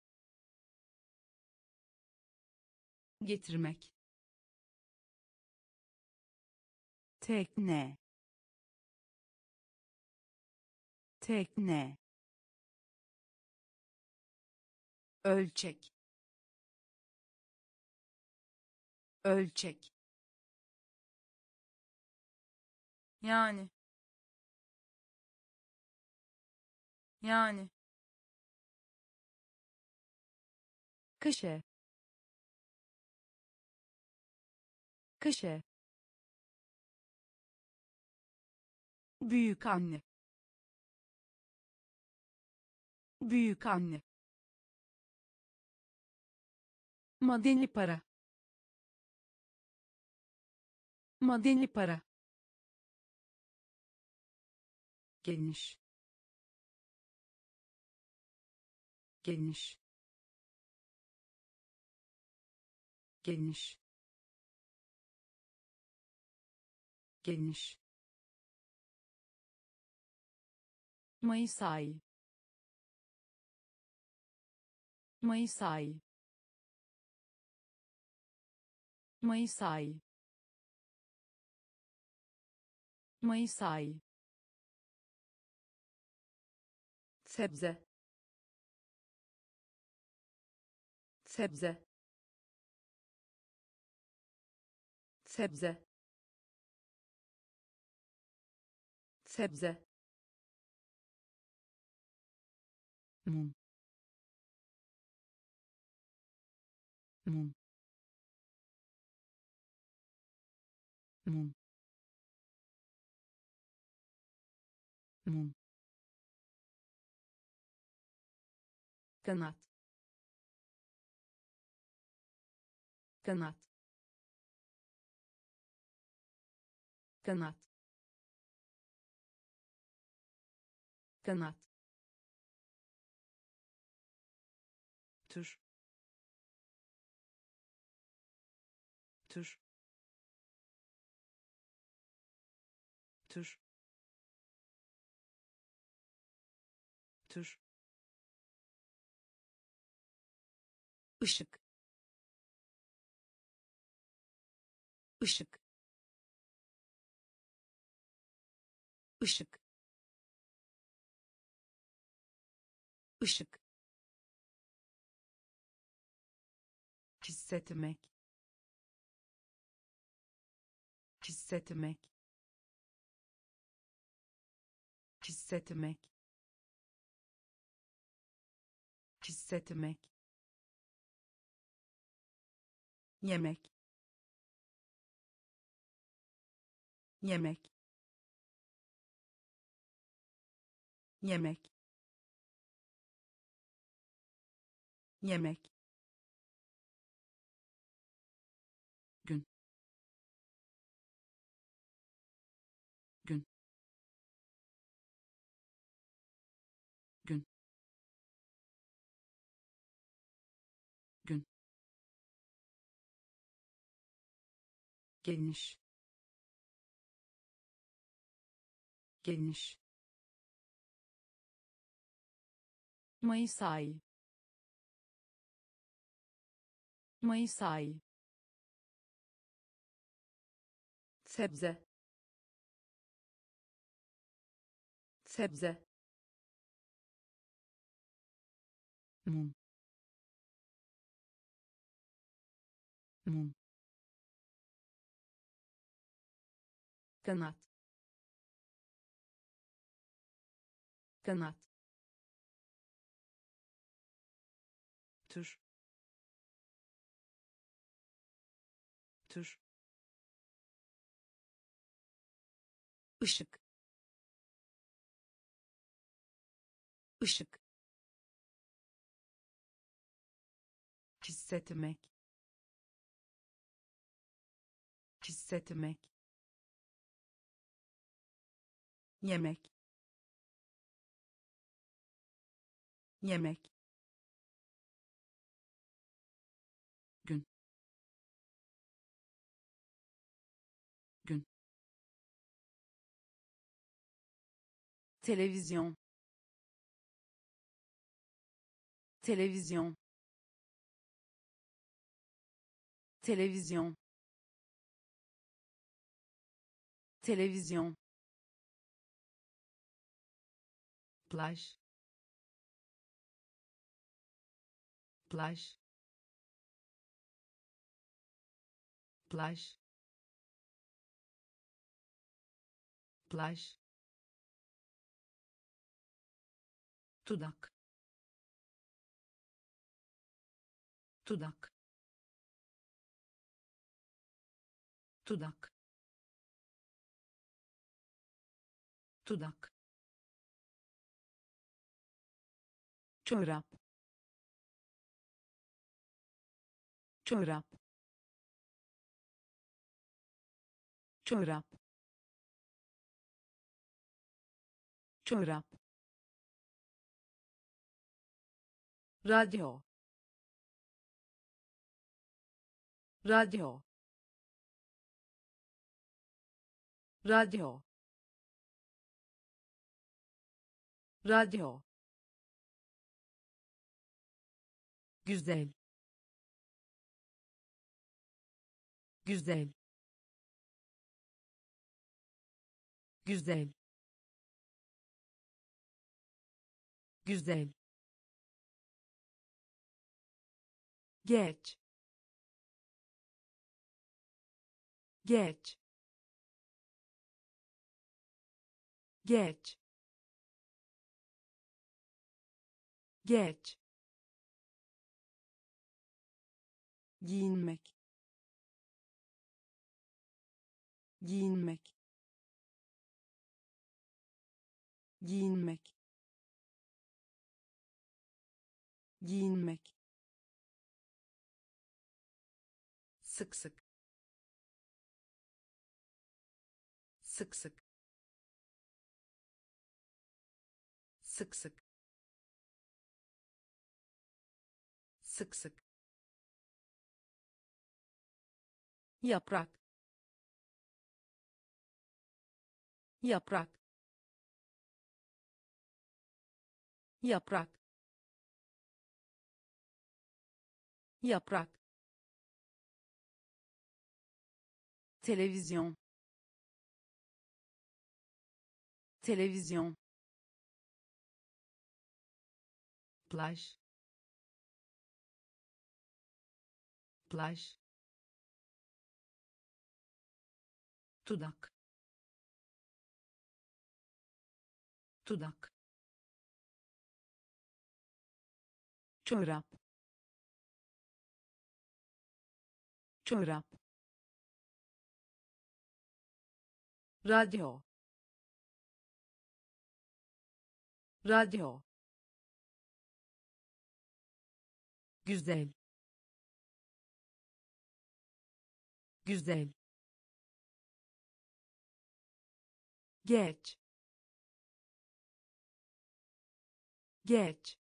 Getirmek.
Tekne. Tekne
ölçek ölçek.
Yani yani.
Kışe kışe
büyük anne büyük anne madeni para. Madeni para. Geniş geniş geniş geniş
Mayıs ayı. Mayıs ayı Mayıs ayı Mayıs ayı
sebze sebze sebze sebze mum. Mum.
Kanat. Kanat. Kanat. Kanat.
Tür. Tür tür. Tür. Işık ışık ışık ışık hissetmek. Hissetmek hissetmek. Hissetmek. Yemek. Yemek. Yemek. Yemek geniş geniş
Mayıs ayı. Mayıs ayı.
Sebze. Sebze. Mum. Mum
kanat. Kanat.
Tür. Tür. Işık ışık hissetmek. Hissetmek yemek. Yemek. Gün. Gün.
Televizyon. Televizyon. Televizyon. Televizyon
plaj plaj plaj plaj dudak dudak dudak dudak çorap. Çorap. Çorap. Çorap. Radyo. Radyo. Radyo. Radyo güzel. Güzel. Güzel. Güzel. Geç. Geç. Geç. Geç giyinmek. Giyinmek. Giyinmek. Giyinmek. Sık sık. Sık sık. Sık sık. Sık sık yaprak. Yaprak. Yaprak. Yaprak.
Televizyon. Televizyon.
Plaj. Plaj dudak dudak çorap. Çorap. Radyo. Radyo. Güzel. Güzel geç. Geç.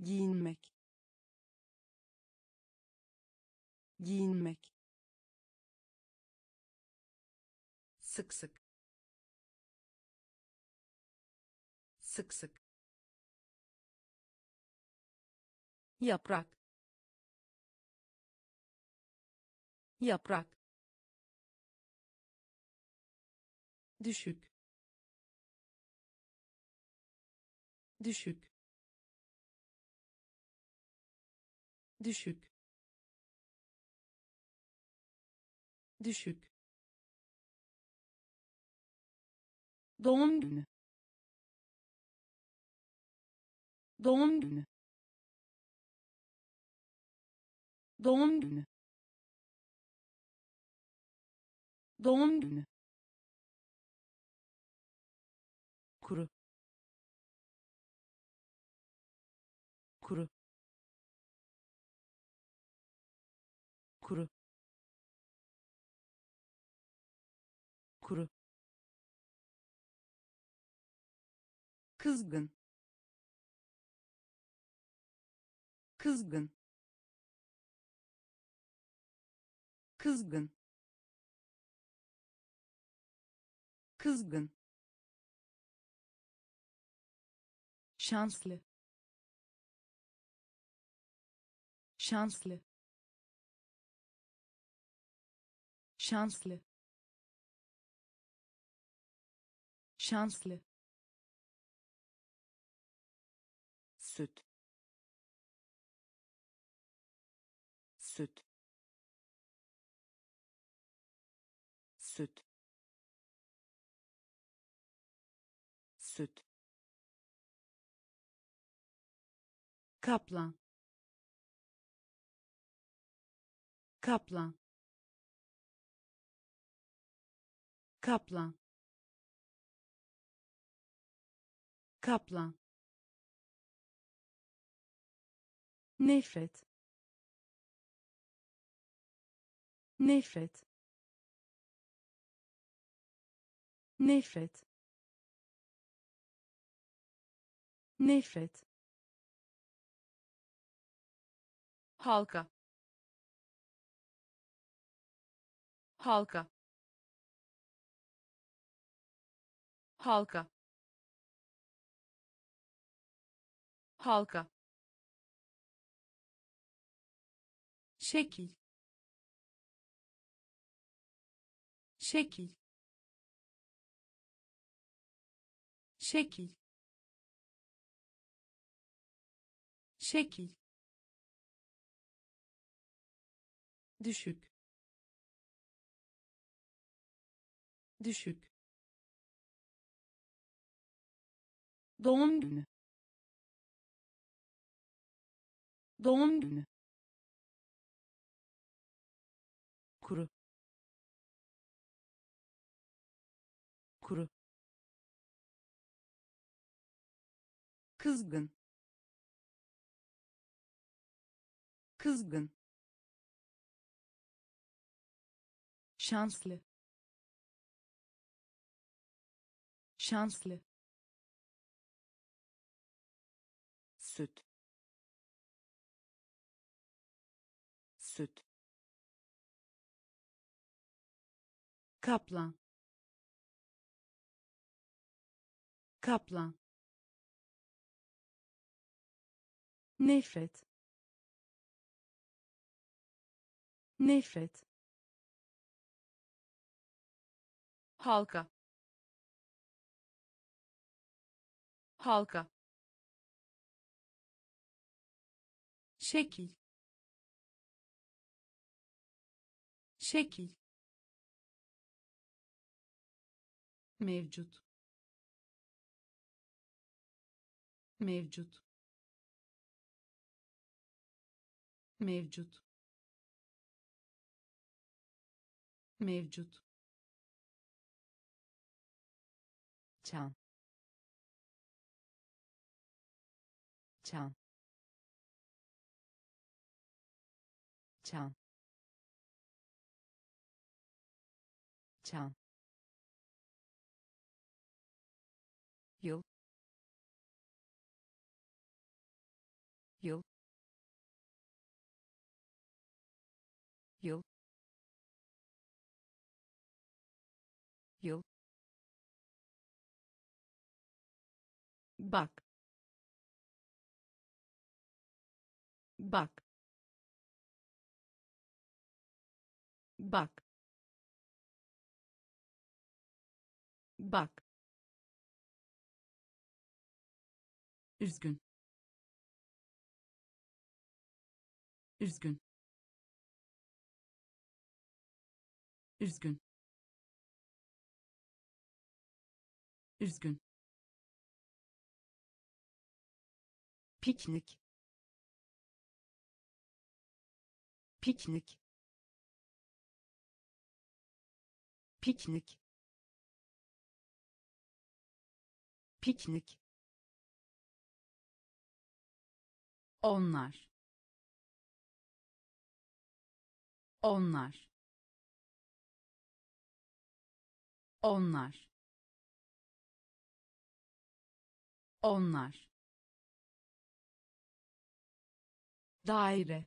Giyinmek. Giyinmek. Sık sık. Sık sık. Yaprak. Yaprak düşük. Düşük. Düşük. Düşük. Doğum günü. Doğum günü. Doğum günü. Doğum günü kızgın. Kızgın. Kızgın. Kızgın. Şanslı. Şanslı. Şanslı. Şanslı süt. Süt. Süt. Süt. Kaplan. Kaplan. Kaplan. Kaplan nefret. Nefret. Nefret. Nefret.
Halka. Halka. Halka. Halka
şekil. Şekil. Şekil. Şekil. Düşük. Düşük. Doğum günü. Doğum günü kızgın. Kızgın. Şanslı. Şanslı. Süt. Süt. Kaplan. Kaplan nefret. Nefret.
Halka. Halka.
Şekil. Şekil. Mevcut. Mevcut mevcut. Mevcut. Çan. Çan. Çan. Çan. Yıl. Yıl yıl. Yıl. Bak. Bak. Bak. Bak. Üzgün. Üzgün üzgün. Üzgün. Piknik. Piknik. Piknik. Piknik. Onlar. Onlar onlar. Onlar. Daire.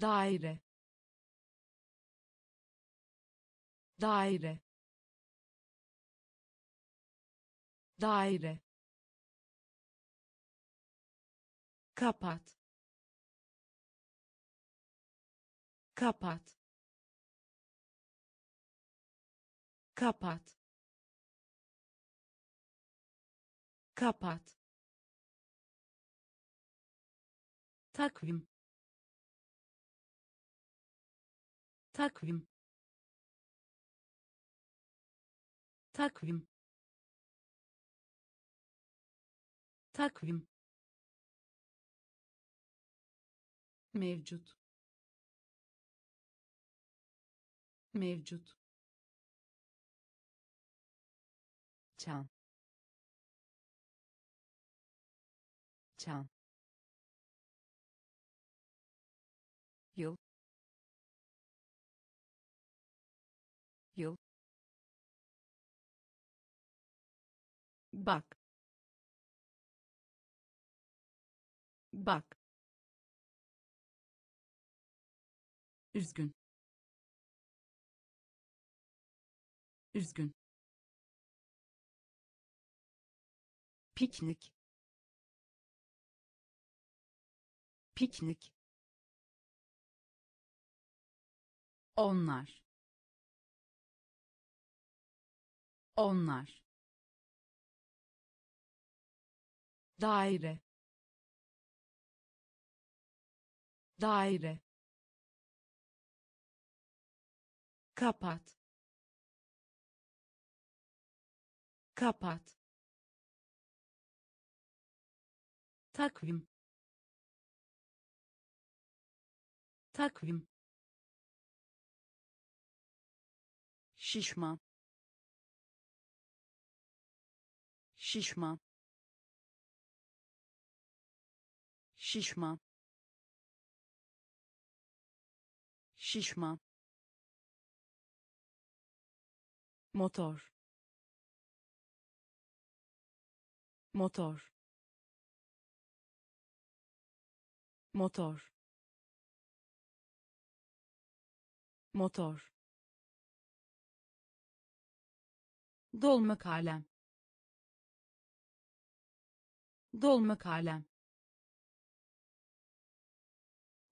Daire. Daire. Daire. Kapat. Kapat kapat. Kapat. Takvim. Takvim. Takvim. Takvim. Mevcut. Mevcut çan. Çan. Yıl. Yıl.
Bak. Bak. Üzgün. Üzgün piknik. Piknik. Onlar. Onlar. Daire. Daire. Kapat. Kapat takvim. Takvim. Şişman şişman şişman şişman motor. Motor motor. Motor. Dolma kalem dolma kalem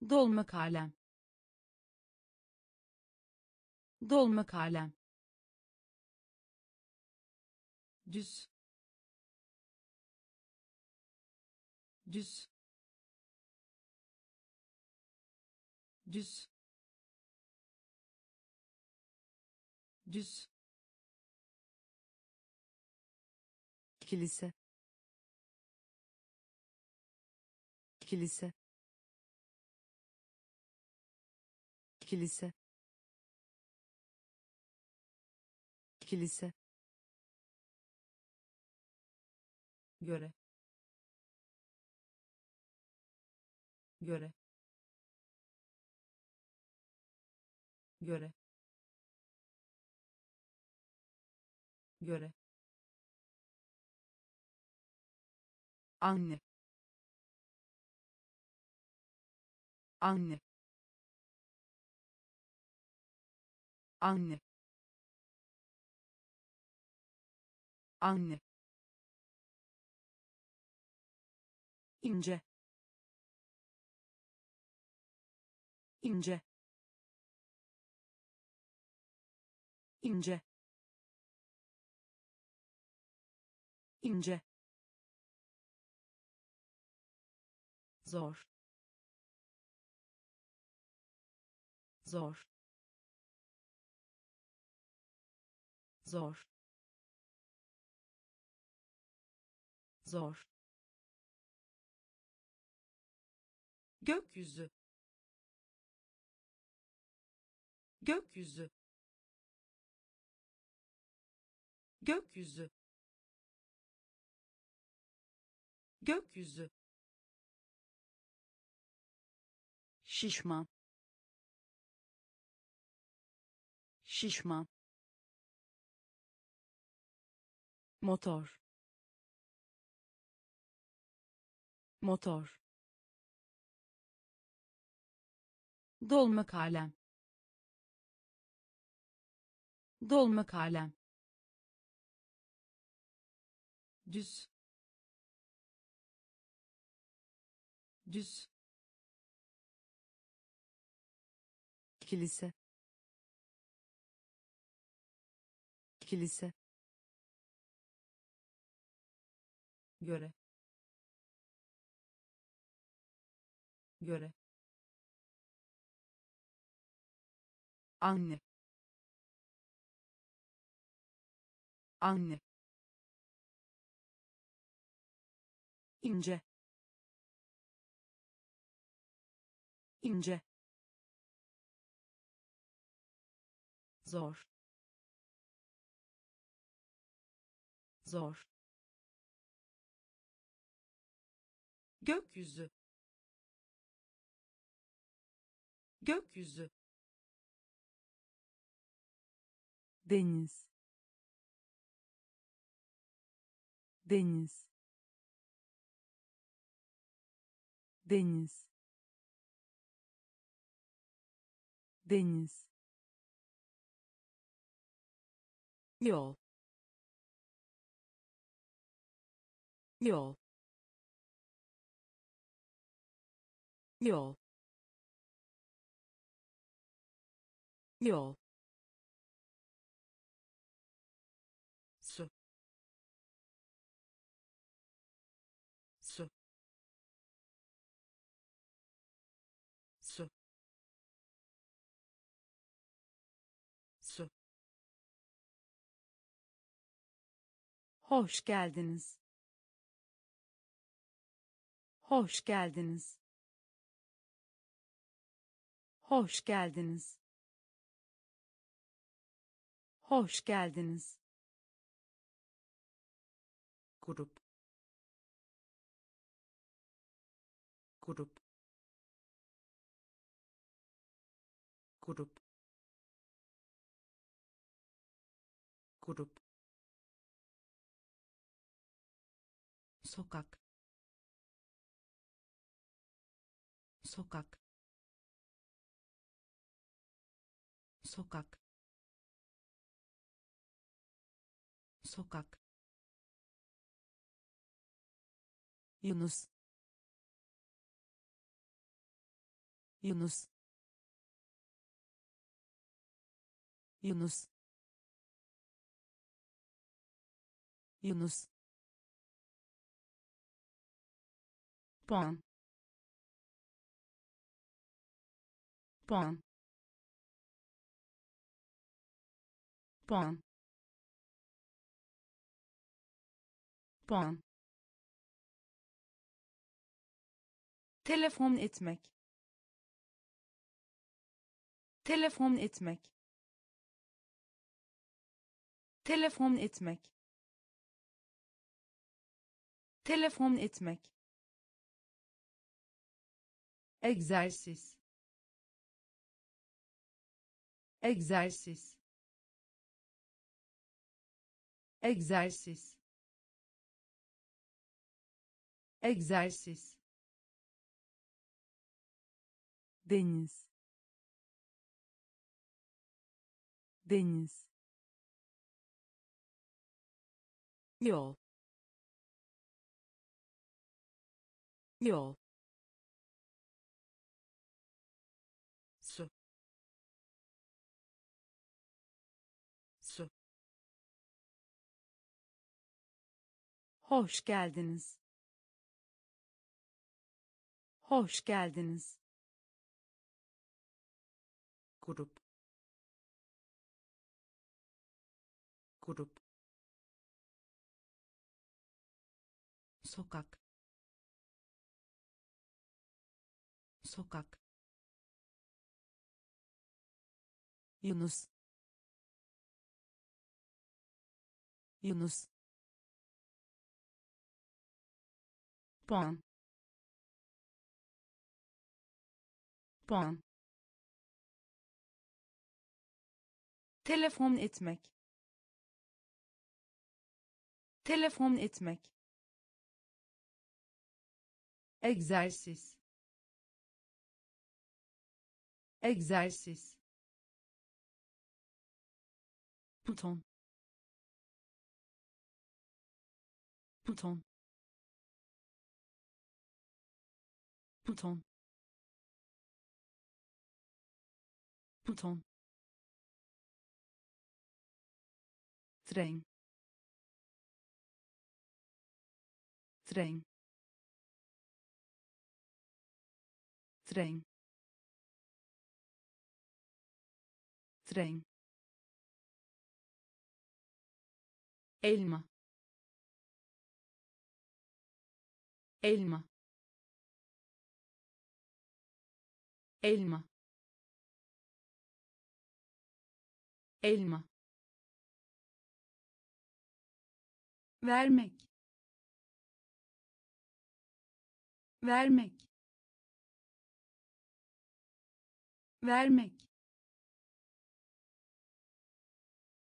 dolma kalem dolma kalem düz. Düz düz. Düz. Kilise. Kilise. Kilise. Kilise. Göre. Göre göre. Göre. Anne. Anne. Anne. Anne. İnce. İnce ince. İnce. Zor. Zor. Zor. Zor. Gökyüzü. Gökyüzü gökyüzü. Gökyüzü. Şişman şişman motor. Motor. Dolma kalem. Dolma kalem düz. Düz. Kilise. Kilise. Göre. Göre. Anne. Anne ince. İnce. Zor. Zor. Gökyüzü. Gökyüzü. Deniz.
Deniz deniz. Deniz. Yol. Yol. Yol. Yol hoş geldiniz. Hoş geldiniz. Hoş geldiniz. Hoş geldiniz.
Grup. Grup. Grup. Grup sokak. Sokak. Sokak. Sokak.
Yunus. Yunus. Yunus. Yunus puan. Puan. Puan. Puan. Telefon etmek. Telefon etmek. Telefon etmek. Telefon etmek egzersiz. Egzersiz. Egzersiz. Egzersiz. Deniz. Deniz. Yol. Yol hoş geldiniz. Hoş geldiniz.
Grup. Grup. Sokak. Sokak.
Yunus. Yunus puan. Puan. Telefon etmek. Telefon etmek. Egzersiz. Egzersiz. Buton. Buton buton buton tren tren tren tren elma. Elma elma. Elma. Vermek. Vermek. Vermek.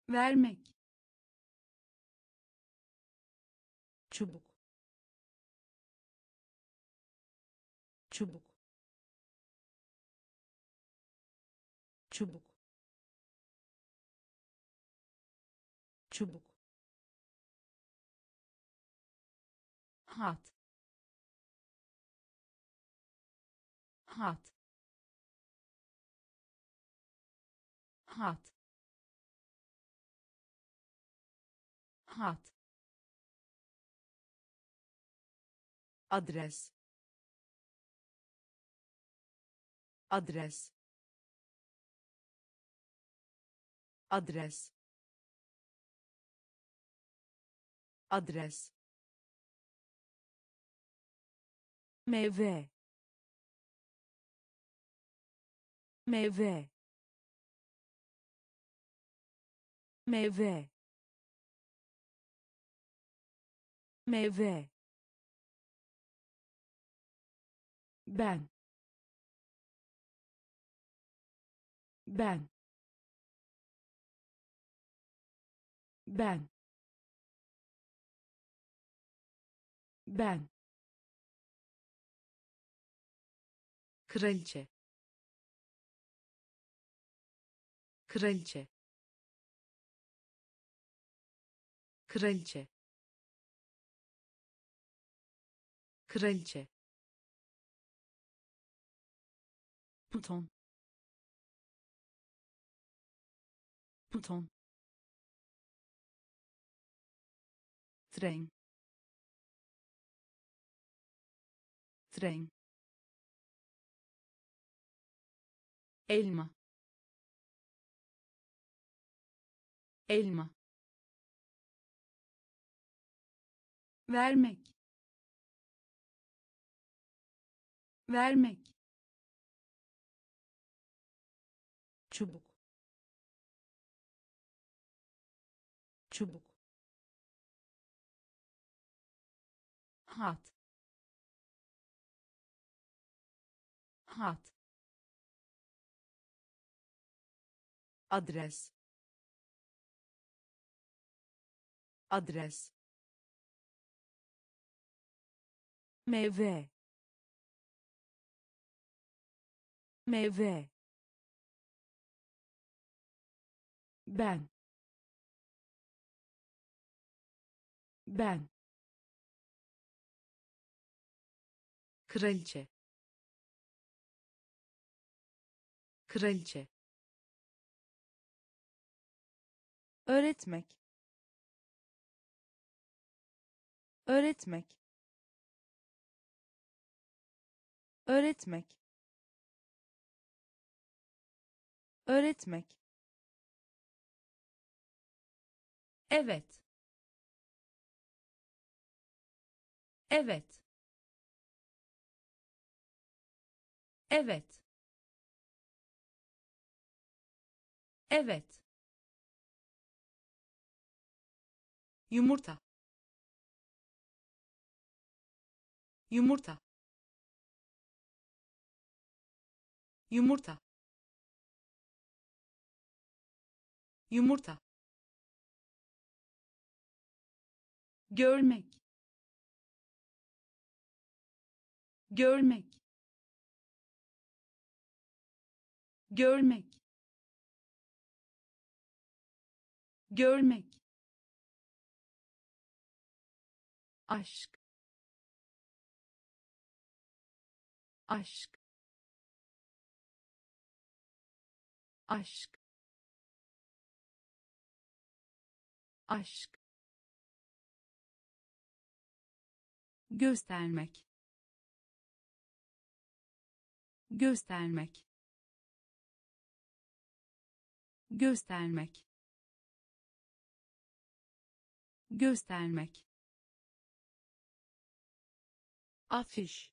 Vermek. Çubuk. Çubuk çubuk. Çubuk. Hat. Hat. Hat. Hat. Adres. Adres adres adres meyve meyve meyve meyve. Ben ben ben. Ben.
Kraliçe. Kraliçe. Kraliçe. Kraliçe.
Buton buton tren tren elma. Elma. Vermek. Vermek. Çubuk. Çubuk hat. Hat. Adres. Adres. Meyve. Meyve. Ben. Ben
kraliçe. Kraliçe.
Öğretmek. Öğretmek. Öğretmek. Öğretmek.
Evet. Evet evet. Evet.
Yumurta. Yumurta. Yumurta. Yumurta.
Görmek. Görmek görmek. Görmek. Aşk. Aşk. Aşk. Aşk. Göstermek. Göstermek göstermek. Göstermek. Afiş.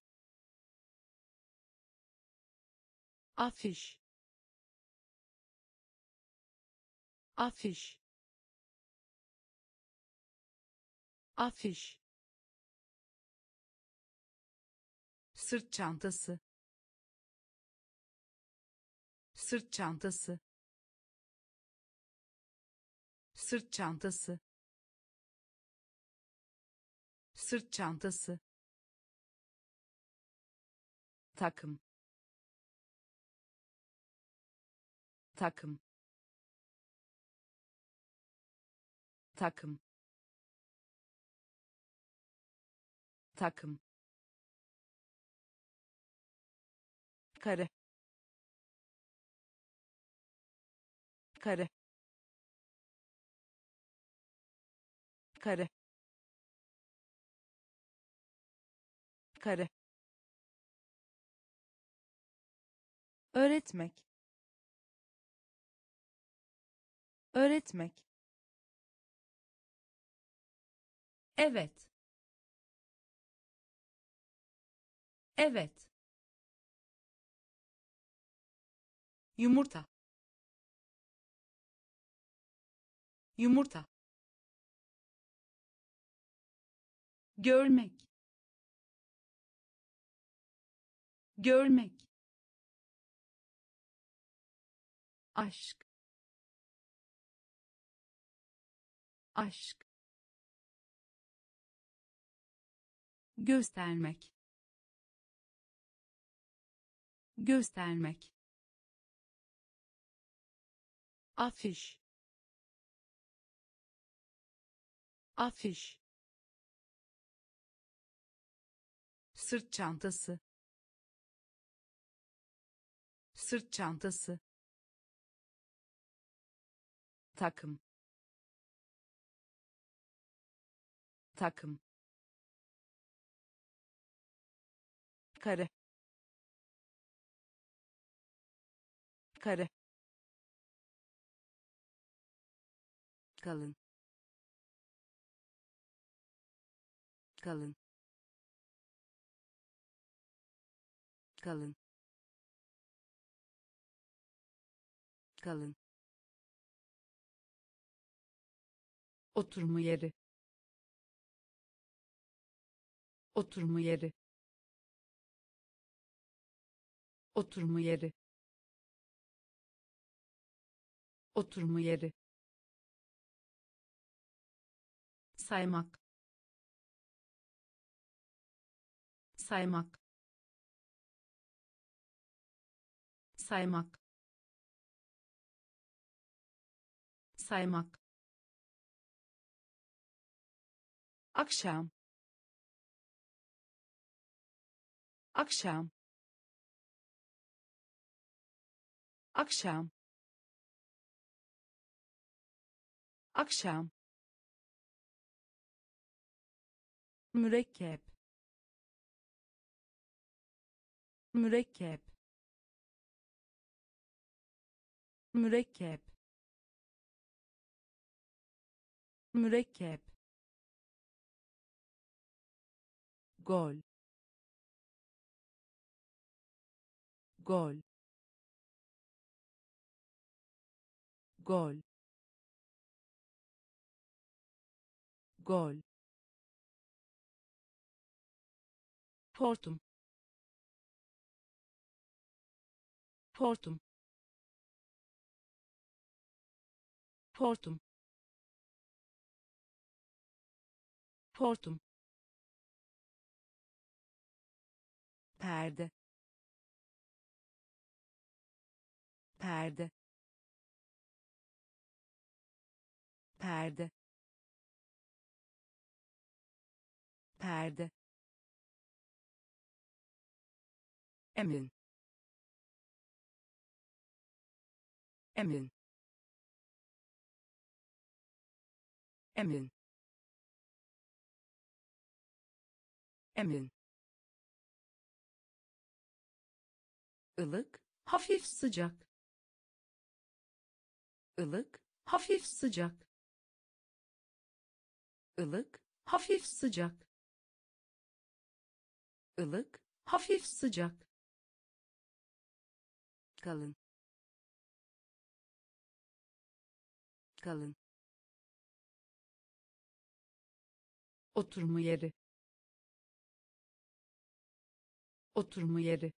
Afiş. Afiş. Afiş.
Sırt çantası. Sırt çantası sırt çantası. Sırt çantası. Takım. Takım. Takım. Takım. Kare. Kare kare kare
öğretmek. Öğretmek.
Evet. Evet. Yumurta. Yumurta görmek. Görmek. Aşk. Aşk. Göstermek. Göstermek.
Afiş. Afiş
sırt çantası. Sırt çantası. Takım. Takım. Kare. Kare. Kalın. Kalın kalın. Kalın. Oturma yeri. Oturma yeri. Oturma yeri. Oturma yeri. Saymak. Saymak saymak. Saymak. Akşam. Akşam. Akşam. Akşam. Mürekkep. Mürekkep mürekkep. Mürekkep. Gol. Gol. Gol. Gol. Hortum. Hortum hortum hortum perde. Perde. Perde. Perde. Emin emin emin emin ılık hafif sıcak. Ilık hafif sıcak. Ilık hafif sıcak. Ilık hafif sıcak. Kalın. Kalın oturma yeri. Oturma yeri.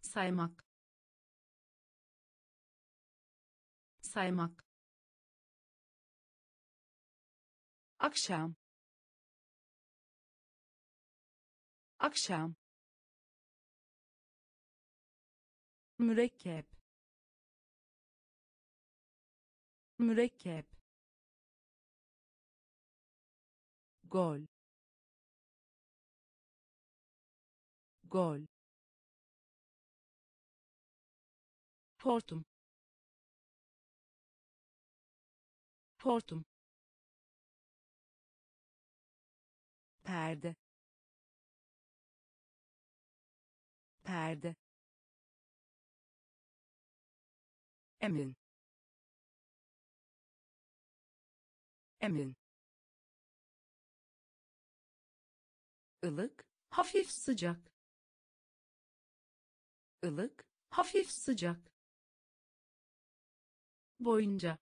Saymak. Saymak. Akşam. Akşam. Mürekkep. Mürekkep gol. Gol. Hortum. Hortum. Perde. Perde. Emin emin ılık hafif sıcak. Ilık hafif sıcak. Boyunca.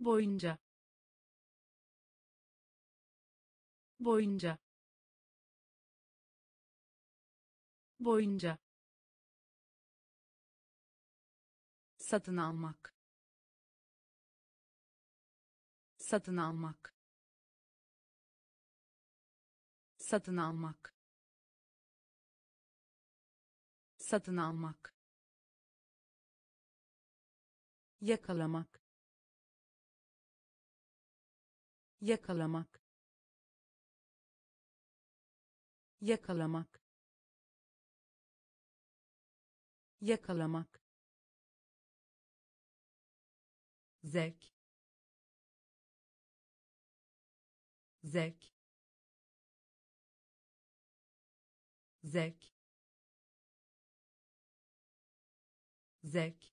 Boyunca. Boyunca. Boyunca. Satın almak. Satın almak satın almak. Satın almak. Yakalamak. Yakalamak. Yakalamak. Yakalamak. Zevk. Zevk zevk zevk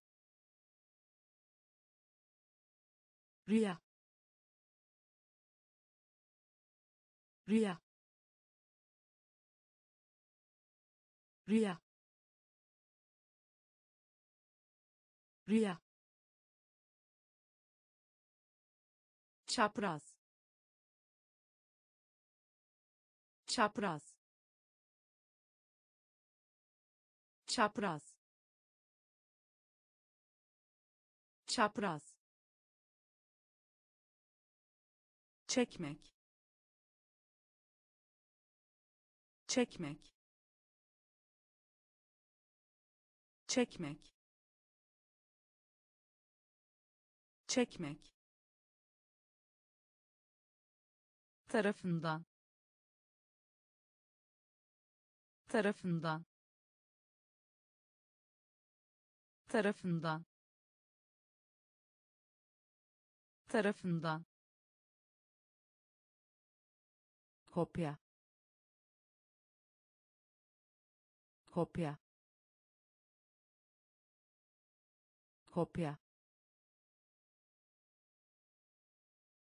rüya. Rüya. Rüya. Rüya. Çapraz. Çapraz çapraz çapraz çekmek çekmek çekmek çekmek. Tarafından tarafından tarafından tarafından kopya kopya kopya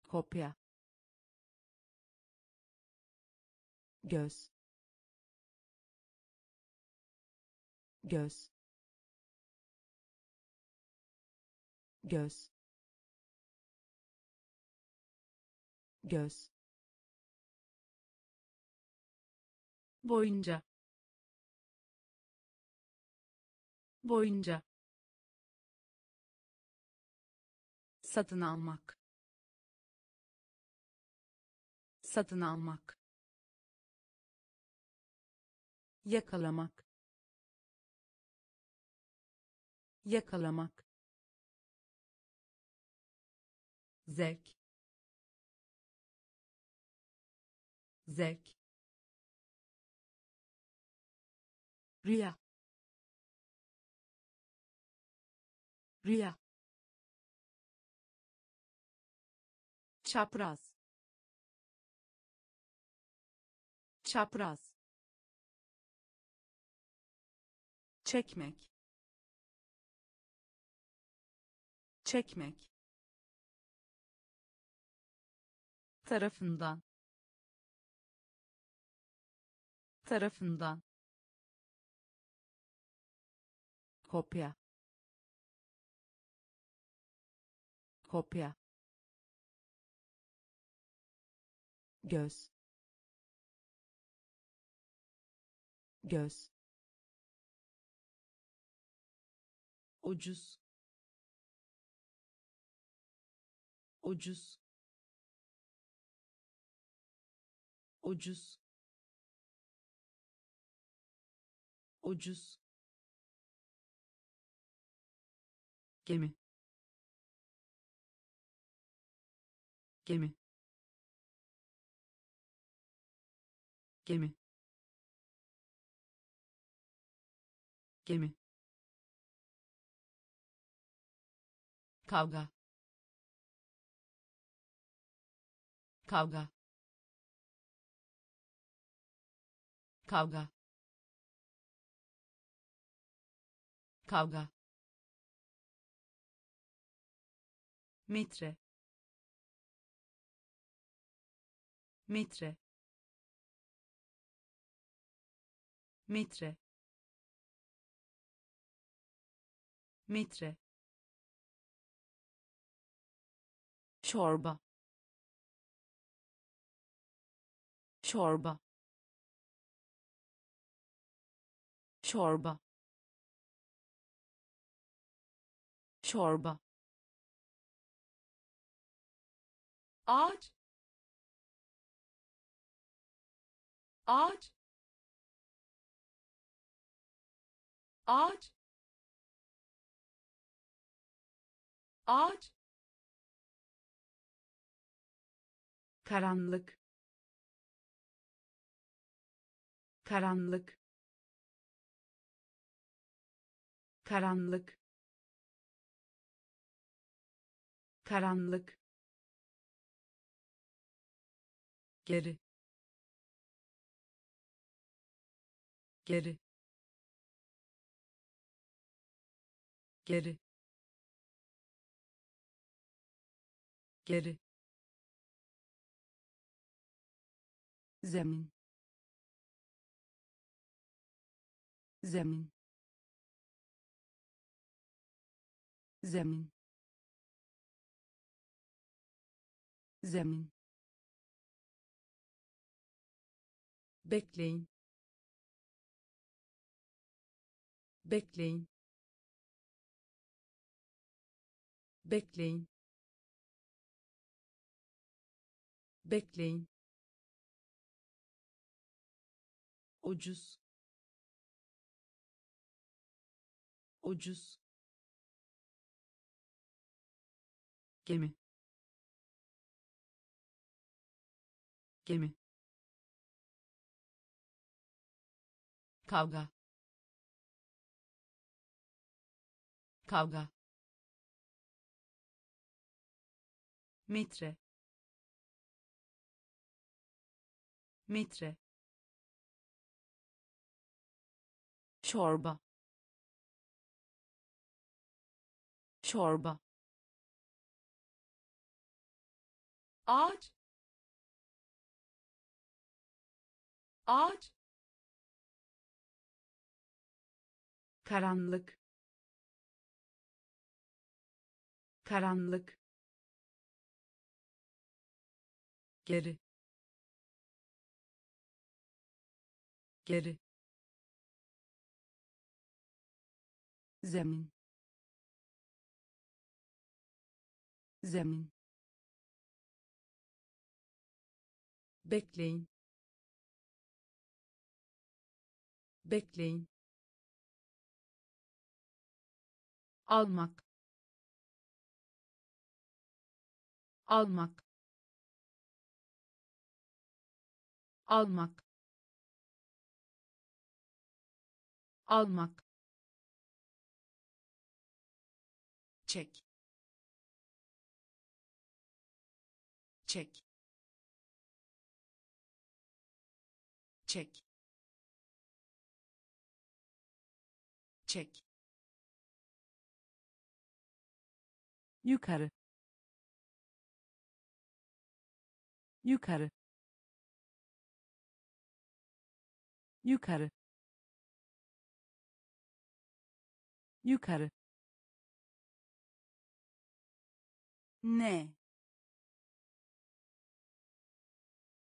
kopya göz göz göz. Göz. Boyunca. Boyunca. Satın almak. Satın almak. Yakalamak. Yakalamak zevk zevk rüya. Rüya. Çapraz. Çapraz. Çekmek. Çekmek tarafından tarafından kopya kopya göz göz ucuz
ucuz ucuz. Ucuz. Gemi. Gemi. Gemi. Gemi. Kavga. Kavga kavga. Kavga. Metre metre metre metre çorba. Çorba çorba. Çorba. Ağaç. Ağaç. Ağaç. Ağaç. Karanlık. Karanlık karanlık. Karanlık. Geri. Geri. Geri. Geri. Zemin. Zemin zemin. Zemin. Bekleyin. Bekleyin. Bekleyin. Bekleyin. Ucuz. Ucuz gemi. Gemi. Kavga. Kavga. Metre metre çorba. Çorba ağaç. Ağaç. Karanlık. Karanlık. Geri. Geri. Zemin. Zemin bekleyin. Bekleyin. Almak. Almak. Almak. Almak. Çek. Çek çek. Çek. Yukarı. Yukarı. Yukarı. Yukarı. Ne?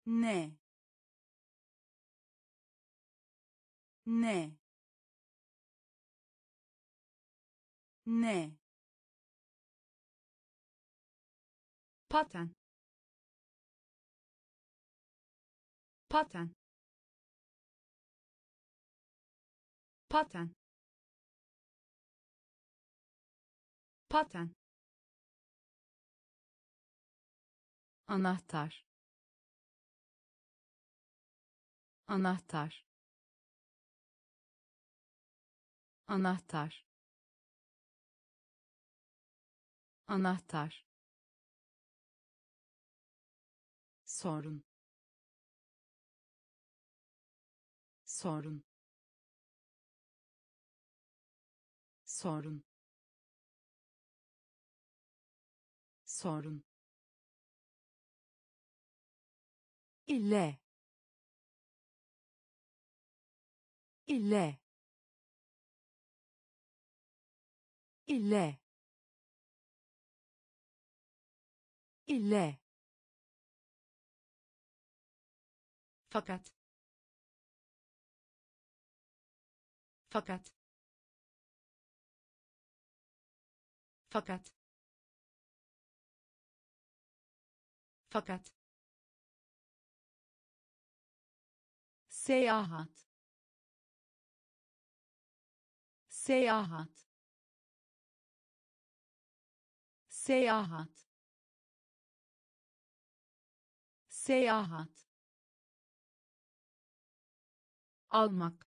Ne ne? Ne? Paten. Paten. Paten. Paten.
Anahtar. Anahtar anahtar. Anahtar. Sorun. Sorun. Sorun. Sorun. İle ile ile ile
fakat. Fakat. Fakat. Fakat.
Seyahat. Seyahat seyahat. Seyahat. Almak.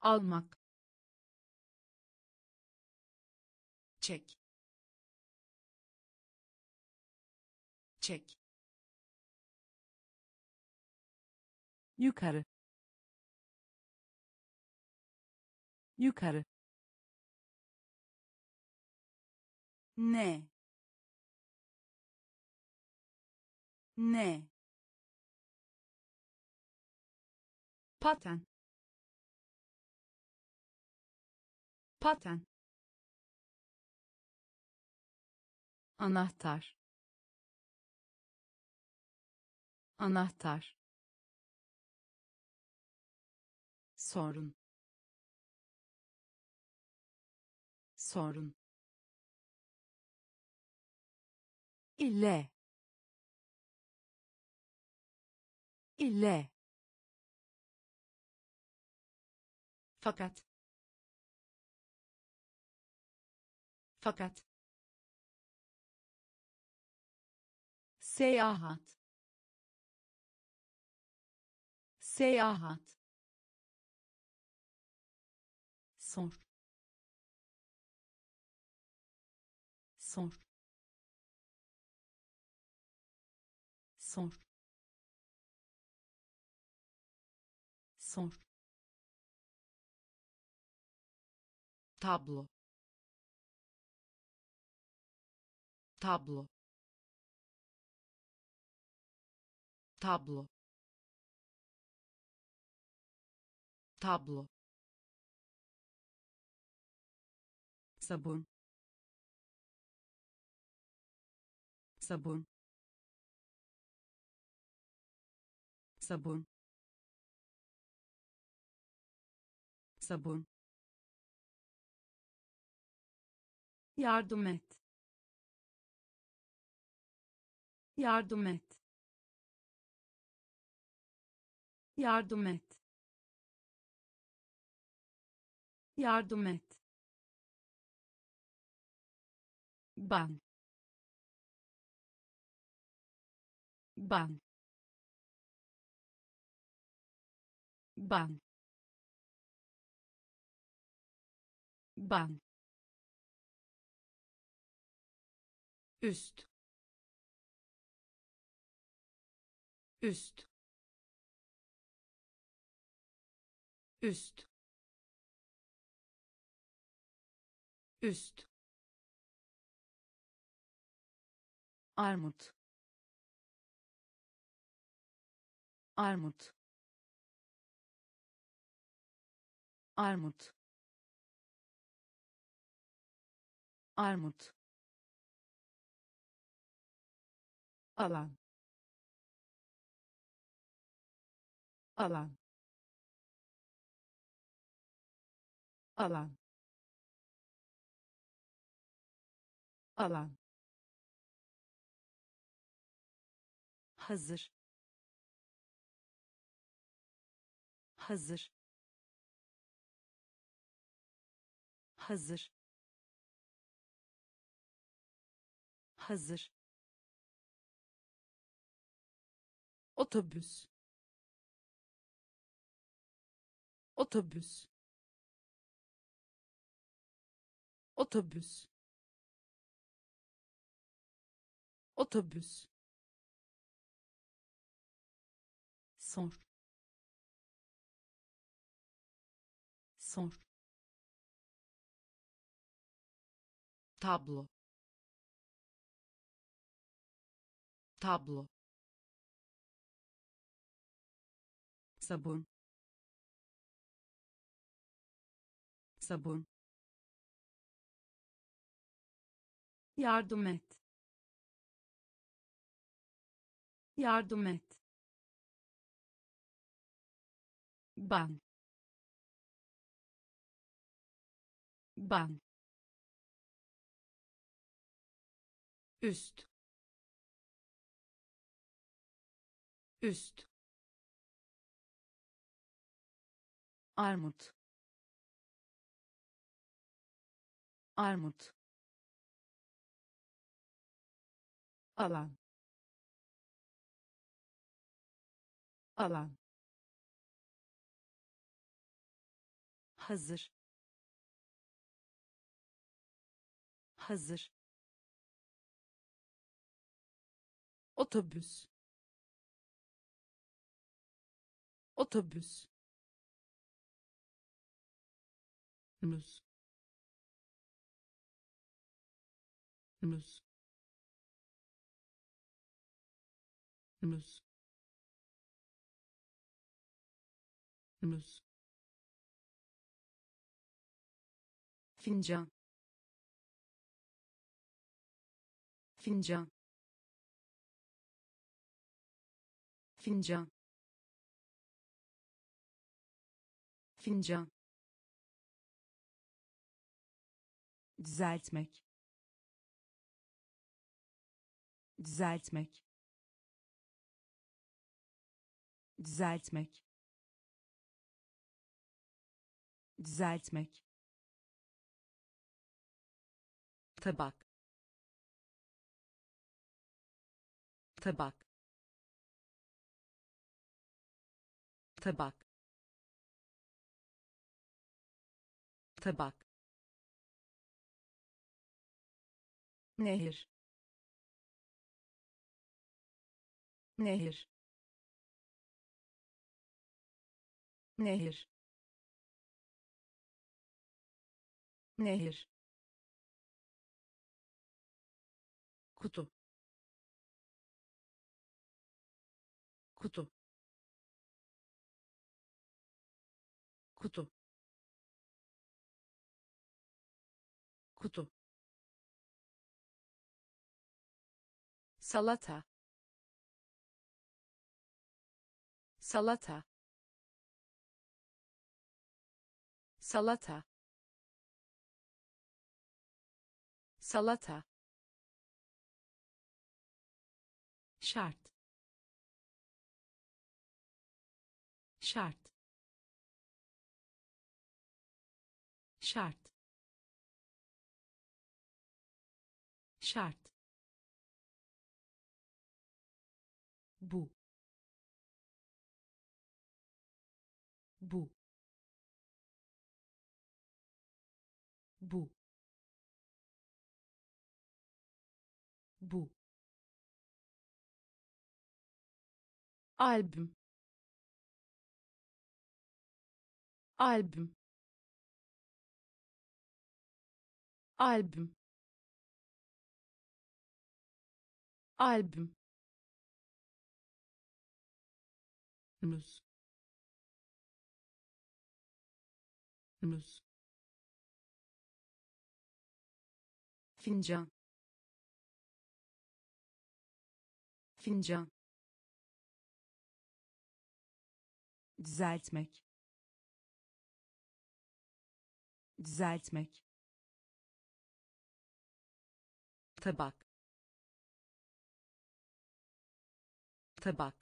Almak.
Çek. Çek.
Yukarı. Yukarı
ne? Ne? Paten. Paten.
Anahtar. Anahtar. Sorun. Sorun ile ile
fakat. Fakat.
Seyahat. Seyahat.
Sor. Sor sor. Sor. Tablo. Tablo. Tablo. Tablo. Sabun. Sabun sabun. Sabun.
Yardım et. Yardım et. Yardım et. Yardım et. Ben ben ben. Ben.
Üst. Üst. Üst. Üst.
Armut. Armut armut. Armut.
Alan. Alan. Alan. Alan.
Hazır. Hazır hazır. Hazır.
Otobüs. Otobüs. Otobüs. Otobüs.
Sor. Sor
tablo. Tablo.
Sabun. Sabun. Yardım et. Yardım et.
Ben ben
üst. Üst.
Armut. Armut.
Alan. Alan.
Hazır. Hazır
otobüs. Otobüs. Muz muz muz muz
fincan. Fincan fincan fincan düzeltmek. Düzeltmek. Düzeltmek. Düzeltmek. Tabak. Tabak tabak. Tabak. Nehir. Nehir. Nehir. Nehir. Kutu. Kutu kutu kutu salata. Salata. Salata. Salata. Şart. Şart şart. Şart. Bu. Bu. Bu. Bu. Albüm. Albüm albüm. Albüm. Muz muz fincan fincan düzeltmek. Düzeltmek tabak. Tabak.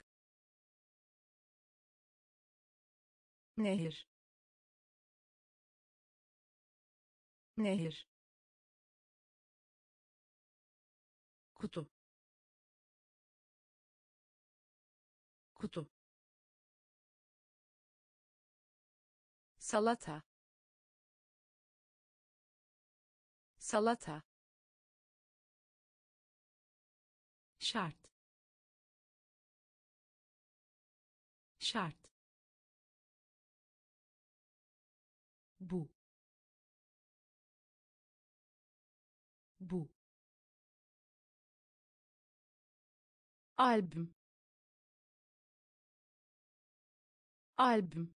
Nehir. Nehir. Kutu. Kutu. Salata. Salata şart. Şart. Bu. Bu. Albüm. Albüm.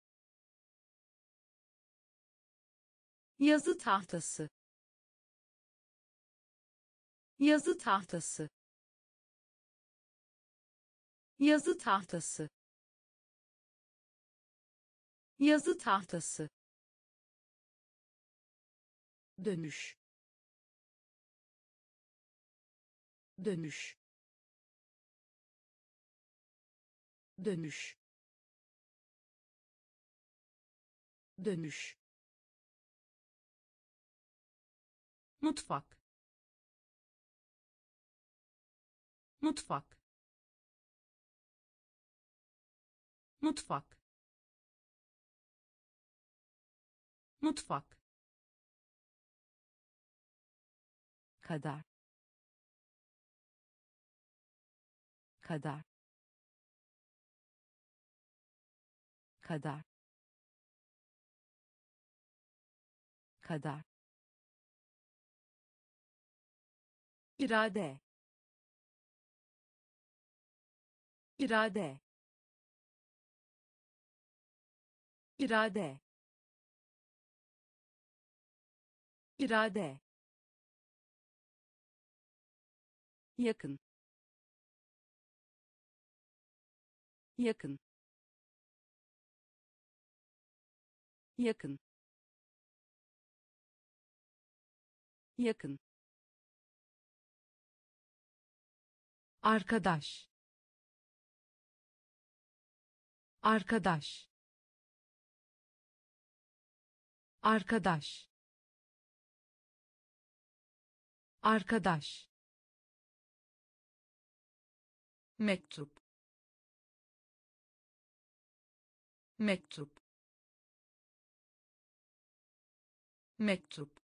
Yazı tahtası. Yazı tahtası yazı tahtası. Yazı tahtası. Dönüş. Dönüş. Dönüş. Dönüş. Mutfak. Mutfak mutfak. Mutfak. Kadar. Kadar. Kadar. Kadar. İrade. İrade irade. İrade. Yakın. Yakın. Yakın. Yakın. Arkadaş. Arkadaş arkadaş. Arkadaş. Mektup. Mektup. Mektup.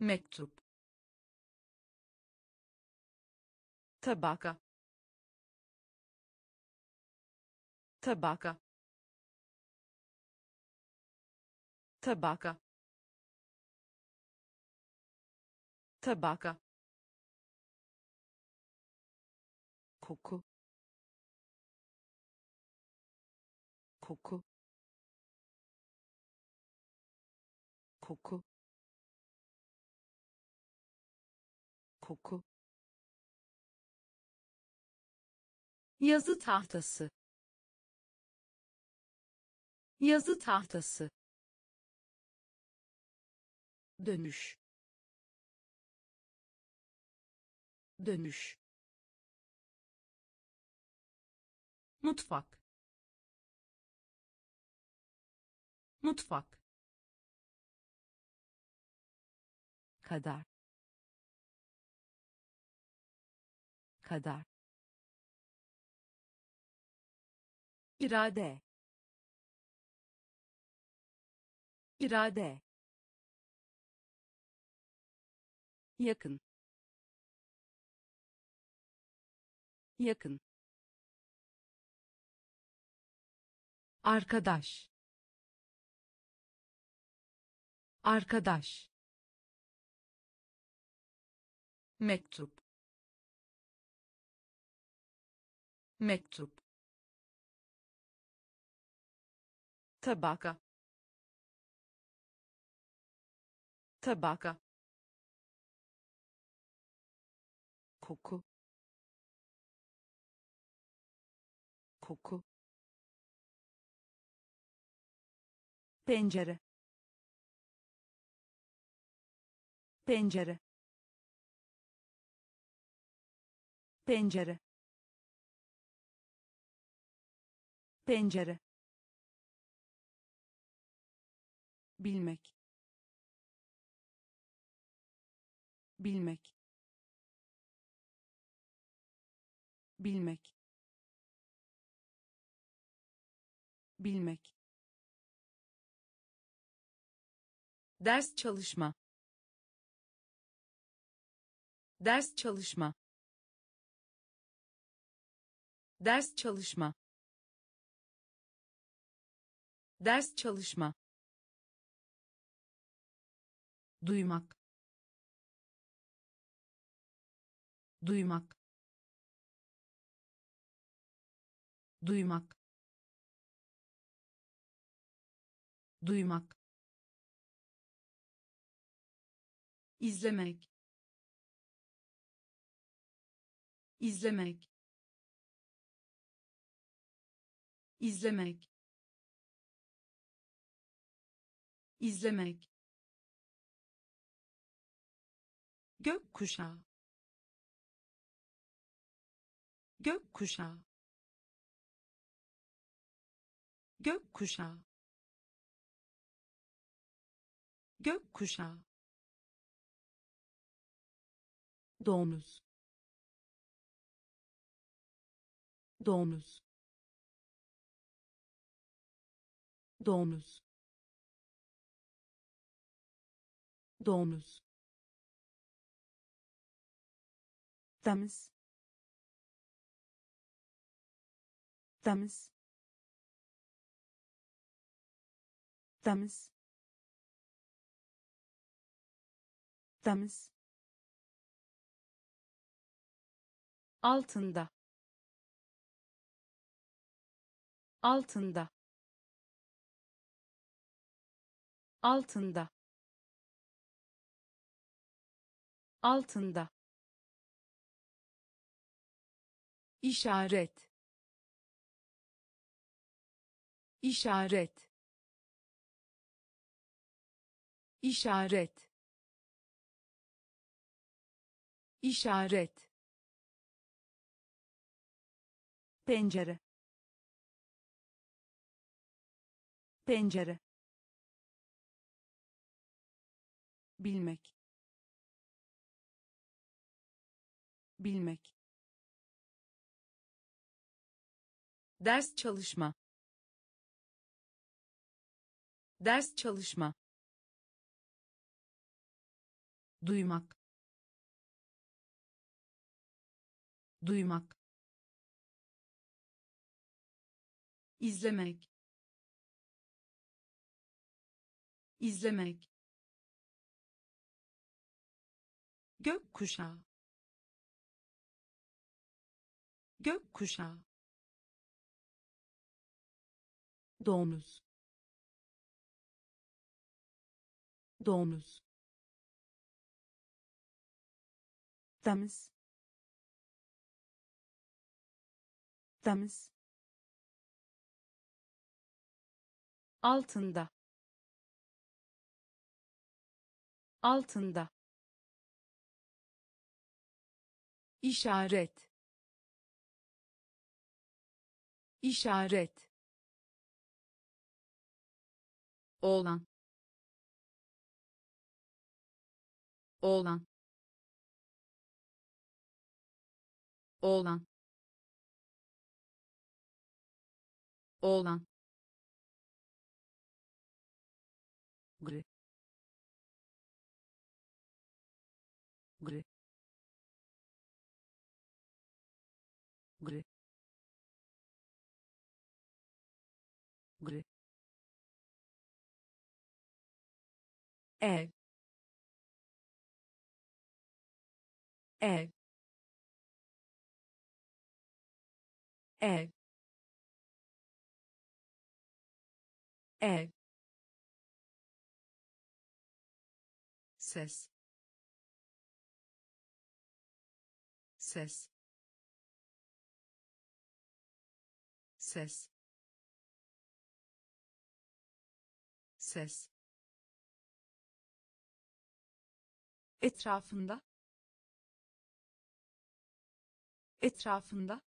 Mektup. Tabaka. Tabaka tabaka tabaka koku koku koku koku yazı tahtası. Yazı tahtası dönüş. Dönüş. Mutfak. Mutfak. Kadar. Kadar. İrade. İrade yakın. Yakın. Arkadaş. Arkadaş. Mektup. Mektup. Tabaka. Tabaka koku. Koku. Pencere. Pencere. Pencere. Pencere. Bilmek. Bilmek bilmek. Bilmek. Ders çalışma. Ders çalışma. Ders çalışma. Ders çalışma. Duymak. Duymak duymak. Duymak. İzlemek. İzlemek. İzlemek. İzlemek. Gök kuşağı gök kuşağı gök kuşağı gök kuşağı domuz. Domuz. Domuz. Domuz. Temiz. Temiz temiz temiz altında. Altında. Altında. Altında. İşaret. İşaret işaret. İşaret. Pencere. Pencere. Bilmek. Bilmek. Ders çalışma. Ders çalışma duymak. Duymak. İzlemek. İzlemek. Gök kuşağı gök kuşağı domuz. Domuz temiz temiz altında. Altında. İşaret. İşaret. Oğlan. Oğlan oğlan. Oğlan. Gri. Gri. Gri. Gri. Ev. Ev ev. Ev. Ses. Ses. Ses. Ses.
Etrafında. Etrafında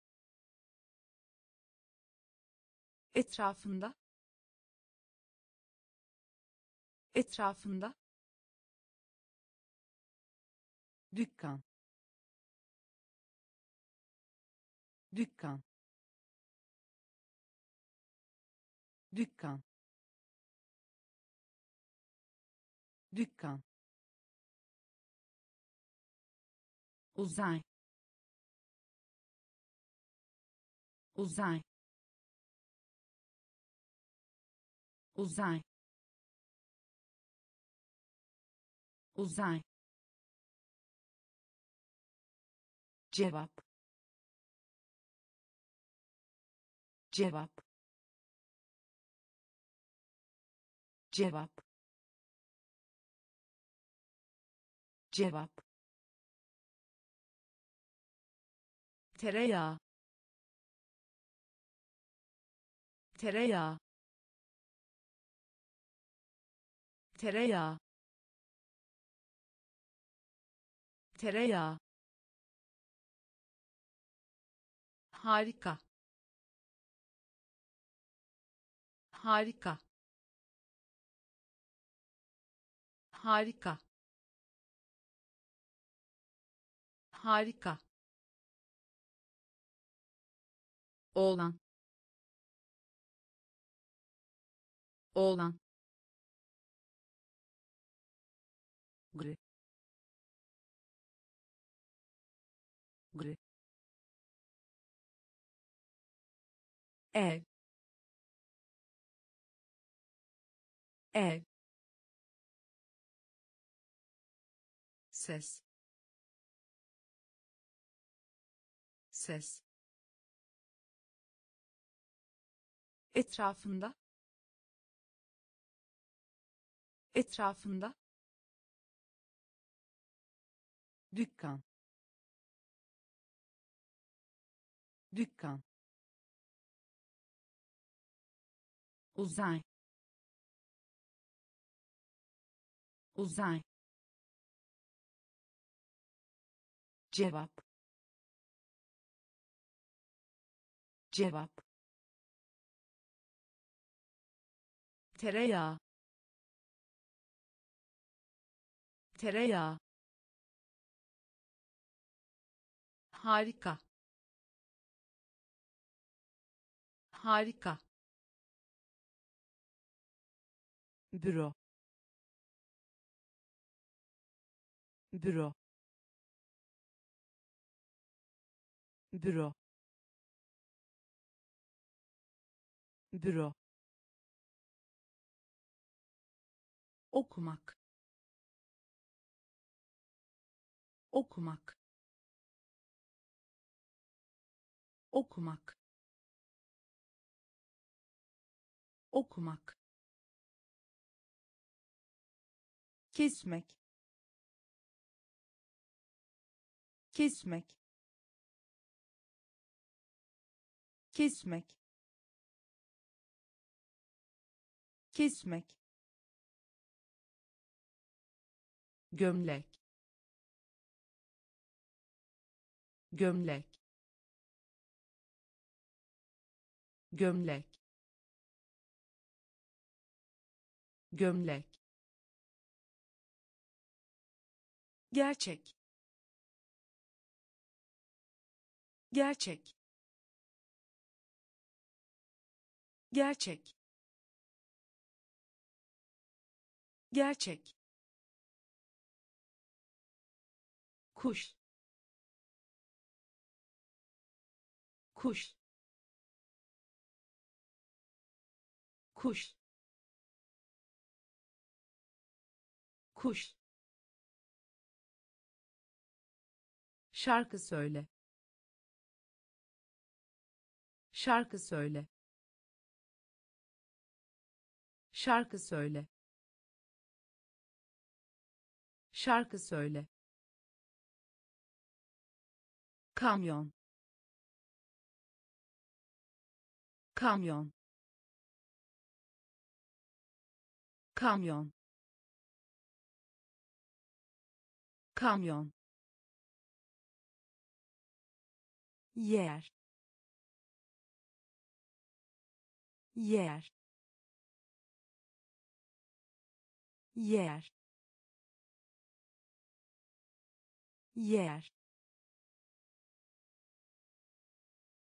etrafında etrafında
dükkan. Dükkan. Dükkan. Dükkan.
Uzay. Uzay uzay. Uzay.
Cevap. Cevap. Cevap. Cevap. Tereyağı. Tereyağı tereyağı tereyağı
harika harika harika harika. Oğlan oğlan
gri. Gri. Ev ev ses. Ses.
Etrafında. Etrafında
dükkan. Dükkan.
Uzay. Uzay.
Cevap. Cevap. Tereyağı. Tereyağı
harika. Harika.
Büro. Büro. Büro. Büro.
Okumak. Okumak okumak. Okumak.
Kesmek. Kesmek. Kesmek. Kesmek.
Gömlek. Gömlek gömlek. Gömlek.
Gerçek. Gerçek. Gerçek. Gerçek.
Kuş. Kuş kuş. Kuş.
Şarkı söyle. Şarkı söyle. Şarkı söyle. Şarkı söyle. Kamyon. Kamyon kamyon. Kamyon.
Yer. Yer. Yer. Yer.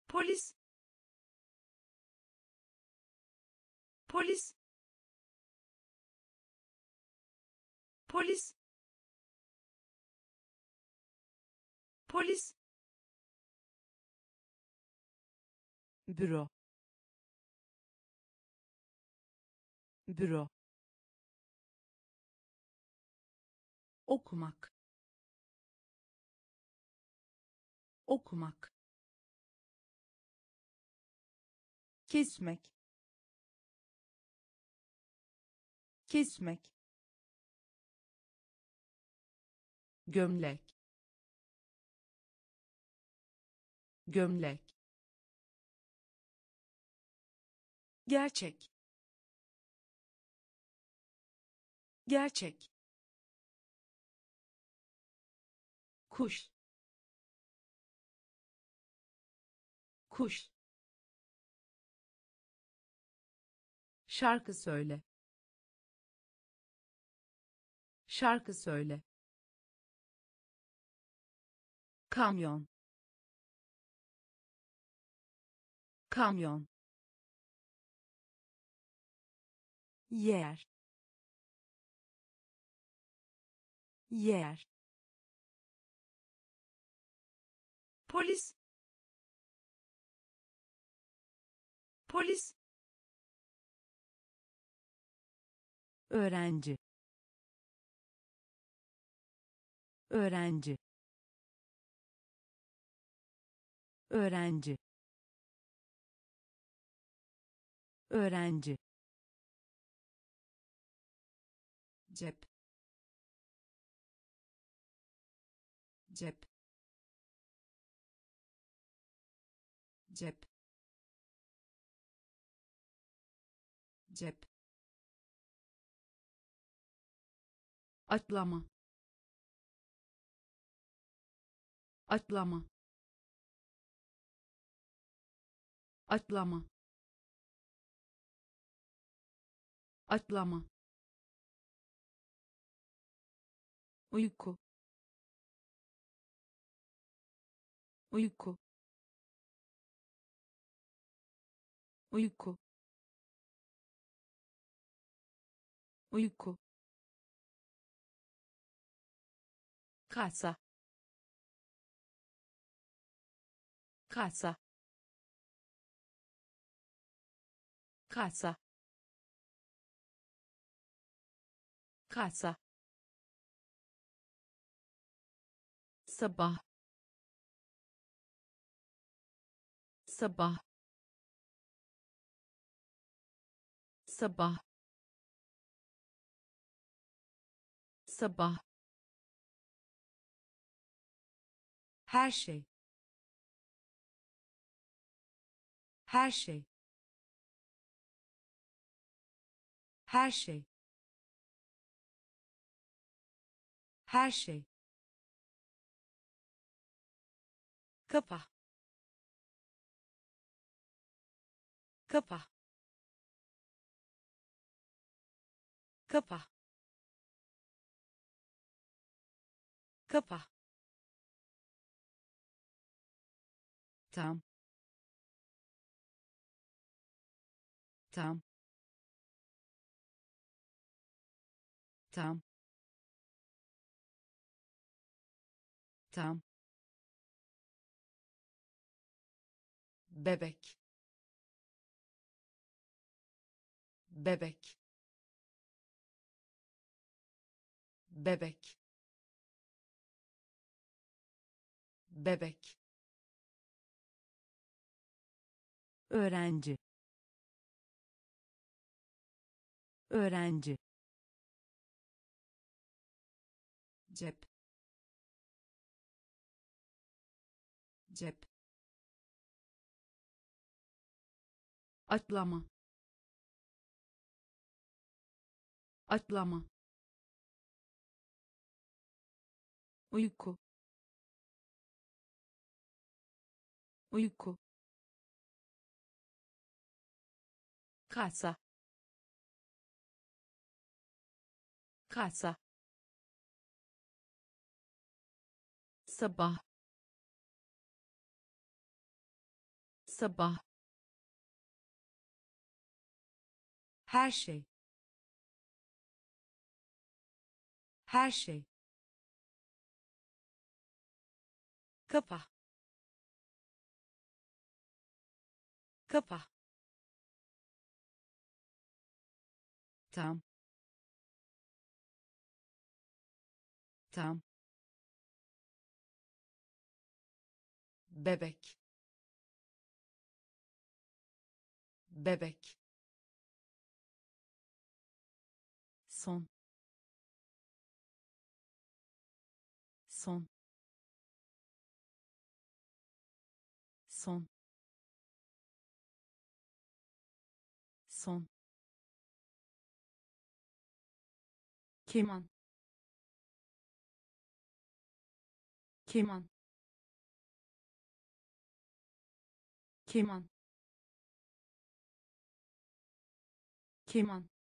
Polis. Polis polis. Polis.
Büro. Büro.
Okumak. Okumak. Kesmek. Kesmek gömlek. Gömlek. Gerçek. Gerçek. Kuş. Kuş. Şarkı söyle. Şarkı söyle kamyon. Kamyon.
Yer. Yer.
Polis. Polis.
Öğrenci. Öğrenci öğrenci. Öğrenci.
Cep. Cep. Cep. Cep. Atlama. Atlama atlama atlama uyku. Uyku. Uyku. Uyku. Kasa. Kasa kasa kasa sabah sabah sabah sabah her şey her şey her şey. Her şey. Kafa kafa kafa kafa tam. Tam tam tam bebek. Bebek. Bebek. Bebek.
Öğrenci. Öğrenci
atlama. Atlama. Uyku. Uyku. Kasa. Kasa. Sabah. Sabah her şey. Her şey. Kafa kafa tam. Tam. Bebek. Bebek son. Son. Son. Son. Keman. Keman. Keman. Keman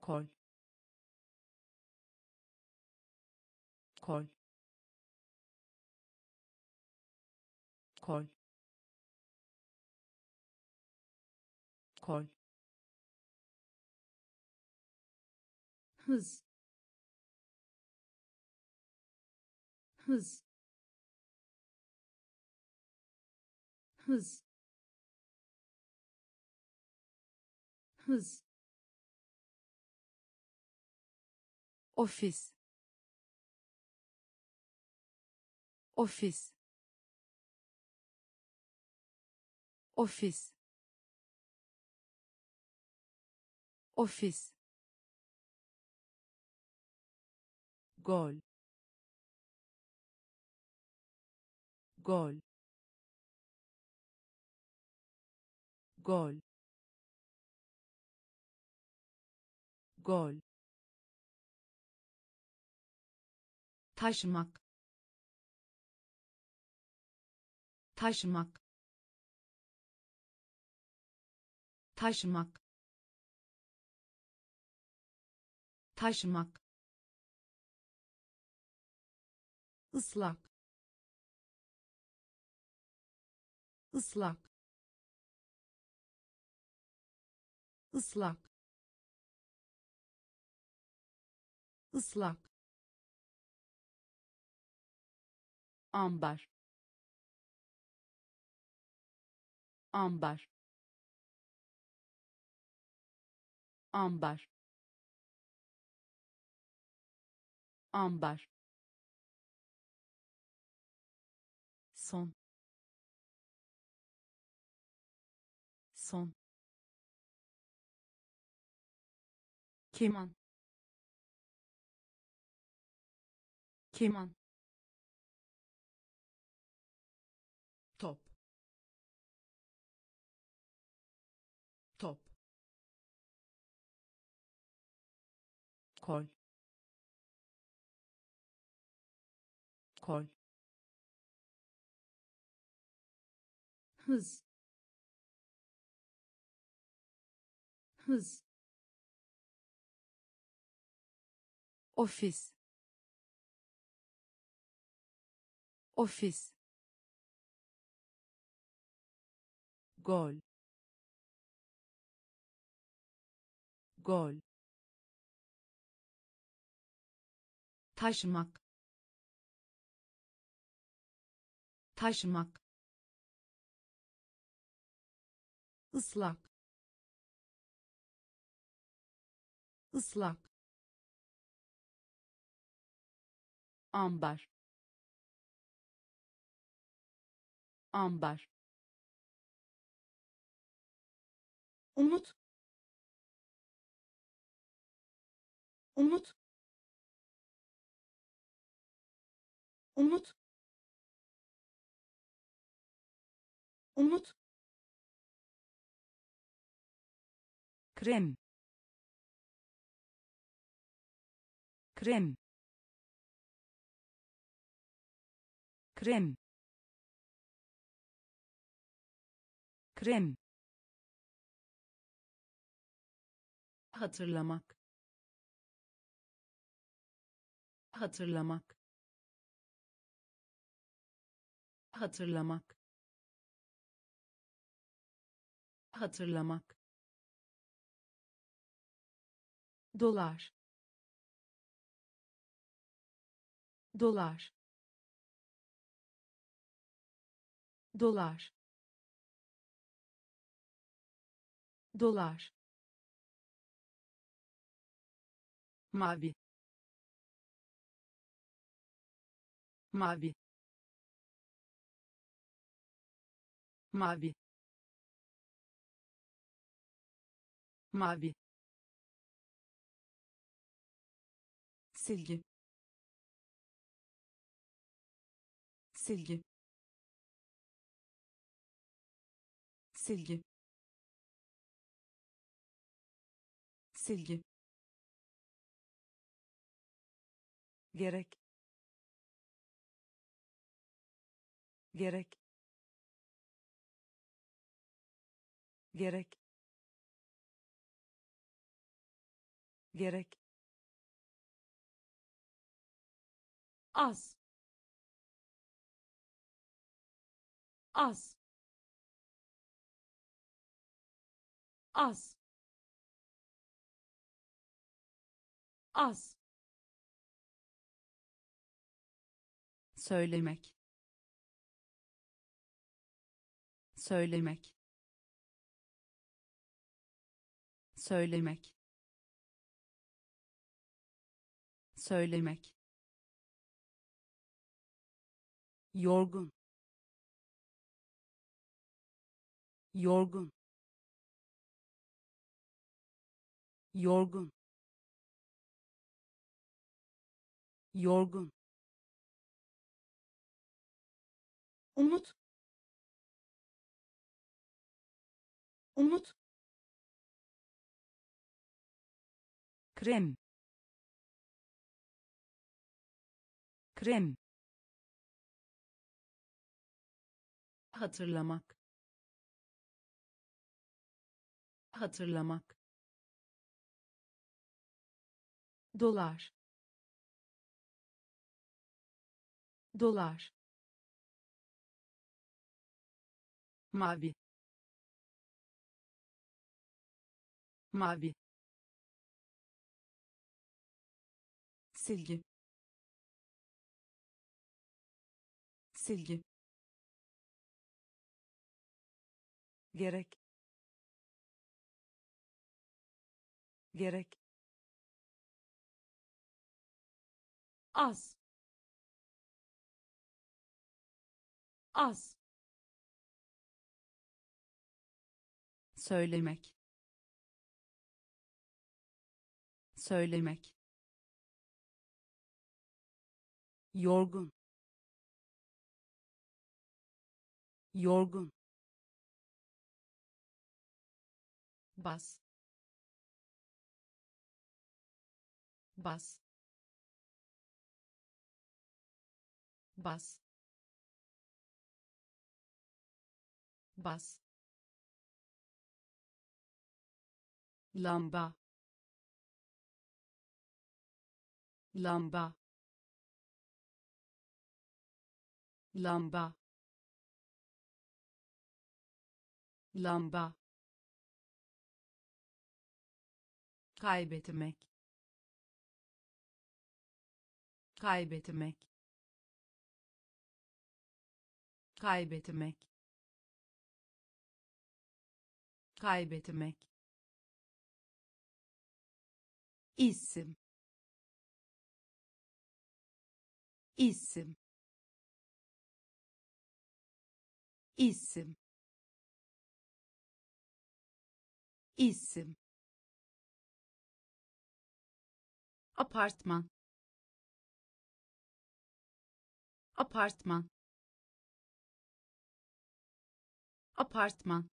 kol. Kol. Kol. Kol. Hız. Hız. Hız. Hız ofis ofis ofis ofis gol. Gol. Gol. Gol taşımak taşımak taşımak taşımak ıslak ıslak ıslak ıslak ambar. Ambar. Ambar. Ambar. Son. Son. Keman. Keman kol. Kol. Hız. Hız. Ofis. Ofis. Gol. Gol taşımak taşımak ıslak ıslak ambar ambar umut umut umut. Umut.
Krem. Krem. Krem. Krem.
Hatırlamak. Hatırlamak hatırlamak. Hatırlamak. Dolar. Dolar. Dolar. Dolar. Mavi. Mavi mavi. Mavi. Silgi. Silgi. Silgi. Silgi. Gerek. Gerek gerek. Gerek. Az. Az. Az. Az. Söylemek. Söylemek söylemek. Söylemek. Yorgun. Yorgun. Yorgun. Yorgun. Umut. Umut
krem. Krem.
Hatırlamak. Hatırlamak. Dolar. Dolar. Mavi. Mavi silgi. Silgi.
Gerek. Gerek.
Az. Az. Söylemek. Söylemek yorgun. Yorgun. Bas. Bas. Bas. Bas. Lamba. Lamba lamba. Lamba. Kaybetmek. Kaybetmek. Kaybetmek. Kaybetmek. İsim. İsim isim. İsim. Apartman. Apartman. Apartman.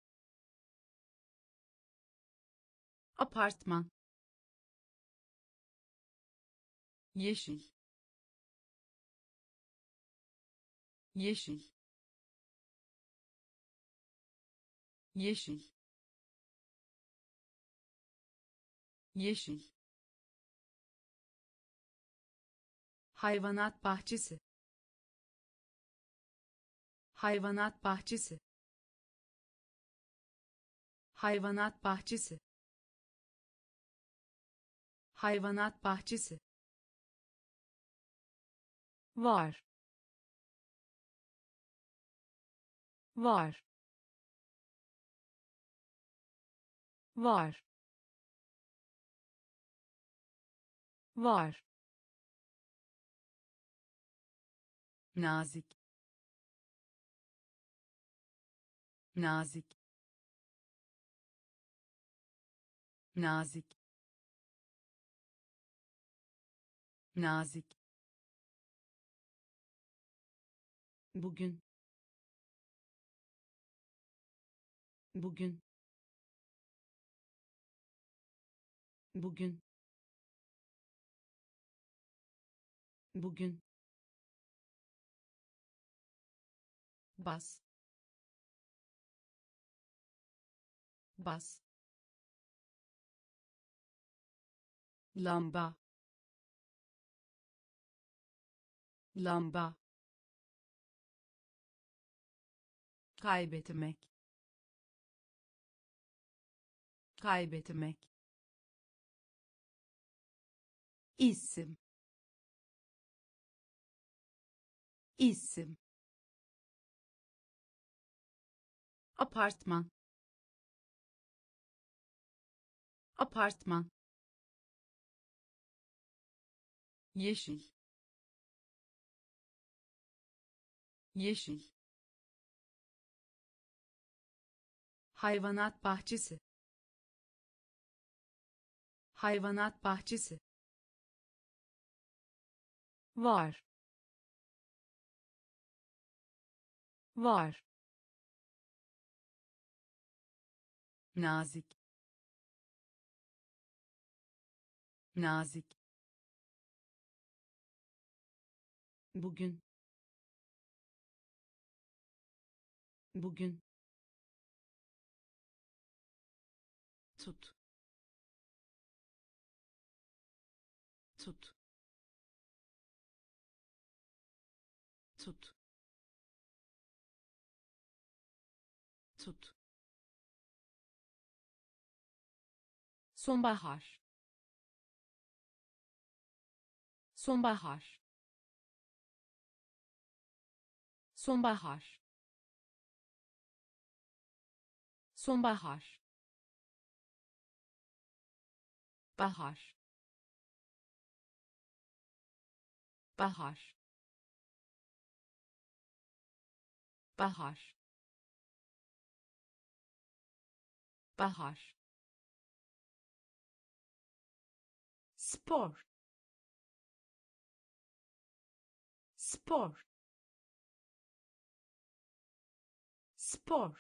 Apartman. Yeşil. Yeşil yeşil. Yeşil. Hayvanat bahçesi. Hayvanat bahçesi. Hayvanat bahçesi. Hayvanat bahçesi.
Var. Var var. Var.
Nazik. Nazik. Nazik. Nazik. Bugün. Bugün bugün. Bugün. Bas. Bas. Lamba. Lamba. Kaybetmek. Kaybetmek isim. İsim. Apartman. Apartman. Yeşil. Yeşil. Hayvanat bahçesi. Hayvanat bahçesi
var. Var.
Nazik. Nazik. Bugün. Bugün. Tut
sonbahar sonbahar sonbahar sonbahar bahar bahar bahar bahar
spor. Spor. Spor.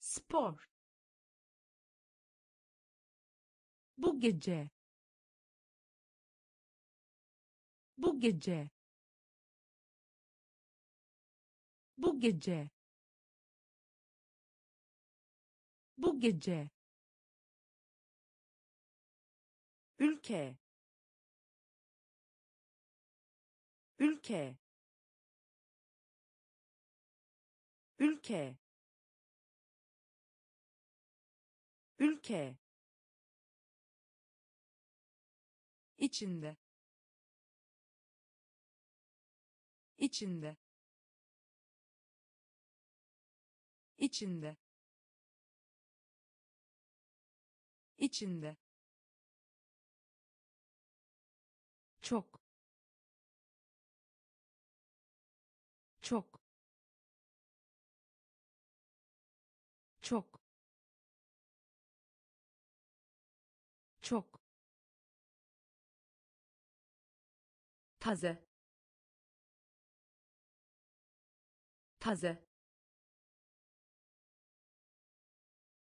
Spor.
Bu gece. Bu gece. Bu gece. Bu gece ülke. Ülke. Ülke. Ülke. İçinde. İçinde. İçinde. İçinde
taze. Taze.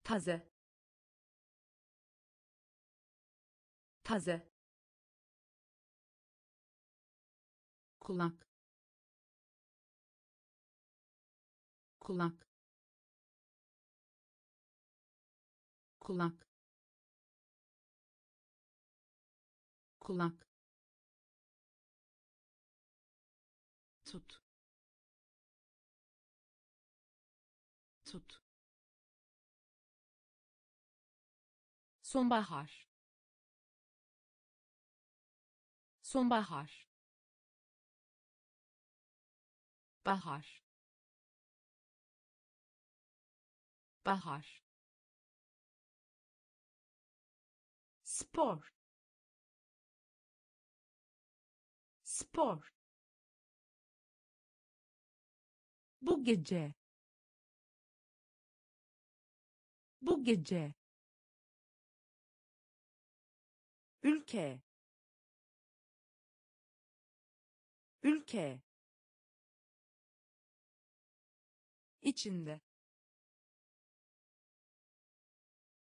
Taze. Taze.
Kulak. Kulak. Kulak. Kulak
tut. Tut.
Sonbahar. Sonbahar. Bahar. Bahar.
Spor. Spor
bu gece. Bu gece. Ülke. Ülke. İçinde.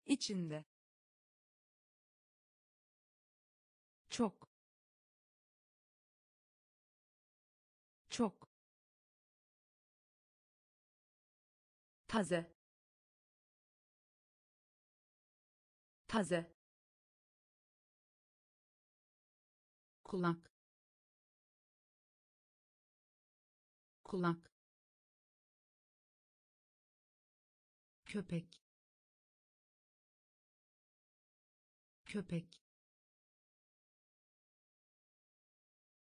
İçinde
taze. Taze.
Kulak. Kulak. Köpek. Köpek.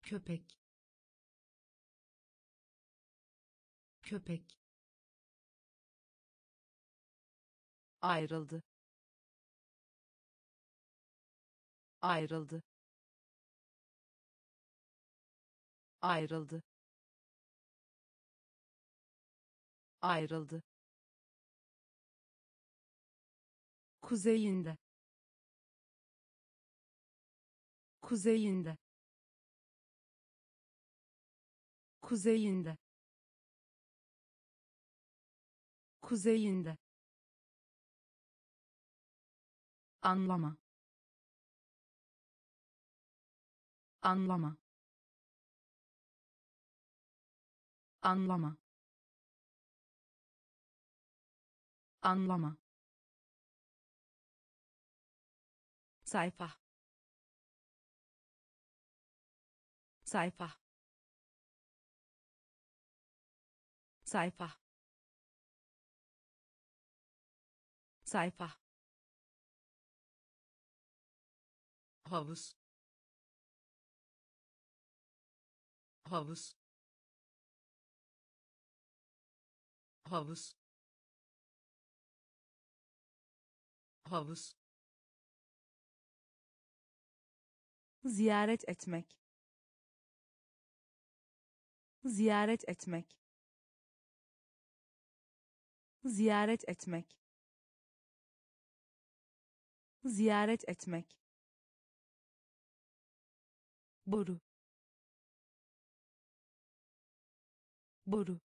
Köpek. Köpek ayrıldı. Ayrıldı. Ayrıldı. Ayrıldı. Kuzeyinde. Kuzeyinde. Kuzeyinde. Kuzeyinde anlama. Anlama. Anlama. Anlama. Sayfa. Sayfa. Sayfa. Sayfa havuz havuz havuz havuz. Ziyaret etmek ziyaret etmek ziyaret etmek ziyaret etmek boru. Boru.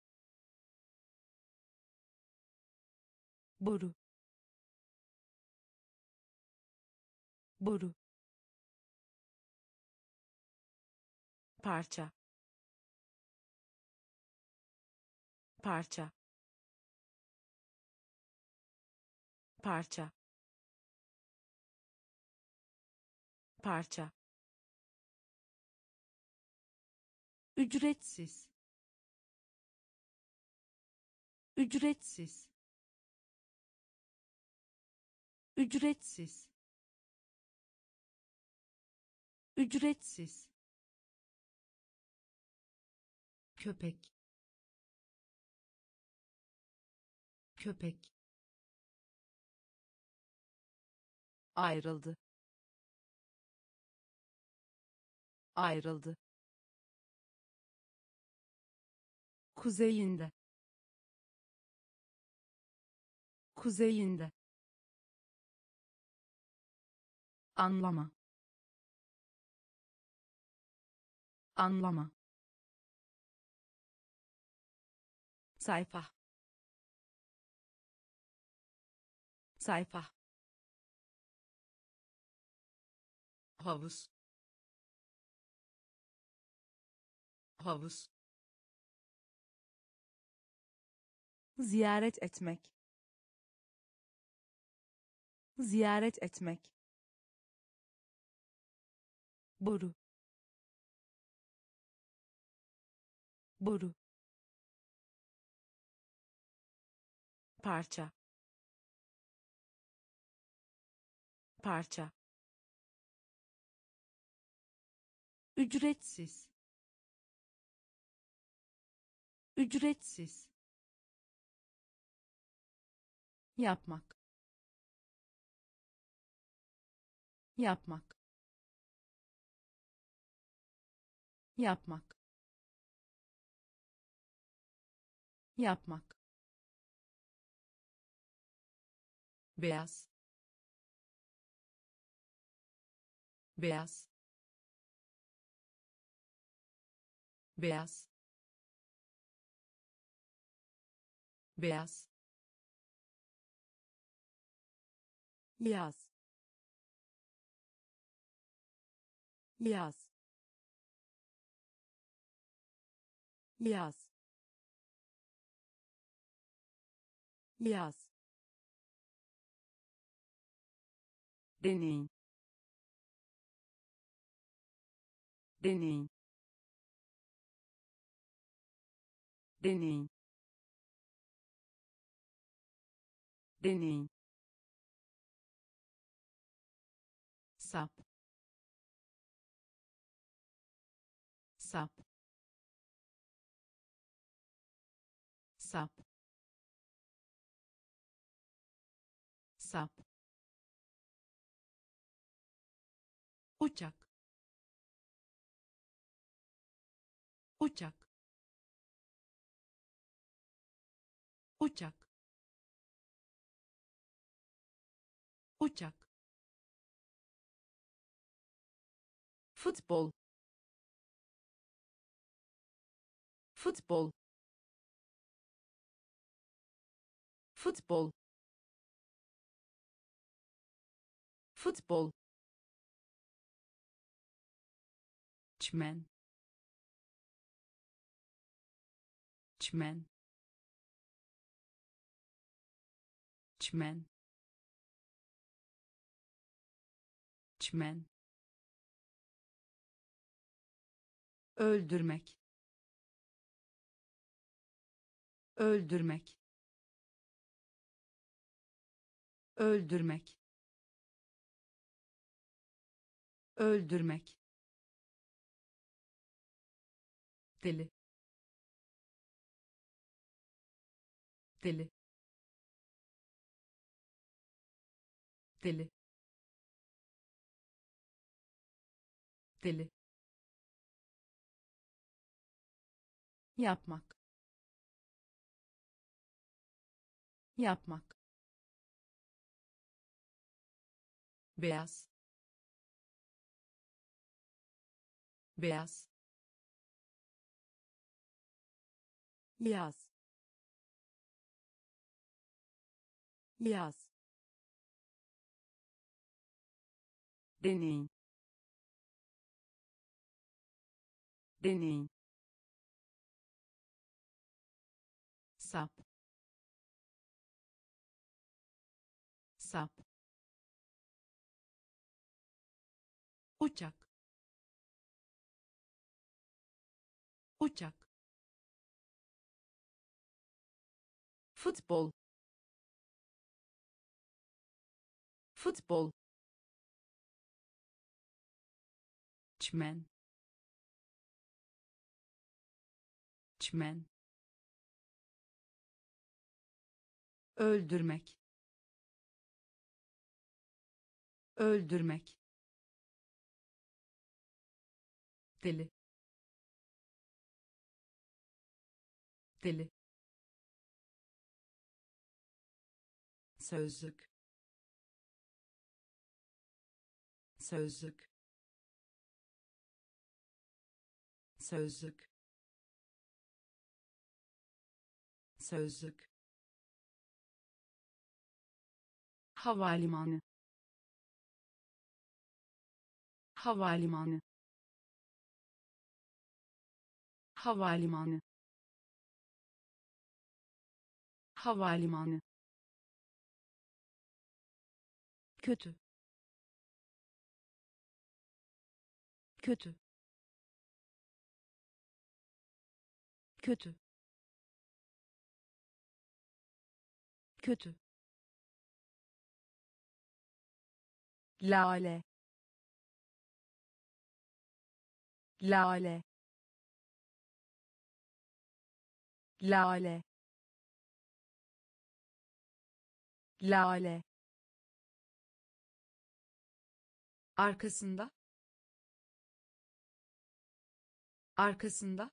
Boru. Boru. Parça. Parça. Parça. Parça ücretsiz. Ücretsiz. Ücretsiz. Ücretsiz. Köpek. Köpek. Ayrıldı. Ayrıldı kuzeyinde. Kuzeyinde. Anlama. Anlama. Sayfa. Sayfa.
Havuz. Havuz
ziyaret etmek. Ziyaret etmek. Boru. Boru. Parça. Parça. Ücretsiz. Ücretsiz yapmak. Yapmak. Yapmak. Yapmak.
Beyaz. Beyaz. Beyaz. Beyaz
yaz yaz yaz yaz deney. Deney. Deney. Deney
uçak uçak uçak uçak futbol. Futbol. Futbol. Futbol çmen. Çmen. Çmen. Çmen. Öldürmek. Öldürmek. Öldürmek. Öldürmek deli. Deli. Deli. Deli.
Yapmak. Yapmak.
Beyaz. Beyaz
yaz yaz
deney deney sap. Sap. Uçak. Uçak futbol. Futbol. Çmen çmen öldürmek. Öldürmek. Deli. Deli sözlük. Sözlük.
Sözlük. Sözlük. Havalimanı. Havalimanı. Havalimanı. Havalimanı kötü. Kötü. Kötü. Kötü. Lale. Lale. Lale. Lale
arkasında arkasında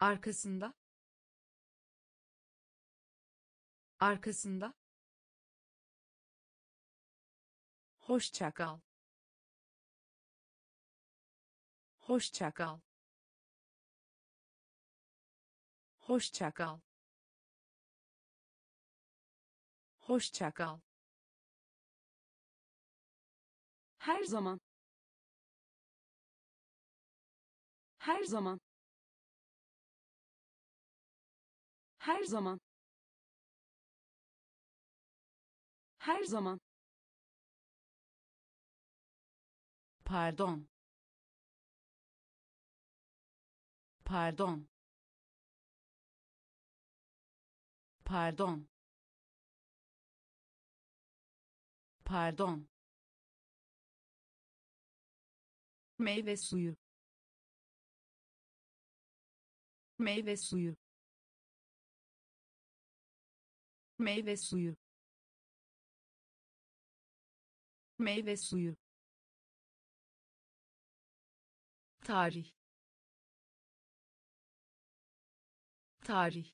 arkasında arkasında.
Hoşça kal hoşça kal hoşça kal hoşça kal her zaman. Her zaman. Her zaman. Her zaman. Pardon. Pardon. Pardon. Pardon
meyve suyu. Meyve suyu. Meyve suyu. Meyve suyu. Tarih. Tarih.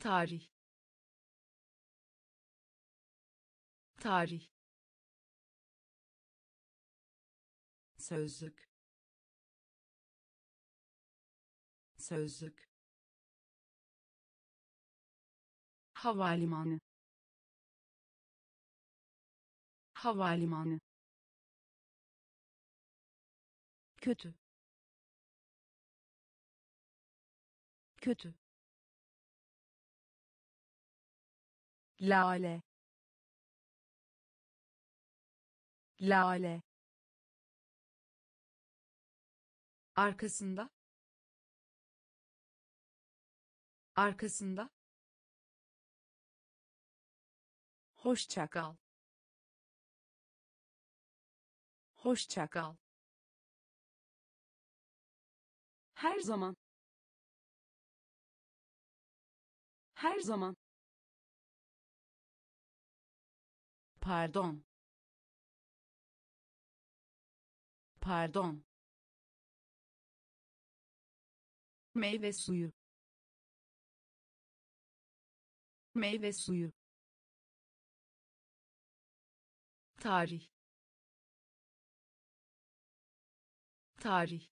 Tarih. Tarih
sözlük. Sözlük. Havalimanı. Havalimanı. Kötü. Kötü. Lale. Lale
arkasında arkasında.
Hoşça kal hoşça kal her zaman. Her zaman. Pardon. Pardon
meyve suyu. Meyve suyu. Tarih. Tarih